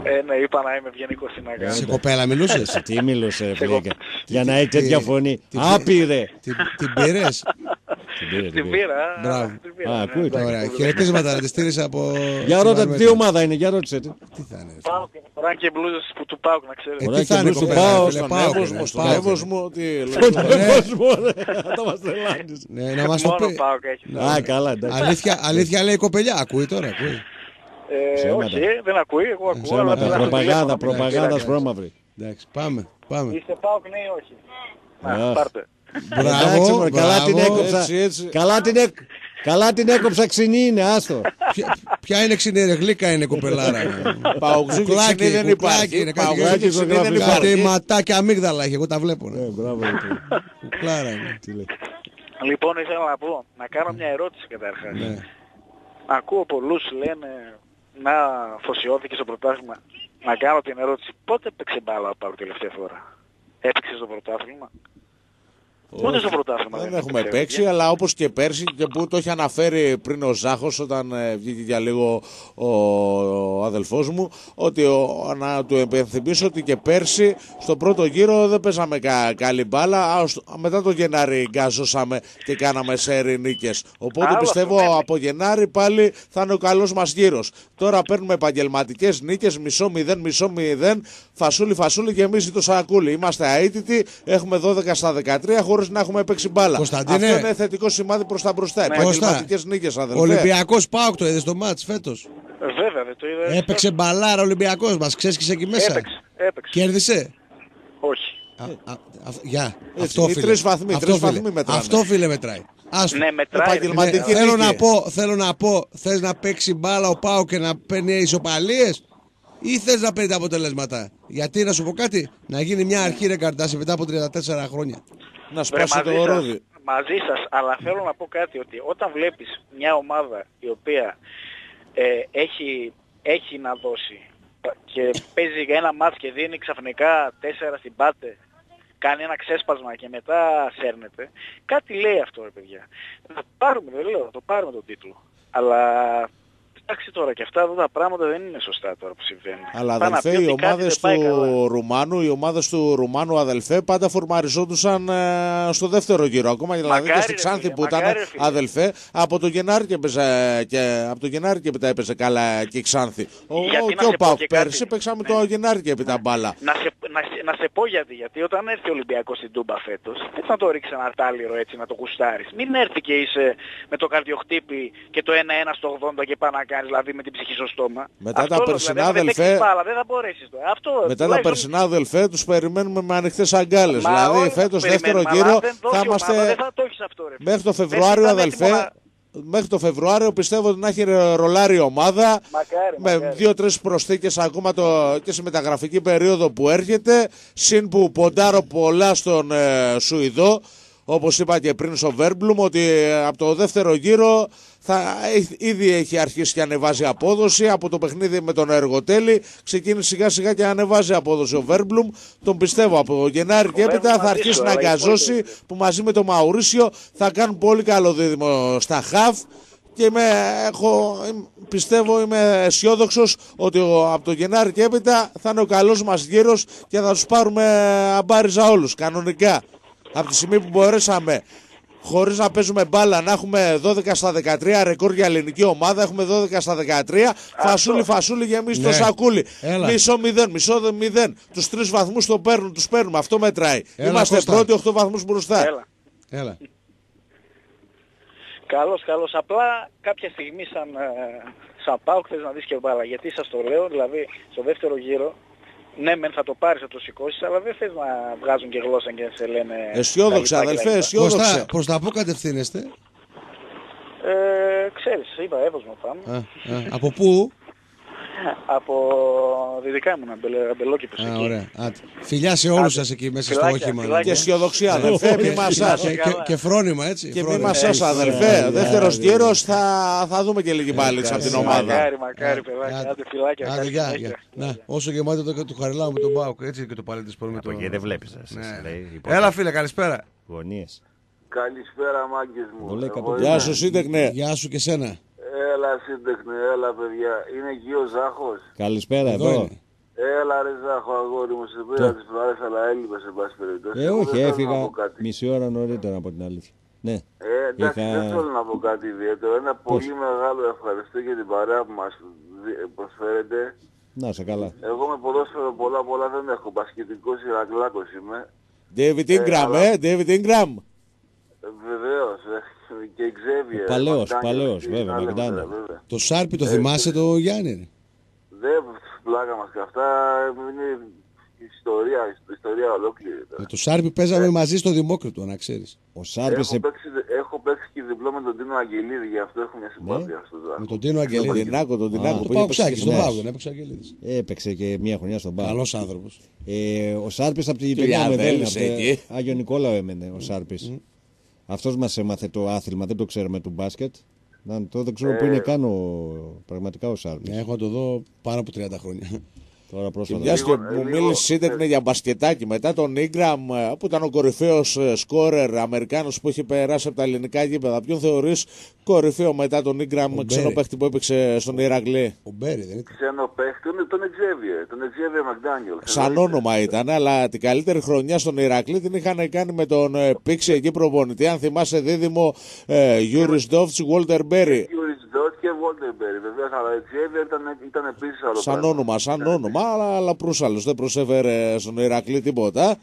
Ε, ναι, είπα να είμαι ευγενικός στην αγάπη. Σε κοπέλα μιλούσες; Τι μιλούσε, ρε φίλε. κοπ- Για να έχει τέτοια φωνή. τι- Άπειρε. Την την πήρες; Την πήρε, την Την πήρε. πήρα. Μπράβο. την πήρα, Α, ναι. ακούει το. Ωραία. Χαιρετίσματα να τη στείλει από. Για ρώτα Συμπαρμέτρη. τι ομάδα είναι, για ρώτησε. τι. Τι θα είναι. Πάω και φοράνε και μπλούζες που του πάω να ξέρετε. Ε, Ωραία, τι θα και είναι μπλουζ του κοπέλα. πάω ρε φίλε, Στον πάω, Εύωσμο, ρε, στον πάω. Εύωσμο, τι Τον λέει. κόσμο, ρε. Θα μας τρελάνεις. Ναι, να μας το Μόνο πει. πάω και έχει. Α, καλά, εντάξει. Αλήθεια, αλήθεια λέει η κοπελιά. Ακούει τώρα. Ακούει. Ε, Ψέματα. όχι, ε, δεν ακούει, εγώ ακούω. Ψέματα. αλλά δεν έχω Προπαγάνδα, τηλέφωνο, μην προπαγάνδας πειράζει. σπρώμαυρη. Εντάξει, πάμε. πάμε. Είστε πάω ναι ή όχι. Να, Αχ. πάρτε. Εντάξει, Μπράβο, μωρέ, καλά την μπράβο. έκοψα. Έτσι, έτσι. Καλά την έκ- Καλά την έκοψα ξινή είναι, άστο. Ποια- Ποια είναι ξυνή, ρε, γλύκα είναι η κοπελάρα. Παοξού και Κουκλάκι, ξυνή δεν κουκλάκι υπάρχει. είναι, κάτι Παοξού και ξυνή δεν ζωγραφικά. Κάτι υπάρχει. ματάκια αμύγδαλα έχει, εγώ τα βλέπω. ναι. Ε, μπράβο. ρε, φίλε. Κουκλάρα είναι. Τι λέει. Λοιπόν, ήθελα να πω, να κάνω μια ερώτηση καταρχάς. Ναι. Ακούω πολλούς λένε να αφοσιώθηκε στο πρωτάθλημα. Να κάνω την ερώτηση, πότε έπαιξε μπάλα ο Πάου τελευταία φορά; Έπαιξε στο πρωτάθλημα; Ούτε στο πρωτάθλημα Δεν δεν έχουμε έπαιξε, παίξει, παιδιά. αλλά όπως και πέρσι και που το είχε αναφέρει πριν ο Ζάχος όταν ε, βγήκε για λίγο ο, ο αδελφός μου, ότι ο, να του επενθυμίσω ότι και πέρσι στο πρώτο γύρο δεν παίζαμε κα, καλή μπάλα, ας, στο- μετά το Γενάρη γκάζωσαμε και κάναμε σέρι νίκες. Οπότε Άλλο πιστεύω αυτό, ναι. από Γενάρη πάλι θα είναι ο καλός μας γύρος. Τώρα παίρνουμε επαγγελματικές νίκες, μισό μηδέν, μισό μηδέν, φασούλι φασούλι γεμίζει το σακούλι. Είμαστε αίτητοι, έχουμε 12 στα 13 χωρίς να έχουμε παίξει μπάλα. Κωνσταντίνε. Αυτό είναι θετικό σημάδι προς τα μπροστά. Κώστα. Επαγγελματικές νίκες αδελφέ. Ολυμπιακός Πάοκ το είδες στο μάτς φέτος; Ε, Βέβαια, δεν το είδα. Έπαιξε μπαλάρα Ολυμπιακός μας, ξέσκησε εκεί μέσα. Έπαιξε, έπαιξε. Κέρδισε; Όχι. Α, α, α, Γεια. Έτσι, Αυτό οι φίλε. τρεις βαθμοί, Αυτό, τρεις φίλε. βαθμοί μετράνε. Αυτό φίλε μετράει. Άστο. Ναι, μετράει. ρε. Επαγγελματική Ναι, θέλω νίκη. να πω, θέλω να πω, θες να παίξει μπάλα ο Πάο και να παίρνει ισοπαλίες; Ή θες να παίρνει τα αποτελέσματα; Γιατί να σου πω κάτι, να γίνει μια αρχή ρε Καρτάση μετά από 34 χρόνια. Να Βρε, σπάσει μαζί το σας, ρόδι. μαζί σας, αλλά θέλω να πω κάτι ότι όταν βλέπεις μια ομάδα η οποία ε, έχει, έχει να δώσει και παίζει ένα μάτς και δίνει ξαφνικά τέσσερα στην πάτε κάνει ένα ξέσπασμα και μετά σέρνεται κάτι λέει αυτό ρε παιδιά. Θα το πάρουμε δεν λέω θα το πάρουμε τον τίτλο. Αλλά εντάξει τώρα και αυτά εδώ τα πράγματα δεν είναι σωστά τώρα που συμβαίνουν Αλλά Πάει να αδελφέ, πει οι ότι κάτι ομάδες δεν πάει καλά. του Ρουμάνου, οι ομάδες του Ρουμάνου αδελφέ πάντα φορμαριζόντουσαν ε, στο δεύτερο γύρο. Ακόμα δηλαδή Μακάρι, και στη ρε Ξάνθη φίλε, που ήταν μακάρι, ρε φίλε. αδελφέ, από το Γενάρη και, έπαιζε, και, από το Γενάρη και έπειτα έπαιζε καλά και η Ξάνθη. Ο, Γιατί ο, να και ο σε πω Πάουκ και κάτι. πέρσι παίξαμε Ναι. το Γενάρη και έπειτα μπάλα. Να σε, να, σε, να σε πω γιατί, γιατί όταν έρθει ο Ολυμπιακός στην Τούμπα φέτος, δεν θα το ρίξεις ένα τάλιρο έτσι να το γουστάρεις. Μην έρθει και είσαι με το καρδιοχτύπη και το 1-1 στο 80 και πάει να κάνεις δηλαδή με την ψυχή στο στόμα. Μετά Αυτό, τα δηλαδή, περσινά, άμα δεν αδελφέ, παίξεις μπάλα, δεν θα μπορέσεις το. Αυτό, Μετά τα τουλάχιστον- περσινά αδελφέ τους περιμένουμε με ανοιχτές αγκάλες. Μα Δηλαδή όχι, φέτος το δεύτερο περιμένουμε, γύρο αλλά δεν το θα έχει ομάδα, είμαστε. Δεν θα το έχεις αυτό ρε. φίλε. Μέχρι το Δεν Φεβρουάριο, ήταν έτοιμο αδελφέ, να- μέχρι το Φεβρουάριο πιστεύω ότι να έχει ρολάρει η ομάδα. Μακάρι, με μακάρι. δύο-τρεις προσθήκες ακόμα το, και σε μεταγραφική περίοδο που έρχεται. Συν που ποντάρω πολλά στον ε, Σουηδό. Όπως είπα και πριν στο Βέρμπλουμ, ότι ε, από το δεύτερο γύρο θα, έχει- ήδη έχει αρχίσει και ανεβάζει απόδοση. Από το παιχνίδι με τον Εργοτέλη ξεκίνησε σιγά σιγά και ανεβάζει απόδοση ο Βέρμπλουμ. Τον πιστεύω από Γενάρη και Βέρμπλουμ έπειτα θα μαζί αρχίσει σου, να αλλά οι αγκαζώσει υπόλοιποι. που μαζί με τον Μαουρίσιο θα κάνουν πολύ καλό δίδυμο στα χαφ και είμαι, έχω, είμαι- πιστεύω είμαι αισιόδοξος ότι ο, από το Γενάρη και έπειτα θα είναι ο καλός μας γύρος και θα τους πάρουμε αμπάριζα όλους κανονικά. Από τη στιγμή που μπορέσαμε χωρίς να παίζουμε μπάλα να έχουμε 12 στα 13 ρεκόρ για ελληνική ομάδα, έχουμε 12 στα 13, φασούλι φασούλι γεμίσει το Ναι. σακούλι. Έλα. Μισό μηδέν, μισό δε μηδέν. Τους τρεις βαθμούς το παίρνουν, τους παίρνουμε, αυτό μετράει. Έλα, Είμαστε Κώστα. πρώτοι 8 βαθμούς μπροστά. Έλα. Έλα. Καλώς, καλώς. Απλά κάποια στιγμή σαν, ε, σαν ΠΑΟΚ θες να δεις και μπάλα. Γιατί σας το λέω, δηλαδή στο δεύτερο γύρο, ναι μεν θα το πάρεις, θα το σηκώσεις, αλλά δεν θες να βγάζουν και γλώσσα και να σε λένε... Αισιόδοξα, τα λοιπά και αδελφέ, τα λοιπά. αισιόδοξα. Κώστα, προς τα πού κατευθύνεστε. Ε, ξέρεις, είπα, έβοσμο πάμε. Α, α, από πού; Από δυτικά ήμουν, αμπελ- αμπελόκηπος Α, εκεί. ωραία. Άντε. Φιλιά σε όλους σας εκεί μέσα στο Φιλάκια, όχημα. φιλάκια. Και αισιοδοξία, αδελφέ, μη μασάς. Και, και, και φρόνημα έτσι. Και μη φρόνημα. μασάς, αδελφέ. Δεύτερος γύρος θα, θα δούμε και λίγη μπάλιτσα από την ομάδα. Μακάρι, μακάρι, παιδάκια. Άντε. Άντε, φιλάκια. Άντε, καλή γεια, συνέχεια. γεια. Να, όσο γεμάτο το του Χαριλάου με τον Μπάουκ, έτσι και το πάλι της με Από το... εκεί δεν βλέπεις. Ναι. Έλα φίλε, καλησπέρα. Γωνίες. Καλησπέρα μάγκες μου. Το λέει Εγώ κατ' Γεια σου, Σύντεκνε. Γεια σου και σένα. Ε, Έλα σύντεχνε, έλα παιδιά. Είναι εκεί ο Ζάχος. Καλησπέρα Εδώ εδώ. είναι. Έλα ρε Ζάχο αγόρι μου, σε πήρα τις φορές αλλά έλειπες σε πάση περιπτώσει. Ε, Εγώ όχι, δεν θέλω έφυγα να πω κάτι. μισή ώρα νωρίτερα από την αλήθεια. Ναι. Ε, εντάξει, Είχα- δεν θέλω να πω κάτι ιδιαίτερο. Ένα πολύ μεγάλο ευχαριστώ για την παρέα που μας δι- προσφέρετε. Να σε καλά. Εγώ με ποδόσφαιρο πολλά πολλά δεν έχω. Μπασκετικός Ηρακλάκος είμαι. David Ingram, αλλά- ε, David Ingram. Ε, Βεβαίως. ε, Και Xavier. Παλαιός, Μακδάνιος, παλαιός, τι βέβαια, να λέμε Μακδάνιο. τώρα, βέβαια. Το Σάρπι το θυμάσαι το Γιάννη; ρε. Δεν πλάκα μας και αυτά είναι ιστορία, ιστορία ολόκληρη. τώρα. Με το Σάρπι παίζαμε μαζί στο Δημόκριτο, να ξέρεις. Ο Σάρπης Έχω παίξει, έχω παίξει και διπλό με τον Τίνο Αγγελίδη, γι' αυτό έχω μια συμπάθεια στο Ζάχο. Με τον Τίνο Τον Αγγελίδη. Τινάκο, τον Α, Τινάκο Το που είχε παίξει Παουξάκη, και στον στην Πάγο, Άσο. δεν έπαιξε Αγγελίδης. έπαιξε και μία χρονιά στον Πάο. Καλός άνθρωπος. Ε, ο Σάρπης από την Και παιδιά με διαδέλησε δεν, από το εκεί. Άγιο Νικόλαο έμενε ο Σάρπης. Αυτός μας έμαθε το άθλημα, δεν το ξέρουμε του μπάσκετ. Να, το δεν ξέρω που είναι καν ο, πραγματικά ο Σάρπης. Ναι, έχω να το δω πάνω από 30 χρόνια. Τώρα Και πρόσφατα. μιας και Λίγο- μου λίγο- μίλησε σύντεκνε για μπασκετάκι μετά τον Ingram ε, που ήταν ο κορυφαίος ε, σκόρερ Αμερικάνος που έχει περάσει από τα ελληνικά γήπεδα. Ποιον θεωρείς κορυφαίο μετά τον Ingram Μπέρι. ξένο παίχτη που έπαιξε στον Ηρακλή; Ο Μπέρι δεν ήταν. Ξένο παίχτη, τον, τον Xavier, τον Xavier McDaniel. Σαν όνομα ήταν, αλλά την καλύτερη χρονιά στον Ηρακλή την είχαν κάνει με τον ε, Πίξη εκεί προπονητή. Αν θυμάσαι δίδυμο ε, Γιούρι Ζντοβτς, Walter Berry. Yuri's Dot και Walter Berry, βεβαίως, αλλά ο Xavier ήταν, ήταν επίσης άλλο Σαν πράγμα. όνομα, σαν όνομα, αλλά, αλλά προύσαλος. Δεν προσέφερε στον Ηρακλή τίποτα.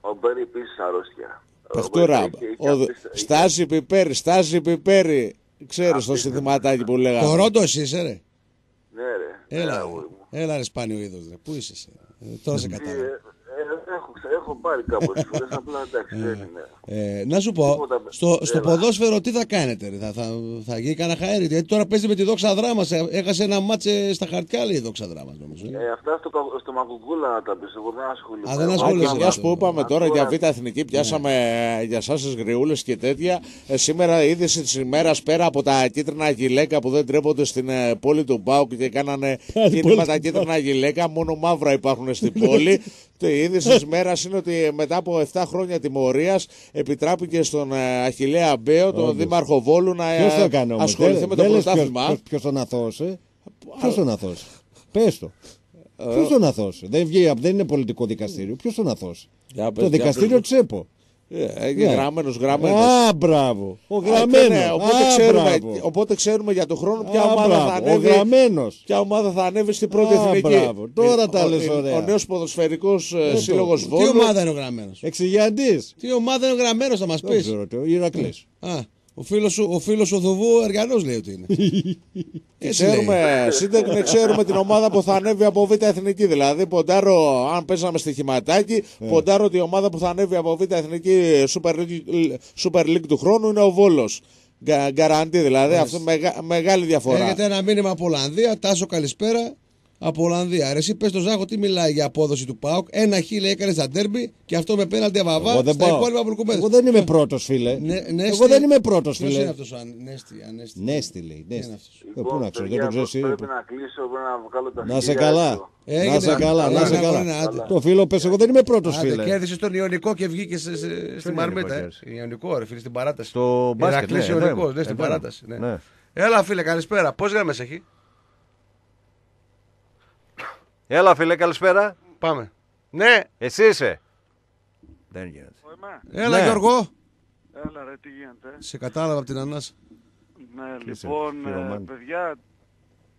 Ο Berry επίσης αρρώστια. Παιχτούρα. Είχε- είχε Ο- απίστα- είχε- Στάση πιπέρι, στάση πιπέρι. Ξέρεις το συνθηματάκι που λέγαμε. Το Ρόντο εσύ είσαι, ρε. Ναι ρε. Έλα, αγόρι ρε. μου. Έλα ρε σπάνιο είδος, ρε. Πού είσαι εσύ. Ε, Τώρα σε Ε, κατάλαβα. ε, έχω, ξε- έχω πάρει κάποιες φορές, απλά εντάξει δεν είναι. Ε, να σου πω, Τίποτα, στο, στο έλα. ποδόσφαιρο τι θα κάνετε, ρε. Θα, θα, θα γίνει κανένα χαέρι. Γιατί τώρα παίζει με τη δόξα δράμας. Έχασε ένα μάτσε στα χαρτιά, λέει η δόξα δράμας, νομίζω. Ε, αυτά στο, κα- στο Μακουκούλα να τα πεις, εγώ δεν ασχολούμαι. Α, δεν Α, ασχολείσαι. και με μιας αυτό. που είπαμε τώρα για Τώρα- Β' Εθνική, πιάσαμε για εσάς γριούλες και τέτοια. Ε, σήμερα η είδηση της ημέρας πέρα από τα κίτρινα γυλαίκα που δεν τρέπονται στην ε, πόλη του Μπάουκ και κάνανε κίνημα τα κίτρινα γυλαίκα, μόνο μαύρα υπάρχουν στην πόλη. Το η είδηση της ημέρας είναι ότι μετά από 7 χρόνια τιμωρίας επιτράπηκε στον ε, Αχιλέα Μπέο, τον Όντως. δήμαρχο Βόλου, να Ποιος το ε, έκανε όμως. ασχοληθεί δεν- με το δεν λες ποιος- πρωτάθλημα. ποιος- Ποιος τον αθώωσε; Ποιος τον αθώωσε; Πες το. Ποιος τον αθώωσε; Δεν, βγει, δεν είναι πολιτικό δικαστήριο. Ποιος τον αθώωσε; Για πες, Το για δικαστήριο πες. Τσέπο. Ε, ε, Ναι. Γραμμένος, γραμμένος. Α, μπράβο. Ο Α, γραμμένος. ναι, οπότε, Α, ξέρουμε, μπράβο. οπότε ξέρουμε για τον χρόνο ποια Α, ομάδα θα μπράβο. Ο ανέβει. γραμμένος. Ποια ομάδα θα ανέβει στην πρώτη Α, εθνική. μπράβο. Τώρα τα Ο- λες ο- ωραία. Ο νέος ποδοσφαιρικός το- σύλλογος Τι Βόλου. ομάδα είναι ο γραμμένος; Εξηγιαντής. Τι ομάδα είναι ο γραμμένος, θα μας Δεν πεις; ξέρω τι. Ο Ηρακλής. Α, ο φίλος σου, ο φίλος σου Οδοβού Αργανό λέει ότι είναι. Έτσι λέει. Ξέρουμε, σύντεκνε, ξέρουμε την ομάδα που θα ανέβει από Β' Εθνική. Δηλαδή, ποντάρω, αν παίζαμε στοιχηματάκι, Ε. ποντάρω ότι η ομάδα που θα ανέβει από Β' Εθνική Super League, Super League του χρόνου είναι ο Βόλος. Γκαραντί δηλαδή, αυτό μεγα- μεγάλη διαφορά. Έρχεται ένα μήνυμα από Ολλανδία. Τάσο, καλησπέρα. Από Ολλανδία. Ρε, εσύ πες στο Ζάχο τι μιλάει για απόδοση του Πάουκ. Ένα χίλια έκανε στα ντέρμπι και αυτό με πέναλτι αβαβά Εγώ δεν στα πάω. υπόλοιπα μπουρκουμπέδες. Εγώ δεν είμαι πρώτος φίλε. Ναι, Νέστη- Εγώ δεν είμαι πρώτος Ποιος είναι φίλε. αυτός ο Αν- Νέστη, Ανέστη. Νέστη λέει. Νέστη. είναι αυτός; Ε, Πού Λοιπόν, να ξέρω, δεν παιδιά, το ξέρεις Πρέπει εσύ. να κλείσω, πρέπει να βγάλω τα Να σε σκυλιά καλά. έξω. Έγινε. Να σε καλά, να σε Έγινε, καλά. έγινε, άντε. Το φίλο πες, εγώ δεν είμαι πρώτος Άντε, φίλε. κέρδισε τον Ιωνικό και βγήκε σε- σε- στη Μαρμίτα. ε. κέρδισε; Ιωνικό, ρε φίλε, στην παράταση. Στο μπάσκετ, Ηρακλής ναι, εδώ Ιωνικός, είμαι. ναι, στην Εδώ είμαι. παράταση. Ναι. Ναι. Έλα, φίλε, καλησπέρα. Πώς γραμμές έχει; Έλα φίλε, καλησπέρα. Πάμε. Ναι, Εσύ είσαι. Δεν γίνεται. έλα, Ναι. Γιώργο. Έλα ρε, τι γίνεται. Σε κατάλαβα από την ανάσα. Ναι, Κλείσε, λοιπόν, ε, φυρωμένο. παιδιά,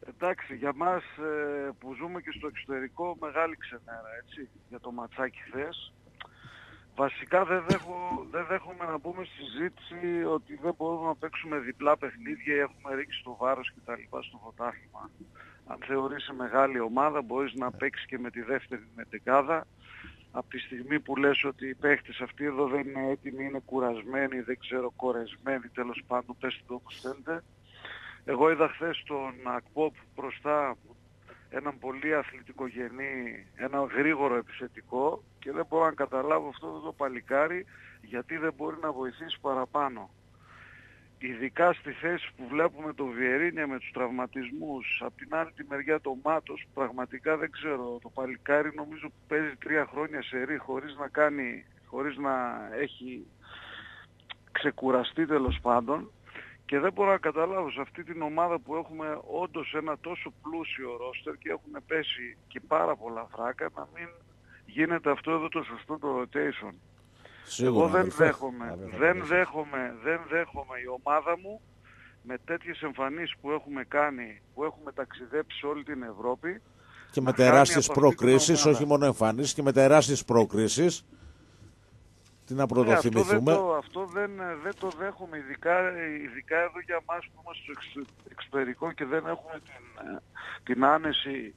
εντάξει, για μας ε, που ζούμε και στο εξωτερικό, μεγάλη ξενέρα, έτσι, για το ματσάκι χθες. Βασικά δεν, δέχω, δεν δέχομαι να μπούμε στη συζήτηση ότι δεν μπορούμε να παίξουμε διπλά παιχνίδια ή έχουμε ρίξει το βάρος κτλ. στο πρωτάθλημα. Αν θεωρήσει μεγάλη ομάδα μπορείς να παίξεις και με τη δεύτερη μετεκάδα. Από τη στιγμή που λες ότι οι παίχτες αυτοί εδώ δεν είναι έτοιμοι, είναι κουρασμένοι, δεν ξέρω, κορεσμένοι, τέλος πάντων, πέστε το όπως θέλετε. Εγώ είδα χθες τον Ακπόπ μπροστά έναν πολύ αθλητικογενή, ένα γρήγορο επιθετικό και δεν μπορώ να καταλάβω αυτό το παλικάρι γιατί δεν μπορεί να βοηθήσει παραπάνω. Ειδικά στη θέση που βλέπουμε το Βιερίνια με τους τραυματισμούς, απ' την άλλη τη μεριά το Μάτος, πραγματικά δεν ξέρω, το παλικάρι νομίζω που παίζει τρία χρόνια σε ρί χωρίς να κάνει, χωρίς να έχει ξεκουραστεί τέλος πάντων Και δεν μπορώ να καταλάβω σε αυτή την ομάδα που έχουμε όντως ένα τόσο πλούσιο ρόστερ και έχουν πέσει και πάρα πολλά φράκα να μην γίνεται αυτό εδώ το σωστό το rotation. Σίγουρα, Εγώ δεν αδελφέ. δέχομαι, Αδελφέ, δεν αδελφέ. δέχομαι, δεν δέχομαι η ομάδα μου με τέτοιες εμφανίσεις που έχουμε κάνει, που έχουμε ταξιδέψει σε όλη την Ευρώπη Και με να χάνει τεράστιες από αυτή την προκρίσεις, ομάδα. όχι μόνο εμφανίσεις, και με τεράστιες προκρίσεις. Τι να Ναι, αυτό, δεν πρωτοθυμηθούμε. το, αυτό δεν, δεν το δέχομαι, ειδικά, ειδικά εδώ για μας που είμαστε στο εξ- εξωτερικό και δεν έχουμε την, ε, την άνεση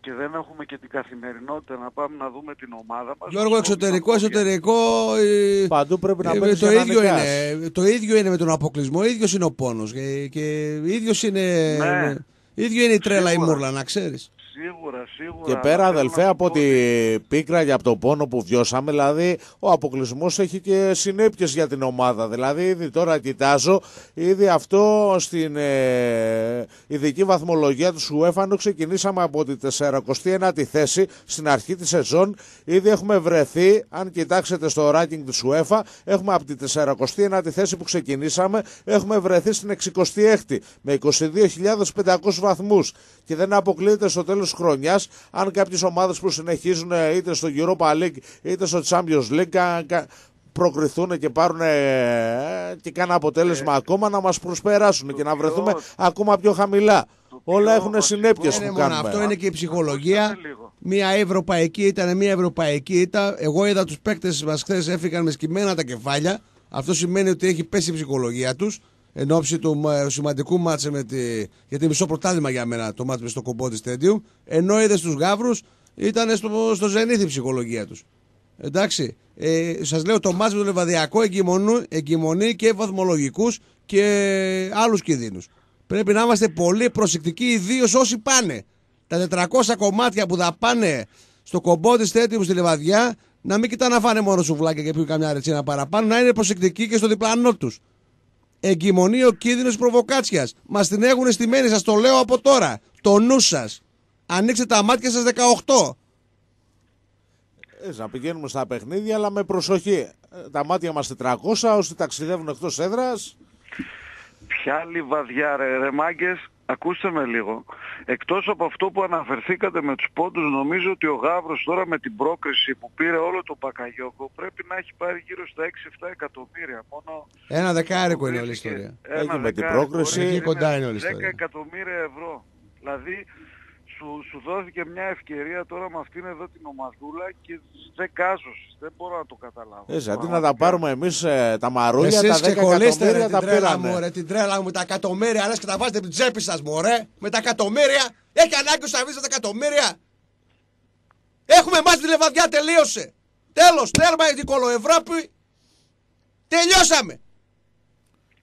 και δεν έχουμε και την καθημερινότητα να πάμε να δούμε την ομάδα μας. Γιώργο, εξωτερικό, εσωτερικό. ε, Παντού πρέπει να ε, παίξεις το για να ίδιο νικάς. είναι. Το ίδιο είναι με τον αποκλεισμό, ίδιος είναι ο πόνος. Και, και ίδιος είναι. Ναι. ίδιο είναι η τρέλα η Σίγουρα. μούρλα, να ξέρεις. Σίγουρα, σίγουρα. Και πέρα, αλλά θέλω αδελφέ, να σου από πω την πίκρα για από τον πόνο που βιώσαμε, δηλαδή ο αποκλεισμός έχει και συνέπειες για την ομάδα. Δηλαδή, ήδη τώρα κοιτάζω, ήδη αυτό στην ε, ειδική βαθμολογία του UEFA, ενώ ξεκινήσαμε από τη 49η θέση στην αρχή της σεζόν, ήδη έχουμε βρεθεί, αν κοιτάξετε στο ranking του UEFA, έχουμε από τη 49η θέση που ξεκινήσαμε, έχουμε βρεθεί στην 66η με 22.500 βαθμούς και δεν αποκλείεται στο τέλος της χρονιάς αν κάποιες ομάδες που συνεχίζουν ε, είτε στο Europa League είτε στο Champions League κα- κα- προκριθούν και πάρουν ε, και κάνουν αποτέλεσμα ακόμα να μας προσπεράσουν και να βρεθούμε ακόμα πιο χαμηλά. Όλα έχουν συνέπειες Είναι που μόνο κάνουμε. αυτό, είναι και η ψυχολογία. Μια ευρωπαϊκή ήταν, μια ευρωπαϊκή ήταν. Εγώ είδα τους παίκτες μας χθες έφυγαν με σκυμμένα τα κεφάλια. Αυτό σημαίνει ότι έχει πέσει η ψυχολογία τους εν ώψη του ε, σημαντικού μάτσε με τη. Γιατί μισό πρωτάθλημα για μένα το μάτσε με στο κομπότη Stadium. Ενώ είδες τους Γαύρους ήταν στο, στο ζενήθι η ψυχολογία τους. Εντάξει. Ε, Σας λέω το μάτς με το Λεβαδιακό εγκυμονού- εγκυμονεί και βαθμολογικούς και άλλους κινδύνους. Πρέπει να είμαστε πολύ προσεκτικοί, ιδίως όσοι πάνε. Τα 400 κομμάτια που θα πάνε στο κομπότη Stadium στη Λεβαδιά, να μην κοιτάνε να φάνε μόνο σουβλάκια και πιούν καμιά ρετσίνα παραπάνω, να είναι προσεκτικοί και στο διπλανό τους. Εγκυμονεί ο κίνδυνος προβοκάτσιας. Μας την έχουν στημένη, σας το λέω από τώρα. Το νου σας. Ανοίξτε τα μάτια σας 18. Ε, να πηγαίνουμε στα παιχνίδια, αλλά με προσοχή. Ε, Τα μάτια μας 400, όσοι ταξιδεύουν εκτός έδρας. Ποια λιβαδιά ρε, ρε μάγκες, ακούστε με λίγο. Εκτός από αυτό που αναφερθήκατε με τους πόντους, νομίζω ότι ο Γαύρος τώρα με την πρόκριση που πήρε όλο το Πακαγιόκο πρέπει να έχει πάρει γύρω στα 6-7 εκατομμύρια. Μόνο Ένα δεκάρικο είναι όλη η ιστορία. ένα Εκεί με την δεκάρικο, πρόκριση. ρε, Εκεί κοντά είναι όλη η 10 ιστορία. εκατομμύρια ευρώ. Δηλαδή σου, σου δόθηκε μια ευκαιρία τώρα με αυτήν εδώ την ομαδούλα και δεν κάζωσες. Δεν μπορώ να το καταλάβω. Έτσι, αντί να τα πάρουμε εμείς ε, τα μαρούλια, Εσείς τα 10 ξεκολλήστε ρε εκατομμύρια την τα τρέλα μου, πήραμε. ρε, την τρέλα μου, τα εκατομμύρια, λες και τα βάζετε από την τσέπη σας μου, ρε, με τα εκατομμύρια, έχει ανάγκη να βρείτε τα εκατομμύρια. Έχουμε μάθει τη λεβαδιά, τελείωσε. Τέλος, τέρμα η Ευρώπη. Τελειώσαμε.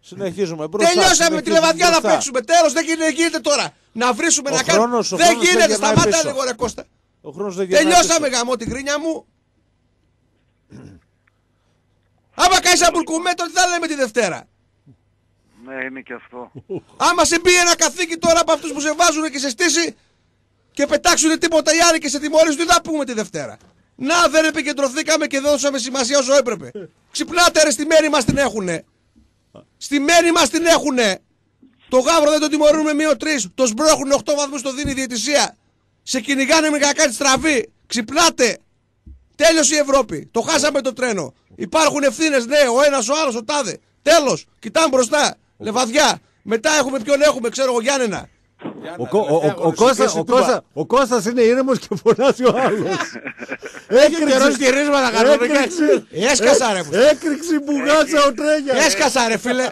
Συνεχίζουμε μπροστά. Τελειώσαμε με τη συνεχίζουμε λεβαδιά να μπροστά. παίξουμε. Τέλος, δεν γίνεται, γίνεται τώρα. Να βρίσουμε Ο να κάνουμε. χρόνος- ο Δεν χρόνος δεν γίνεται, γυρνάει σταμάτα πίσω. λίγο ρε Κώστα. Ο χρόνος δεν γυρνάει Τελειώσαμε πίσω. γαμό την κρίνια μου. Άμα κάνεις ένα μπουλκουμέτρο, τι θα λέμε τη Δευτέρα; Ναι, είναι και αυτό. Άμα σε μπει ένα καθήκη τώρα από αυτούς που σε βάζουν και σε στήσει και πετάξουν τίποτα οι άλλοι και σε τιμωρήσουν, τι θα πούμε τη Δευτέρα; Να, δεν επικεντρωθήκαμε και δεν δώσαμε σημασία όσο έπρεπε. Ξυπνάτε ρε, στη μέρη μας την έχουνε. Στη μέρη μας την έχουνε. Το γάβρο δεν το τιμωρούν με μείον 3. Το σμπρώχουν 8 βαθμούς, το δίνει η διαιτησία. Σε κυνηγάνε με κάτι στραβή. Ξυπνάτε. Τέλειωσε η Ευρώπη. Το χάσαμε το τρένο. Υπάρχουν ευθύνες, ναι, ο ένας, ο άλλος, ο τάδε. Τέλος. Κοιτάμε μπροστά. Λεβαδιά. Μετά έχουμε ποιον έχουμε, ξέρω εγώ, Γιάννενα. Ο, Κώ- ο, ο, ο, Κώστας, ο, Κώστα, ο Κώστας είναι ήρεμος και φωνάζει ο άλλος. Έχει καιρός στηρίσματα κανονικά. Έκρηξη. Έσκασα ρε. Ε, Έκρηξη μπουγάτσα ο Τρέγιας. Έσκασα ρε φίλε.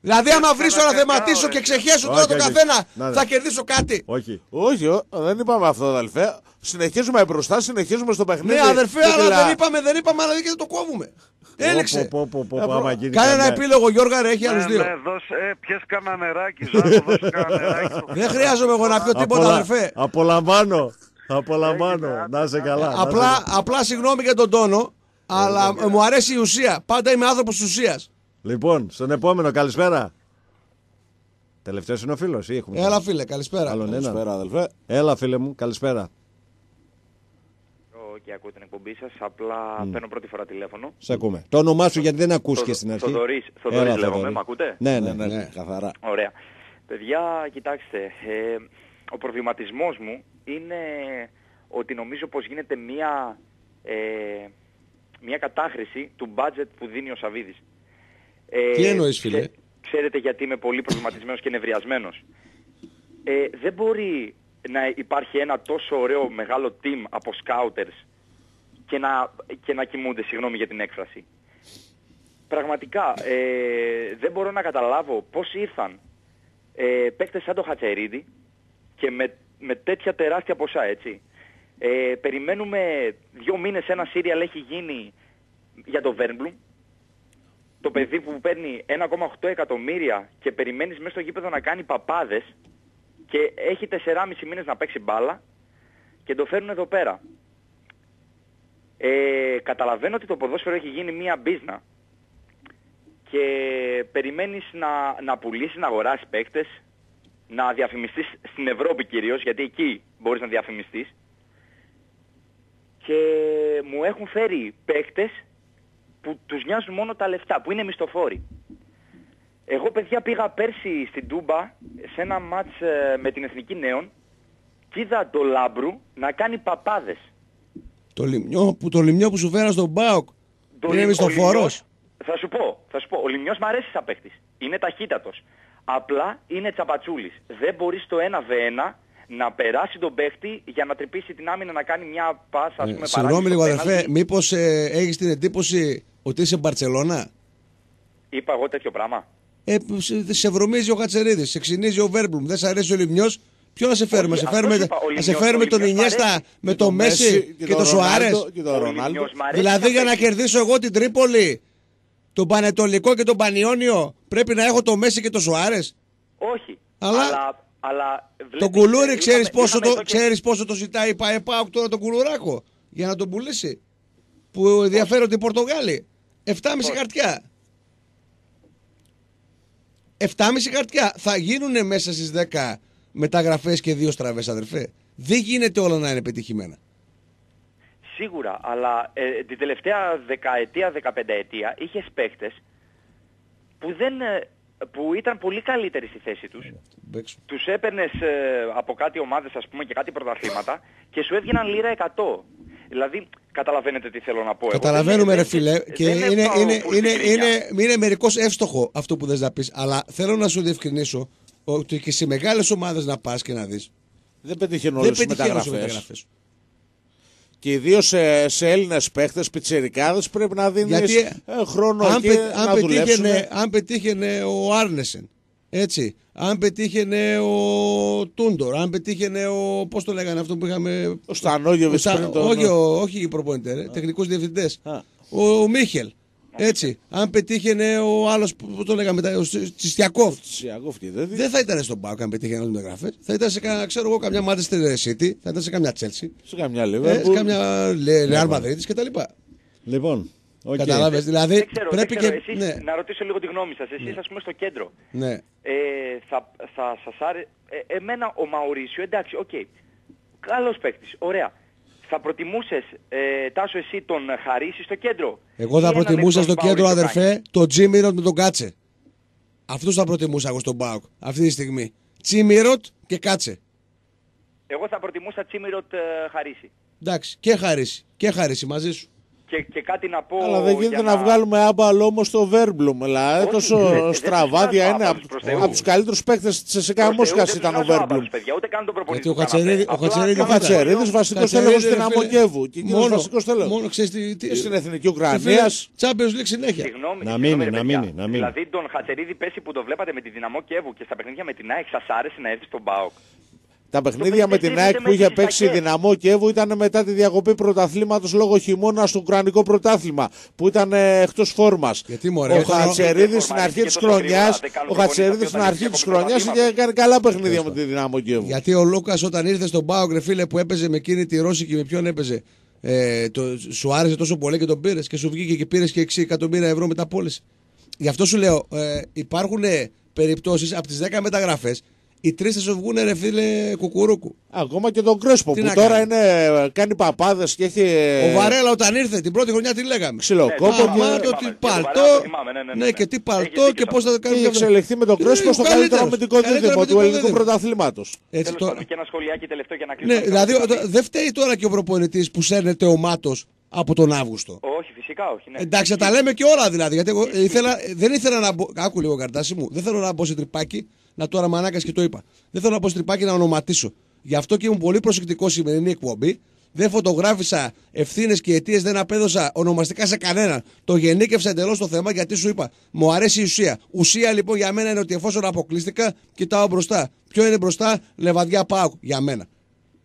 δηλαδή άμα βρεις να θεματίσω και ξεχέσω τώρα Όχι, το όχι. καθένα Να, ναι. θα κερδίσω κάτι. Όχι. Όχι, ο- δεν είπαμε αυτό, αδελφέ. Συνεχίζουμε μπροστά, συνεχίζουμε στο παιχνίδι. Ναι αδερφέ Και αλλά μιλά- δεν είπαμε, δεν είπαμε αλλά δεν το κόβουμε. Έλεξε. Πω, πω, πω, πω, άμα γίνει Κάνε ένα καμιά- επίλογο Γιώργα ρε, έχει άλλους Ναι, δύο. ναι, δώσε, ε, πιες κανένα νεράκι, Ζάκο, δώσε κανένα νεράκι. στο Δεν χρειάζομαι εγώ να πιω τίποτα Απολα- αδερφέ. Απολαμβάνω. Απολαμβάνω. Να είσαι καλά. να είσαι Απλά, απλά συγγνώμη για τον τόνο, αλλά μου αρέσει η ουσία. Πάντα είμαι άνθρωπος της ουσίας. Λοιπόν, στον επόμενο, καλησπέρα. Τελευταίος είναι ο φίλος, ή έχουμε. Έλα φίλε, καλησπέρα. Άλλον ένα. Καλησπέρα, αδελφέ. Έλα, φίλε μου, καλησπέρα. Ο και ακούω την εκπομπή σας, απλά Μμ. παίρνω πρώτη φορά τηλέφωνο. Σε ακούμε. Το όνομά σου γιατί δεν ακούστηκε Θοδο- στην αρχή. Θοδωρής, Έλα, Θοδωρής λέγομαι, Θοδωρή. μ' ακούτε; Ναι, ναι, Ναι, ναι. ναι, καθαρά. Ωραία. Παιδιά, κοιτάξτε, ε, ο προβληματισμός μου είναι ότι νομίζω πως γίνεται μία, ε, μία κατάχρηση του budget που δίνει ο Σαβίδης. Ε, Τι εννοείς, φίλε; ξέ- ξέρετε γιατί είμαι πολύ προβληματισμένος και νευριασμένος. Ε, δεν μπορεί να υπάρχει ένα τόσο ωραίο μεγάλο team από scouters και να, και να κοιμούνται, συγγνώμη για την έκφραση. Πραγματικά, ε, δεν μπορώ να καταλάβω πώς ήρθαν ε, παίκτες σαν το Χατσερίδη και με, με τέτοια τεράστια ποσά, έτσι. Ε, περιμένουμε δύο μήνες ένα σύριαλ έχει γίνει για το Βέρμπλουμ. Το παιδί που παίρνει 1,8 εκατομμύρια και περιμένεις μέσα στο γήπεδο να κάνει παπάδες και έχει 4,5 μήνες να παίξει μπάλα και το φέρνουν εδώ πέρα. Ε, καταλαβαίνω ότι το ποδόσφαιρο έχει γίνει μία μπίζνα και περιμένεις να, να πουλήσεις, να αγοράσεις παίκτες, να διαφημιστείς στην Ευρώπη κυρίως, γιατί εκεί μπορείς να διαφημιστείς. Και μου έχουν φέρει παίκτες που τους νοιάζουν μόνο τα λεφτά, που είναι μισθοφόροι. Εγώ παιδιά πήγα πέρσι στην Τούμπα σε ένα μάτς ε, με την Εθνική Νέων και είδα το Λάμπρου να κάνει παπάδες. Το λιμιό που, το λιμιό που σου φέρα στον Μπάουκ. Το Είναι Λι- μισθοφόρος. ο Λιμιός- Θα σου πω, θα σου πω. Ο Λιμιός μ' αρέσει σαν παίχτης. Είναι ταχύτατος. Απλά είναι τσαπατσούλης. Δεν μπορείς στο 1v1 να περάσει τον παίχτη για να τρυπήσει την άμυνα να κάνει μια πάσα, ας πούμε, Ε, Συγγνώμη λίγο παράλληλη στο αδερφέ, πέναλτι. μήπως ε, έχεις την εντύπωση ότι είσαι Μπαρτσελώνα; Είπα εγώ τέτοιο πράγμα. Ε, σε, σε βρωμίζει ο Χατσερίδης, σε ξυνίζει ο Βέρμπλουμ, δεν σε αρέσει ο Λιμιός. Ποιο να σε φέρουμε, Όχι, σε αυτός φέρουμε, είπα, ο να σε Λιμιός- φέρουμε ο τον Λιμιός μ' Ινιέστα αρέσει. με τον Μέση και τον Σουάρες. Ρονάλντο και τον Ο Ρονάλντο. Λιμιός μ' αρέσει Δηλαδή σαν για να παίκτης. κερδίσω εγώ την Τρίπολη, τον Πανετολικό και τον Πανιόνιο, πρέπει να έχω τον Μέση και τον Σουάρες; Όχι. Αλλά- αλλά, αλλά βλέπεις, Τον κουλούρι ε, ξέρεις είχαμε- πόσο, είχαμε το, εδώ και- ξέρεις πόσο το ζητάει η ΠαΕΠΑΟΚ τώρα τον κουλουράκο για να τον πουλήσει; Που ενδιαφέρονται οι Πορτογάλοι. 7,5 χαρτιά. 7,5 χαρτιά. Θα γίνουν μέσα στις 10 μεταγραφές και δύο στραβές αδερφέ. Δεν γίνεται όλα να είναι πετυχημένα. Σίγουρα, αλλά ε, την τελευταία δεκαετία, δεκαπενταετία είχες παίχτες που, δεν, ε, που ήταν πολύ καλύτεροι στη θέση τους. Τους έπαιρνες ε, από κάτι ομάδες ας πούμε και κάτι πρωταθλήματα και σου έβγαιναν λίρα 100. Δηλαδή, καταλαβαίνετε τι θέλω να πω. εγώ. Καταλαβαίνουμε Δεν- ρε δεν- φίλε δεν- και δεν είναι, πάω είναι, full είναι, στην κρίνια. είναι, είναι μερικώς εύστοχο αυτό που θες να πεις αλλά θέλω να σου διευκρινίσω ότι και σε μεγάλες ομάδες να πας και να δεις Δεν πετυχαίνουν δεν όλες τις πετυχαίνουν σε μεταγραφές. μεταγραφές. Και ιδίως σε, σε Έλληνες παίχτες, πιτσερικάδε, πρέπει να δίνεις Γιατί χρόνο αν, εκεί πε- αν, να δουλέψουν. πετύχαινε, αν πετύχαινε ο Άρνεσεν, έτσι, αν πετύχαινε ο Τούντορ, αν πετύχαινε ο. Πώς το λέγανε αυτό που είχαμε. Ο Στανόγεβιτς ο Στα- πριν τον- Όχι, ο, όχι οι προπονητές, ρε, τεχνικούς διευθυντές. Ο, ο Μίχελ. Έτσι. Αν πετύχαινε ο άλλος, που το λέγαμε μετά, ο Τσιστιακόφ. Τσιστιακόφ και δεν Δεν θα ήταν στον ΠΑΟΚ αν πετύχαινε άλλε μεταγραφές. Θα ήταν σε κα- ξέρω εγώ, καμιά Manchester City, θα ήταν σε καμιά Chelsea. Σε καμιά Ε, Liverpool. σε καμιά Real Madrid κτλ. Λοιπόν, οκ. Κατάλαβες, δηλαδή Δεν ξέρω, πρέπει δεν ξέρω. και. Εσείς, Ναι, Να ρωτήσω λίγο τη γνώμη σας. Εσείς ας πούμε στο κέντρο. ναι. Ε, θα, θα σας άρεσε... Ε, εμένα ο Μαουρίσιο, εντάξει, οκ. Καλός παίκτης, ωραία. Θα προτιμούσες, ε, Τάσο, εσύ τον Χαρίση στο κέντρο. Εγώ θα Ή έναν προτιμούσα εκ στο των κέντρο, Μαουρίσιο κάνει. αδερφέ, το Τζίμιροτ με τον Κάτσε. Αυτούς θα προτιμούσα εγώ στον Μπάουκ αυτή τη στιγμή. Τσίμιροτ και Κάτσε. Εγώ θα προτιμούσα Τσίμιροτ ε, Χαρίση. Εντάξει, και χαρίσει. Και χαρίσει μαζί σου. Και, και κάτι να πω... Αλλά δεν γίνεται για να βγάλουμε άμπαλ όμω στο Βέρμπλουμ. Δηλαδή Όχι, τόσο δεν- δεν στραβάδια τους είναι. βάζω Από, προς Θεού. από τους καλύτερους παίκτες τη ΕΣΕΚΑ Προς Θεού, Μόσχα δεν ήταν ο τους βάζω Βέρμπλουμ. άπαλους, παιδιά, ούτε καν τον προπονητή Γιατί ο του κάνατε. Κατσερίδη- ο Απλά Κατσερίδη- κάνω Ο Χατσερίδη αυτό. βασικός Κατσερίδη, τέλο ρε Δυναμό φίλε, Κιέβου. Και εκείνος μόνο- βασικός τέλο. Μόνο ξέρεις τι. τι- Στην Εθνική τι Ουκρανίας. Champions League συνέχεια. Συγγνώμη, Να συγγνώμη, μείνει, ρε να παιδιά. μείνει, να μείνει. Δηλαδή τον Χατσερίδη πέσει που το βλέπατε με τη Δυναμό Κιέβου και στα παιχνίδια με την ΑΕΚ σας άρεσε να έρθει στον ΠΑΟΚ. Τα παιχνίδια με την ΑΕΚ που είχε παίξει η Δυναμό Κιέβου ήταν μετά τη διακοπή πρωταθλήματος λόγω χειμώνας στο Ουκρανικό πρωτάθλημα που ήταν εκτός φόρμας. Γιατί μωρέ, Ο όταν- Χατσερίδη στην αρχή και τη τόσο χρονιά, γρήγορα, δεν κάνουν ο Χατσερίδη προπονήσεις στην όταν αρχή είναι της από χρονιάς πρωταθλήματος. είχε κάνει καλά παιχνίδια με τη Δυναμό Κιέβου. Γιατί ο Λούκας όταν ήρθε στον Πάοκ, ρε φίλε, που έπαιζε με εκείνη τη Ρώσικη, με ποιον έπαιζε. Ε, το, σου άρεσε τόσο πολύ και τον πήρες και σου βγήκε και πήρες και 6 εκατομμύρια ευρώ μετά πώληση. Γι' αυτό σου λέω, ε, υπάρχουν περιπτώσεις από τις 10 μεταγραφές, Οι τρεις θα σου βγουν ρε φίλε κουκουρούκου. Ακόμα και τον Κρέσπο Τι που να τώρα κάνει; είναι, κάνει παπάδες και έχει. Ο Βαρέλα όταν ήρθε την πρώτη χρονιά τι λέγαμε; Ξυλοκόπο Α, και- μα, το θυμάμαι. τι Και τον παλτό. Βαρέλα το θυμάμαι, ναι, ναι, ναι, Ναι, ναι. και τι Έχει παλτό δίκιο και σε πώς θα το κάνει. Έχει εξελιχθεί με τον Κρέσπο Είναι στο ο καλύτερο καλύτερος. αμυντικό Καλύτερο δίδυμο του αμυντικό ελληνικού δίδυμο. πρωταθλήματος. Έτσι Τέλος τώρα. πάντων, και ένα σχολιάκι τελευταίο για να κλείσουμε. Ναι, δηλαδή ο- δεν φταίει τώρα και ο προπονητής που σέρνεται ο Μάτος από τον Αύγουστο. Όχι, φυσικά όχι. Ναι. Εντάξει, θα τα λέμε και όλα δηλαδή. Γιατί εγώ ήθελα, δεν ήθελα να μπω. Άκου λίγο καρτάσι μου. Δεν θέλω να μπω σε τρυπάκι. Να τώρα μανάκα και το είπα. Δεν θέλω να μπω σε τρυπάκι να ονοματίσω. Γι' αυτό και ήμουν πολύ προσεκτικό στη σημερινή εκπομπή. Δεν φωτογράφησα ευθύνες και αιτίες, δεν απέδωσα ονομαστικά σε κανέναν. Το γενίκευσα εντελώς το θέμα γιατί σου είπα. Μου αρέσει η ουσία. Ουσία λοιπόν για μένα είναι ότι εφόσον αποκλείστηκα, κοιτάω μπροστά. Ποιο είναι μπροστά, λεβαδιά πάω για μένα.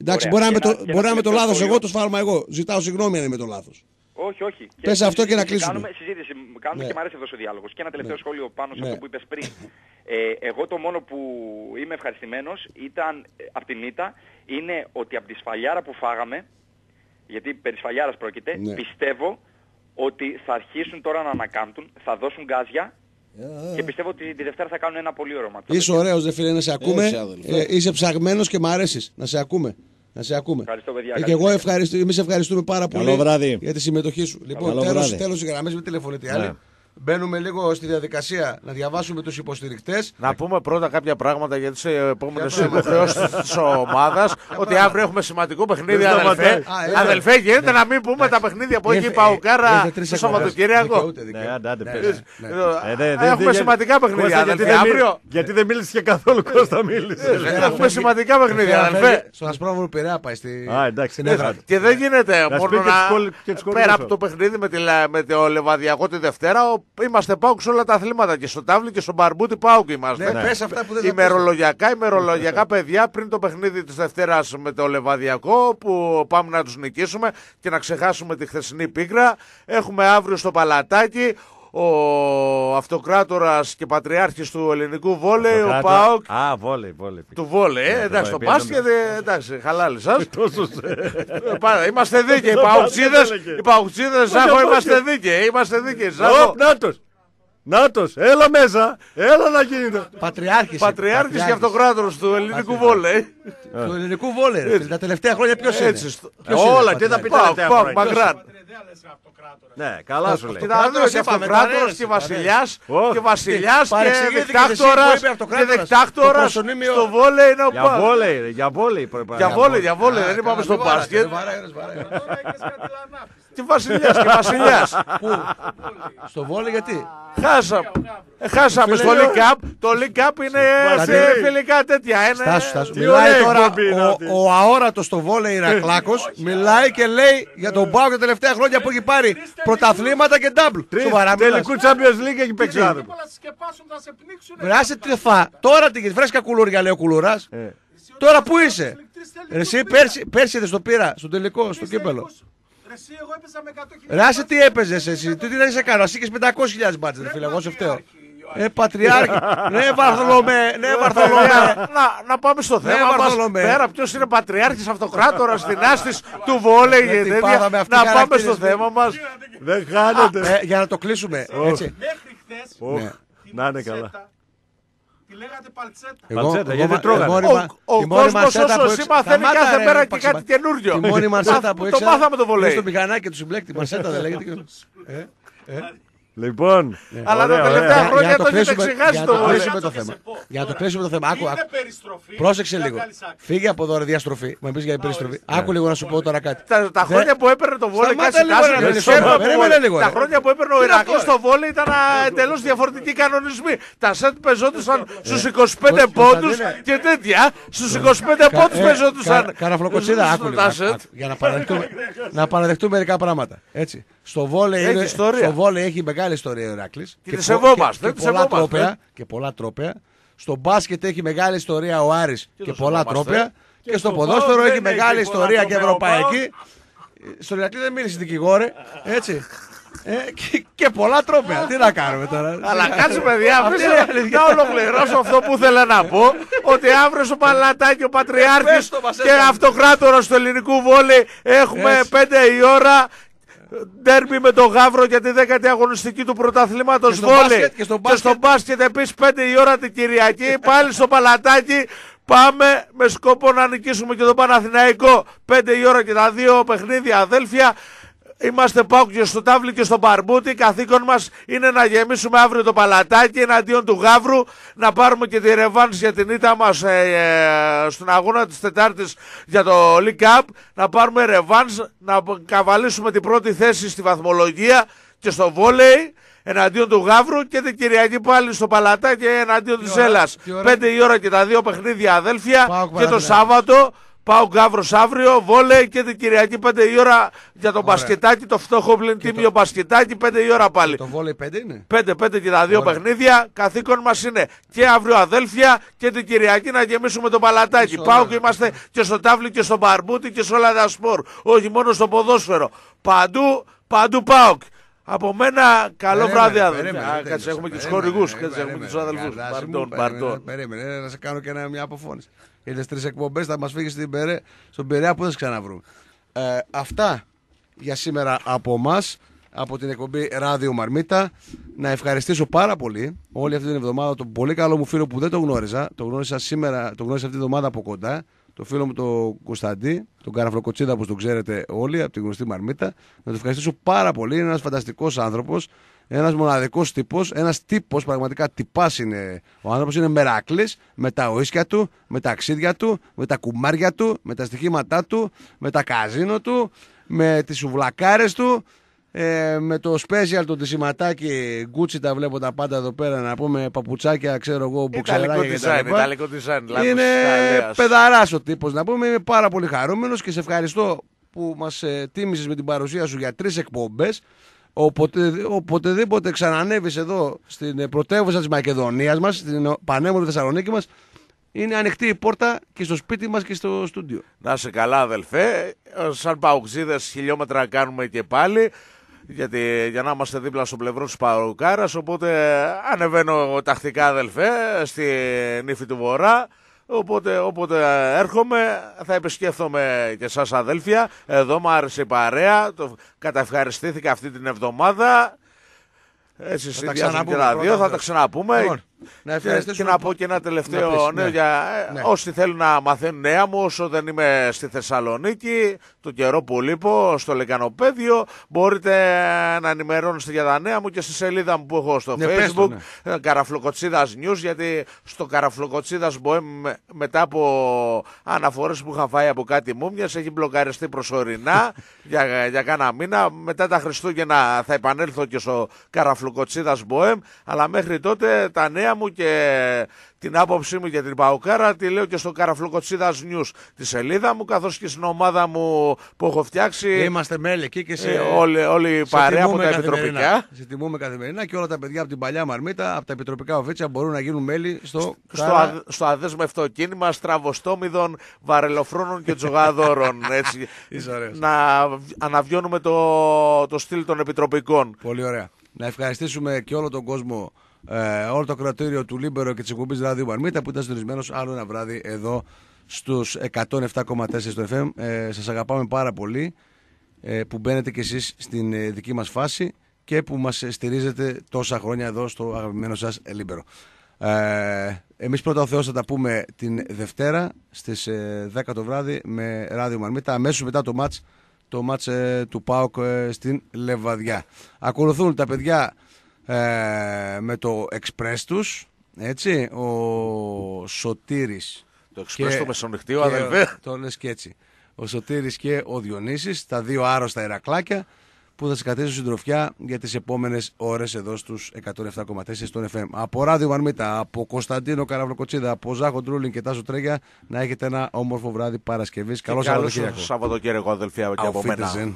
Εντάξει, Ωραία. μπορεί να είμαι Και το, ένα- και μπορεί να ένα είμαι το τελευταίο λάθος σχόλιο. εγώ, το σφάλμα εγώ. Ζητάω συγγνώμη αν είμαι το λάθος. Όχι, όχι. Πες αυτό και να συζήτηση κλείσουμε. Κάνουμε, συζήτηση κάνουμε Ναι. και μου αρέσει αυτός ο διάλογος. Και ένα τελευταίο Ναι. σχόλιο πάνω σε Ναι. αυτό που είπες πριν. Ε, εγώ το μόνο που είμαι ευχαριστημένος ήταν ε, από την ήττα είναι ότι από τη σφαλιάρα που φάγαμε, γιατί περί σφαλιάρας πρόκειται, Ναι. πιστεύω ότι θα αρχίσουν τώρα να ανακάμπτουν, θα δώσουν γκάζια και πιστεύω ότι τη Δευτέρα θα κάνουν ένα πολύ ωραίο μάτσο. Είσαι ωραίος, δε φίλε, να σε ακούμε. Έτσι, αδελφέ. Ε, είσαι ψαγμένος και μ' αρέσεις. Να σε ακούμε. Να σε ακούμε. Ευχαριστώ, παιδιά. Ε, Καλή και εγώ συνέχεια. ευχαριστώ, εμείς ευχαριστούμε πάρα πολύ Καλό βράδυ. για τη συμμετοχή σου. Λοιπόν, Καλό τέλος, βράδυ. τέλος οι γραμμές, μην τηλεφωνείτε άλλοι. Ναι. Μπαίνουμε λίγο στη διαδικασία να διαβάσουμε τους υποστηρικτές. Να πούμε πρώτα κάποια πράγματα για τις επόμενες Ποια πράγματα; υποχρεώσεις της ομάδας. ότι αύριο έχουμε σημαντικό παιχνίδι, Δεν αδελφέ. σταματάει. Α, έλα. Αδελφέ, γίνεται να μην πούμε τα παιχνίδια που έχει η Ήρθε- Παουκάρα ήρθε τρεις το εκπομπές. Σαββατοκύριακο. Δικαιούται, δικαιούται. Ναι, άντε, άντε, Ναι, πες. ναι, Ε, ναι. Ε, δε- δε- Έχουμε δε- σημαντικά Κώστα, παιχνίδια, γιατί αδελφέ. δεν μίλ- Αύριο Γιατί δεν μίλησες και καθόλου Κώστα μίλησες. έχουμε σημαντικά παιχνίδια, Φέρα αδελφέ. φεύγει Στον Ασπρόμαυρο Πειραιά πάει στη... Α, εντάξει, στην ναι, έδρα θα- του. Και δεν γίνεται Να σου μόνο πει και να. τις κόλλ- και τις κόλλες Πέρα σου. από το παιχνίδι με, τη, Λα- με το Λεβαδιακό τη Δευτέρα, ο- είμαστε πάουκ σε όλα τα αθλήματα. Και στο τάβλι και στον μπαρμπούτι πάουκ είμαστε. Ναι, πες αυτά που δεν θα Ημερολογιακά, ημερολογιακά παιδιά πριν το παιχνίδι της Δευτέρας με το Λεβαδιακό που πάμε να τους νικήσουμε και να ξεχάσουμε τη χθεσινή πίκρα. Έχουμε αύριο στο Παλατάκι ο αυτοκράτορας και πατριάρχης του ελληνικού βόλεϊ, ο Πάοκ. Α, βόλεϊ, βόλεϊ. Του βόλεϊ, ε, εντάξει, το μπάσκετ, ε, εντάξει, χαλάλη σας. Ε, πάρα, Είμαστε δίκαιοι, οι Το παουξίδες, μπάσκετ έλεγε. οι παουξίδες, το Ζάχο, είμαστε μπάσκετ. δίκαιοι, είμαστε δίκαιοι, Ζάχο. Οπ, νάτος. Νάτος, έλα μέσα. Έλα να γίνεται. Πατριάρχης. Πατριάρχης και αυτοκράτορας του ελληνικού βόλεϊ. Του ελληνικού βόλεϊ. ρε φίλε. Τα τελευταία χρόνια ποιος είναι; Έτσι, στο- Ποιος είναι Όλα, τι θα πατριάρχης; πει Πάοκ, τελευταία Πάοκ, χρόνια. Μαγκράν. Ναι, καλά σου λέει. Κοίτα, να δούμε και είπαμε, αυτοκράτορας παρέες, και βασιλιάς παρέες. και βασιλιάς και Παρεξηγήθηκες εσύ που δικτάκτορας είπε και αυτοκράτορας. Το δικτάκτορας προσωνύμιο. στο βόλεϊ είναι ο Για Πάοκ. βόλεϊ, ρε, για βόλεϊ. πρέπει να- Για βόλεϊ, για βόλεϊ, Α, δεν είπαμε καλά, στο μην βαράς, μπάσκετ. δεν βαράει, δεν βαράει. Και βασιλιάς και βασιλιάς. Στο βόλεϊ γιατί; Χάσαμε. Ε, χάσαμε στο Φίλε, League Cup. Το League Cup είναι σε Κάτι- φιλικά τέτοια. Είναι... Στάσου, στάσου. τι Μιλάει ωραία τώρα εκπομπή είναι ο, αυτή. ο αόρατος στο βόλεϊ Ηρακλάκος μιλάει και λέει για τον Πάο τα τελευταία χρόνια που έχει πάρει πρωταθλήματα και double. Τρεις Σοβαρά μιλάς. τελικούς Champions League έχει παίξει ο άνθρωπος. Βράσει τρεφά. Τώρα την βρέσκα κουλούρια λέει ο Κουλουράς. Ε. Τώρα που είσαι; Ρε, Εσύ πέρσι, πέρσι δεν στο πήρα στο τελικό, στο κύπελο. Εσύ, εγώ έπαιζα με 100.000. Ρε άσε τι έπαιζες εσύ, τι δεν σε κάνω, ασήκες 500.000 μπάτσε ρε φίλε, εγώ σε φταίω. Ε, πατριάρχη, ναι Βαρθολομέ, ναι Βαρθολομέ. να, να πάμε στο Ναι, θέμα μας. Βαρθολομέ. Πέρα ποιος είναι πατριάρχης αυτοκράτορας δυνάστης του βόλεϊ Με και την τέτοια. πάδα με αυτή Να πάμε χαρακτήρες στο μου. θέμα μας. Δεν χάνεται. Ε, για να το κλείσουμε, έτσι. Μέχρι χθες, Ωχ, Ναι. Να είναι καλά. Παλτσέτα, τη λέγατε παλτσέτα; Εγώ, Πατσέτα, εγώ, γιατί μα- τρώγανε; ε, μόνη Ο, μα- ο τη μόνη κόσμος μαρσέτα που όσο έξι- εσύ μαθαίνει Σταμάτα, κάθε ρε, μέρα και Παξιμα- κάτι καινούριο. Τη μόνη μαρσέτα που Το έξα- μάθαμε το είναι βολέι. Στο μηχανάκι τους συμπλέκτη, μαρσέτα δεν λέγεται. Ε, ε. Λοιπόν, Αλλά ωραία, τα ωραία. τελευταία Για- χρόνια για να το έχετε κλείσουμε- ξεχάσει για να το το βόλεϊ. κλείσουμε το θέμα. Για να το κλείσουμε το θέμα. Άκου, Είναι άκου. περιστροφή. Πρόσεξε για λίγο. καλισάκη. Φύγε από εδώ, ρε διαστροφή. Μου πει για περιστροφή. Άκου λίγο να σου πω τώρα κάτι. Τα, τα Δε- χρόνια που έπαιρνε το βόλεϊ, Σταμάτα κάτσε λίγο, κάτσε, ρε, δεν ρε, ξέρω σταμάτα, από περίμενε βόλεϊ. λίγο, Τα ρε. χρόνια που έπαιρνε ο Τι είναι Ηρακλής αυτό, στο βόλεϊ ήταν εντελώς διαφορετικοί κανονισμοί. Τα σετ πεζόντουσαν στους 25 Κωνσταντίνε. πόντους και τέτοια. Στους 25 πόντους Ε, πεζόντουσαν. κα- Καραφλοκοτσίδα, άκου λίγο. τα άκου, σετ. άκου, Για να παραδεχτούμε, να παραδεχτούμε μερικά πράγματα. Έτσι. Στο βόλεϊ, Έχει είναι- ιστορία. στο βόλεϊ έχει μεγάλη ιστορία ο Ηράκλης. Και τη πο- σεβόμαστε, και- τη και πολλά σεβόμαστε. τρόπαια. Και πολλά τρόπαια. Στο μπάσκετ έχει μεγάλη ιστορία ο Άρης και, το πολλά σεβόμαστε. τρόπαια. Και, στο στο ποδόσφαιρο ΠΑΟΚ έχει δεν μεγάλη έχει πολλά ιστορία και τρόπαια ο ευρωπαϊκή. Στον Ηρακλή δεν μίλησε δικηγόρε. Έτσι. Ε, και, και πολλά τρόπαια. Τι να κάνουμε τώρα; Αλλά κάτσε παιδιά, Αυτή αφήστε είναι η με αλήθεια. να ολοκληρώσω αυτό που ήθελα να πω. Ότι αύριο στο Παλατάκι ο Πατριάρχης πες το, μας και έκανε. αυτοκράτορας του ελληνικού βόλεϊ έχουμε Έτσι. 5 η ώρα. Ντέρμπι με τον Γαύρο για τη δέκατη αγωνιστική του πρωταθλήματος Και στο βόλεϊ. μπάσκετ, και στο μπάσκετ. μπάσκετ επίσης 5 η ώρα την Κυριακή. Πάλι στο παλατάκι. Πάμε με σκοπό να νικήσουμε και τον Παναθηναϊκό. 5 η ώρα και τα δύο παιχνίδια αδέλφια. Είμαστε πάω και στο τάβλι και στο μπαρμπούτι. Καθήκον μας είναι να γεμίσουμε αύριο το παλατάκι εναντίον του Γαύρου. Να πάρουμε και τη ρεβάνση για την ήττα μας στον αγώνα της Τετάρτης για το League Cup. Να πάρουμε ρεβάνς, να καβαλήσουμε την πρώτη θέση στη βαθμολογία και στο βόλεϊ εναντίον του Γαύρου και την Κυριακή πάλι στο Παλατάκι εναντίον της ώρα, Έλλας. τι ώρα; 5 η ώρα και τα δύο παιχνίδια αδέλφια Πάοκ και το Παναθηναϊκός. Σάββατο. Πάω Γκάβρος αύριο, βόλεϊ και την Κυριακή 5 η ώρα για το μπασκετάκι, το φτώχο πλην τίμιο μπασκετάκι 5 η ώρα πάλι. Το βόλεϊ 5 είναι; 5-5 και τα δύο Ωραία. παιχνίδια. Καθήκον μας είναι και αύριο αδέλφια και την Κυριακή να γεμίσουμε το παλατάκι. Είσαι Πάω ωραία. και είμαστε και στο τάβλι και στο μπαρμπούτι και σε όλα τα σπορ. Όχι μόνο στο ποδόσφαιρο. Παντού, παντού πάω. Από μένα, καλό Περίμενε, βράδυ, αδελφέ. περίμενε, Α, δεν Κάτσε, τέλειωσε. έχουμε και τους Περίμενε, χορηγούς. ε, Κάτσε, έχουμε και τους περίμενε, αδελφούς. Καρδάση μου, Παρτών, περίμενε, παρτών. Περίμενε, ε, να σε κάνω και ένα- μια αποφώνηση. Είδε τρεις εκπομπές, θα μας φύγεις στην Περέ, στον Περέα που δεν σε ξαναβρούμε. Ε, αυτά για σήμερα από εμά, από την εκπομπή Ράδιο Μαρμίτα. Να ευχαριστήσω πάρα πολύ όλη αυτή την εβδομάδα τον πολύ καλό μου φίλο που δεν το γνώριζα. Το γνώρισα σήμερα, το γνώρισα αυτή την εβδομάδα από κοντά. Το φίλο μου τον Κωνσταντή, τον Καραφλοκοτσίδα, όπως τον ξέρετε όλοι, από την γνωστή Μαρμίτα. Να τον ευχαριστήσω πάρα πολύ. Είναι ένας φανταστικός άνθρωπος. Ένας μοναδικός τύπος, ένας τύπος, πραγματικά τυπάς είναι ο άνθρωπος. Είναι μεράκλη με τα οίσκια του, με τα αξίδια του, με τα κουμάρια του, με τα στοιχήματά του, με τα καζίνο του, με τις σουβλακάρες του, ε, με το special το τισηματάκι γκούτσι τα βλέπω τα πάντα εδώ πέρα να πούμε παπουτσάκια, ξέρω εγώ, Ιταλικό μπουξεράκια και τα design, λοιπά. ιταλικό design. λάθος Είναι Ιταλίας. παιδαρά ο τύπος να πούμε. Είμαι πάρα πολύ χαρούμενος και σε ευχαριστώ που μας ε, τίμησες με την παρουσία σου για τρεις εκπομπές. Οποτε, οποτεδήποτε ξανανέβεις εδώ στην ε, πρωτεύουσα της Μακεδονίας μας, στην ε, πανέμορφη Θεσσαλονίκη μας, είναι ανοιχτή η πόρτα και στο σπίτι μας και στο στούντιο. Να είσαι καλά, αδελφέ. Ε, Σαν παουξίδε, χιλιόμετρα κάνουμε και πάλι. Γιατί, για να είμαστε δίπλα στο πλευρό της Παουκάρα. Οπότε ε, ανεβαίνω τακτικά, αδελφέ, στη νύφη του Βορρά. Οπότε, όποτε έρχομαι θα επισκέφτομαι και σας αδέλφια. Εδώ μου άρεσε η παρέα. Το καταευχαριστήθηκα αυτή την εβδομάδα. Έτσι, τα συνδυάζουμε και ξαναπούμε τα πρώτα δύο, θα Θεός. τα ξαναπούμε. Λοιπόν, να και, ευχαριστήσουμε και να που- πω και ένα να τελευταίο πεις, νέο ναι. για ε, Ναι. όσοι θέλουν να μαθαίνουν νέα μου, όσο δεν είμαι στη Θεσσαλονίκη, το καιρό που λείπω στο Λεκανοπέδιο, μπορείτε να ενημερώνεστε για τα νέα μου και στη σελίδα μου που έχω στο Ναι, πες το, Facebook, ε, Καραφλοκοτσίδας News, γιατί στο Καραφλοκοτσίδας Μποέμ με- μετά από αναφορές που είχα φάει από κάτι μούμιας έχει μπλοκαριστεί προσωρινά για, για κάνα μήνα. Μετά τα Χριστούγεννα θα επανέλθω και στο Καραφλοκοτσίδας Μποέμ, αλλά μέχρι τότε τα νέα μου και την άποψή μου για την Παουκάρα τη λέω και στο Καραφλοκοτσίδας News τη σελίδα μου, καθώς και στην ομάδα μου που έχω φτιάξει. Είμαστε μέλη εκεί και σε. Ε, όλη, όλη η σε παρέα από τιμούμε τα καθημερινά. επιτροπικά. Σε τιμούμε καθημερινά και όλα τα παιδιά από την παλιά Μαρμίτα, από τα επιτροπικά οφίτσια μπορούν να γίνουν μέλη στο. στο, Κάρα- αδ- στο αδέσμευτο κίνημα στραβοστόμιδων, βαρελοφρόνων και τζογαδόρων. Έτσι, Είσαι ωραίος. να β- αναβιώνουμε το, το στυλ των επιτροπικών. Πολύ ωραία. Να ευχαριστήσουμε και όλο τον κόσμο, ε, όλο το ακροατήριο του Λίμπερο και της εκπομπής Ράδιο Μαρμίτα που ήταν συντονισμένος άλλο ένα βράδυ εδώ στους 107,4 στο FM. Ε, Σας αγαπάμε πάρα πολύ ε, που μπαίνετε κι εσείς στην ε, δική μας φάση και που μας στηρίζετε τόσα χρόνια εδώ στο αγαπημένο σας ε, Λίμπερο. Ε, εμείς πρώτα ο Θεός θα τα πούμε την Δευτέρα στις ε, 10 το βράδυ με Ράδιο Μαρμίτα αμέσως μετά το μάτς το μάτς ε, του ΠΑΟΚ ε, στην Λεβαδιά. Ακολουθούν τα παιδιά ε, με το εξπρές τους, έτσι, ο Σωτήρης. Το εξπρές και- του μεσονυχτίου, και- αδελφέ. Το λες και έτσι. Ο Σωτήρης και ο Διονύσης, τα δύο άρρωστα Ηρακλάκια που θα σας κρατήσουν συντροφιά για τις επόμενες ώρες εδώ στους 107,4 στον FM. Από Ράδιο Μαρμίτα, από Κωνσταντίνο Καραβλοκοτσίδα, από Ζάχο Τρούλιν και Τάσο Τρέγια να έχετε ένα όμορφο βράδυ Παρασκευής. Καλό Καλό Σαββατοκύριακο. Σαββατοκύριακο, αδελφιά, και από Auf μένα. Wiedersehen.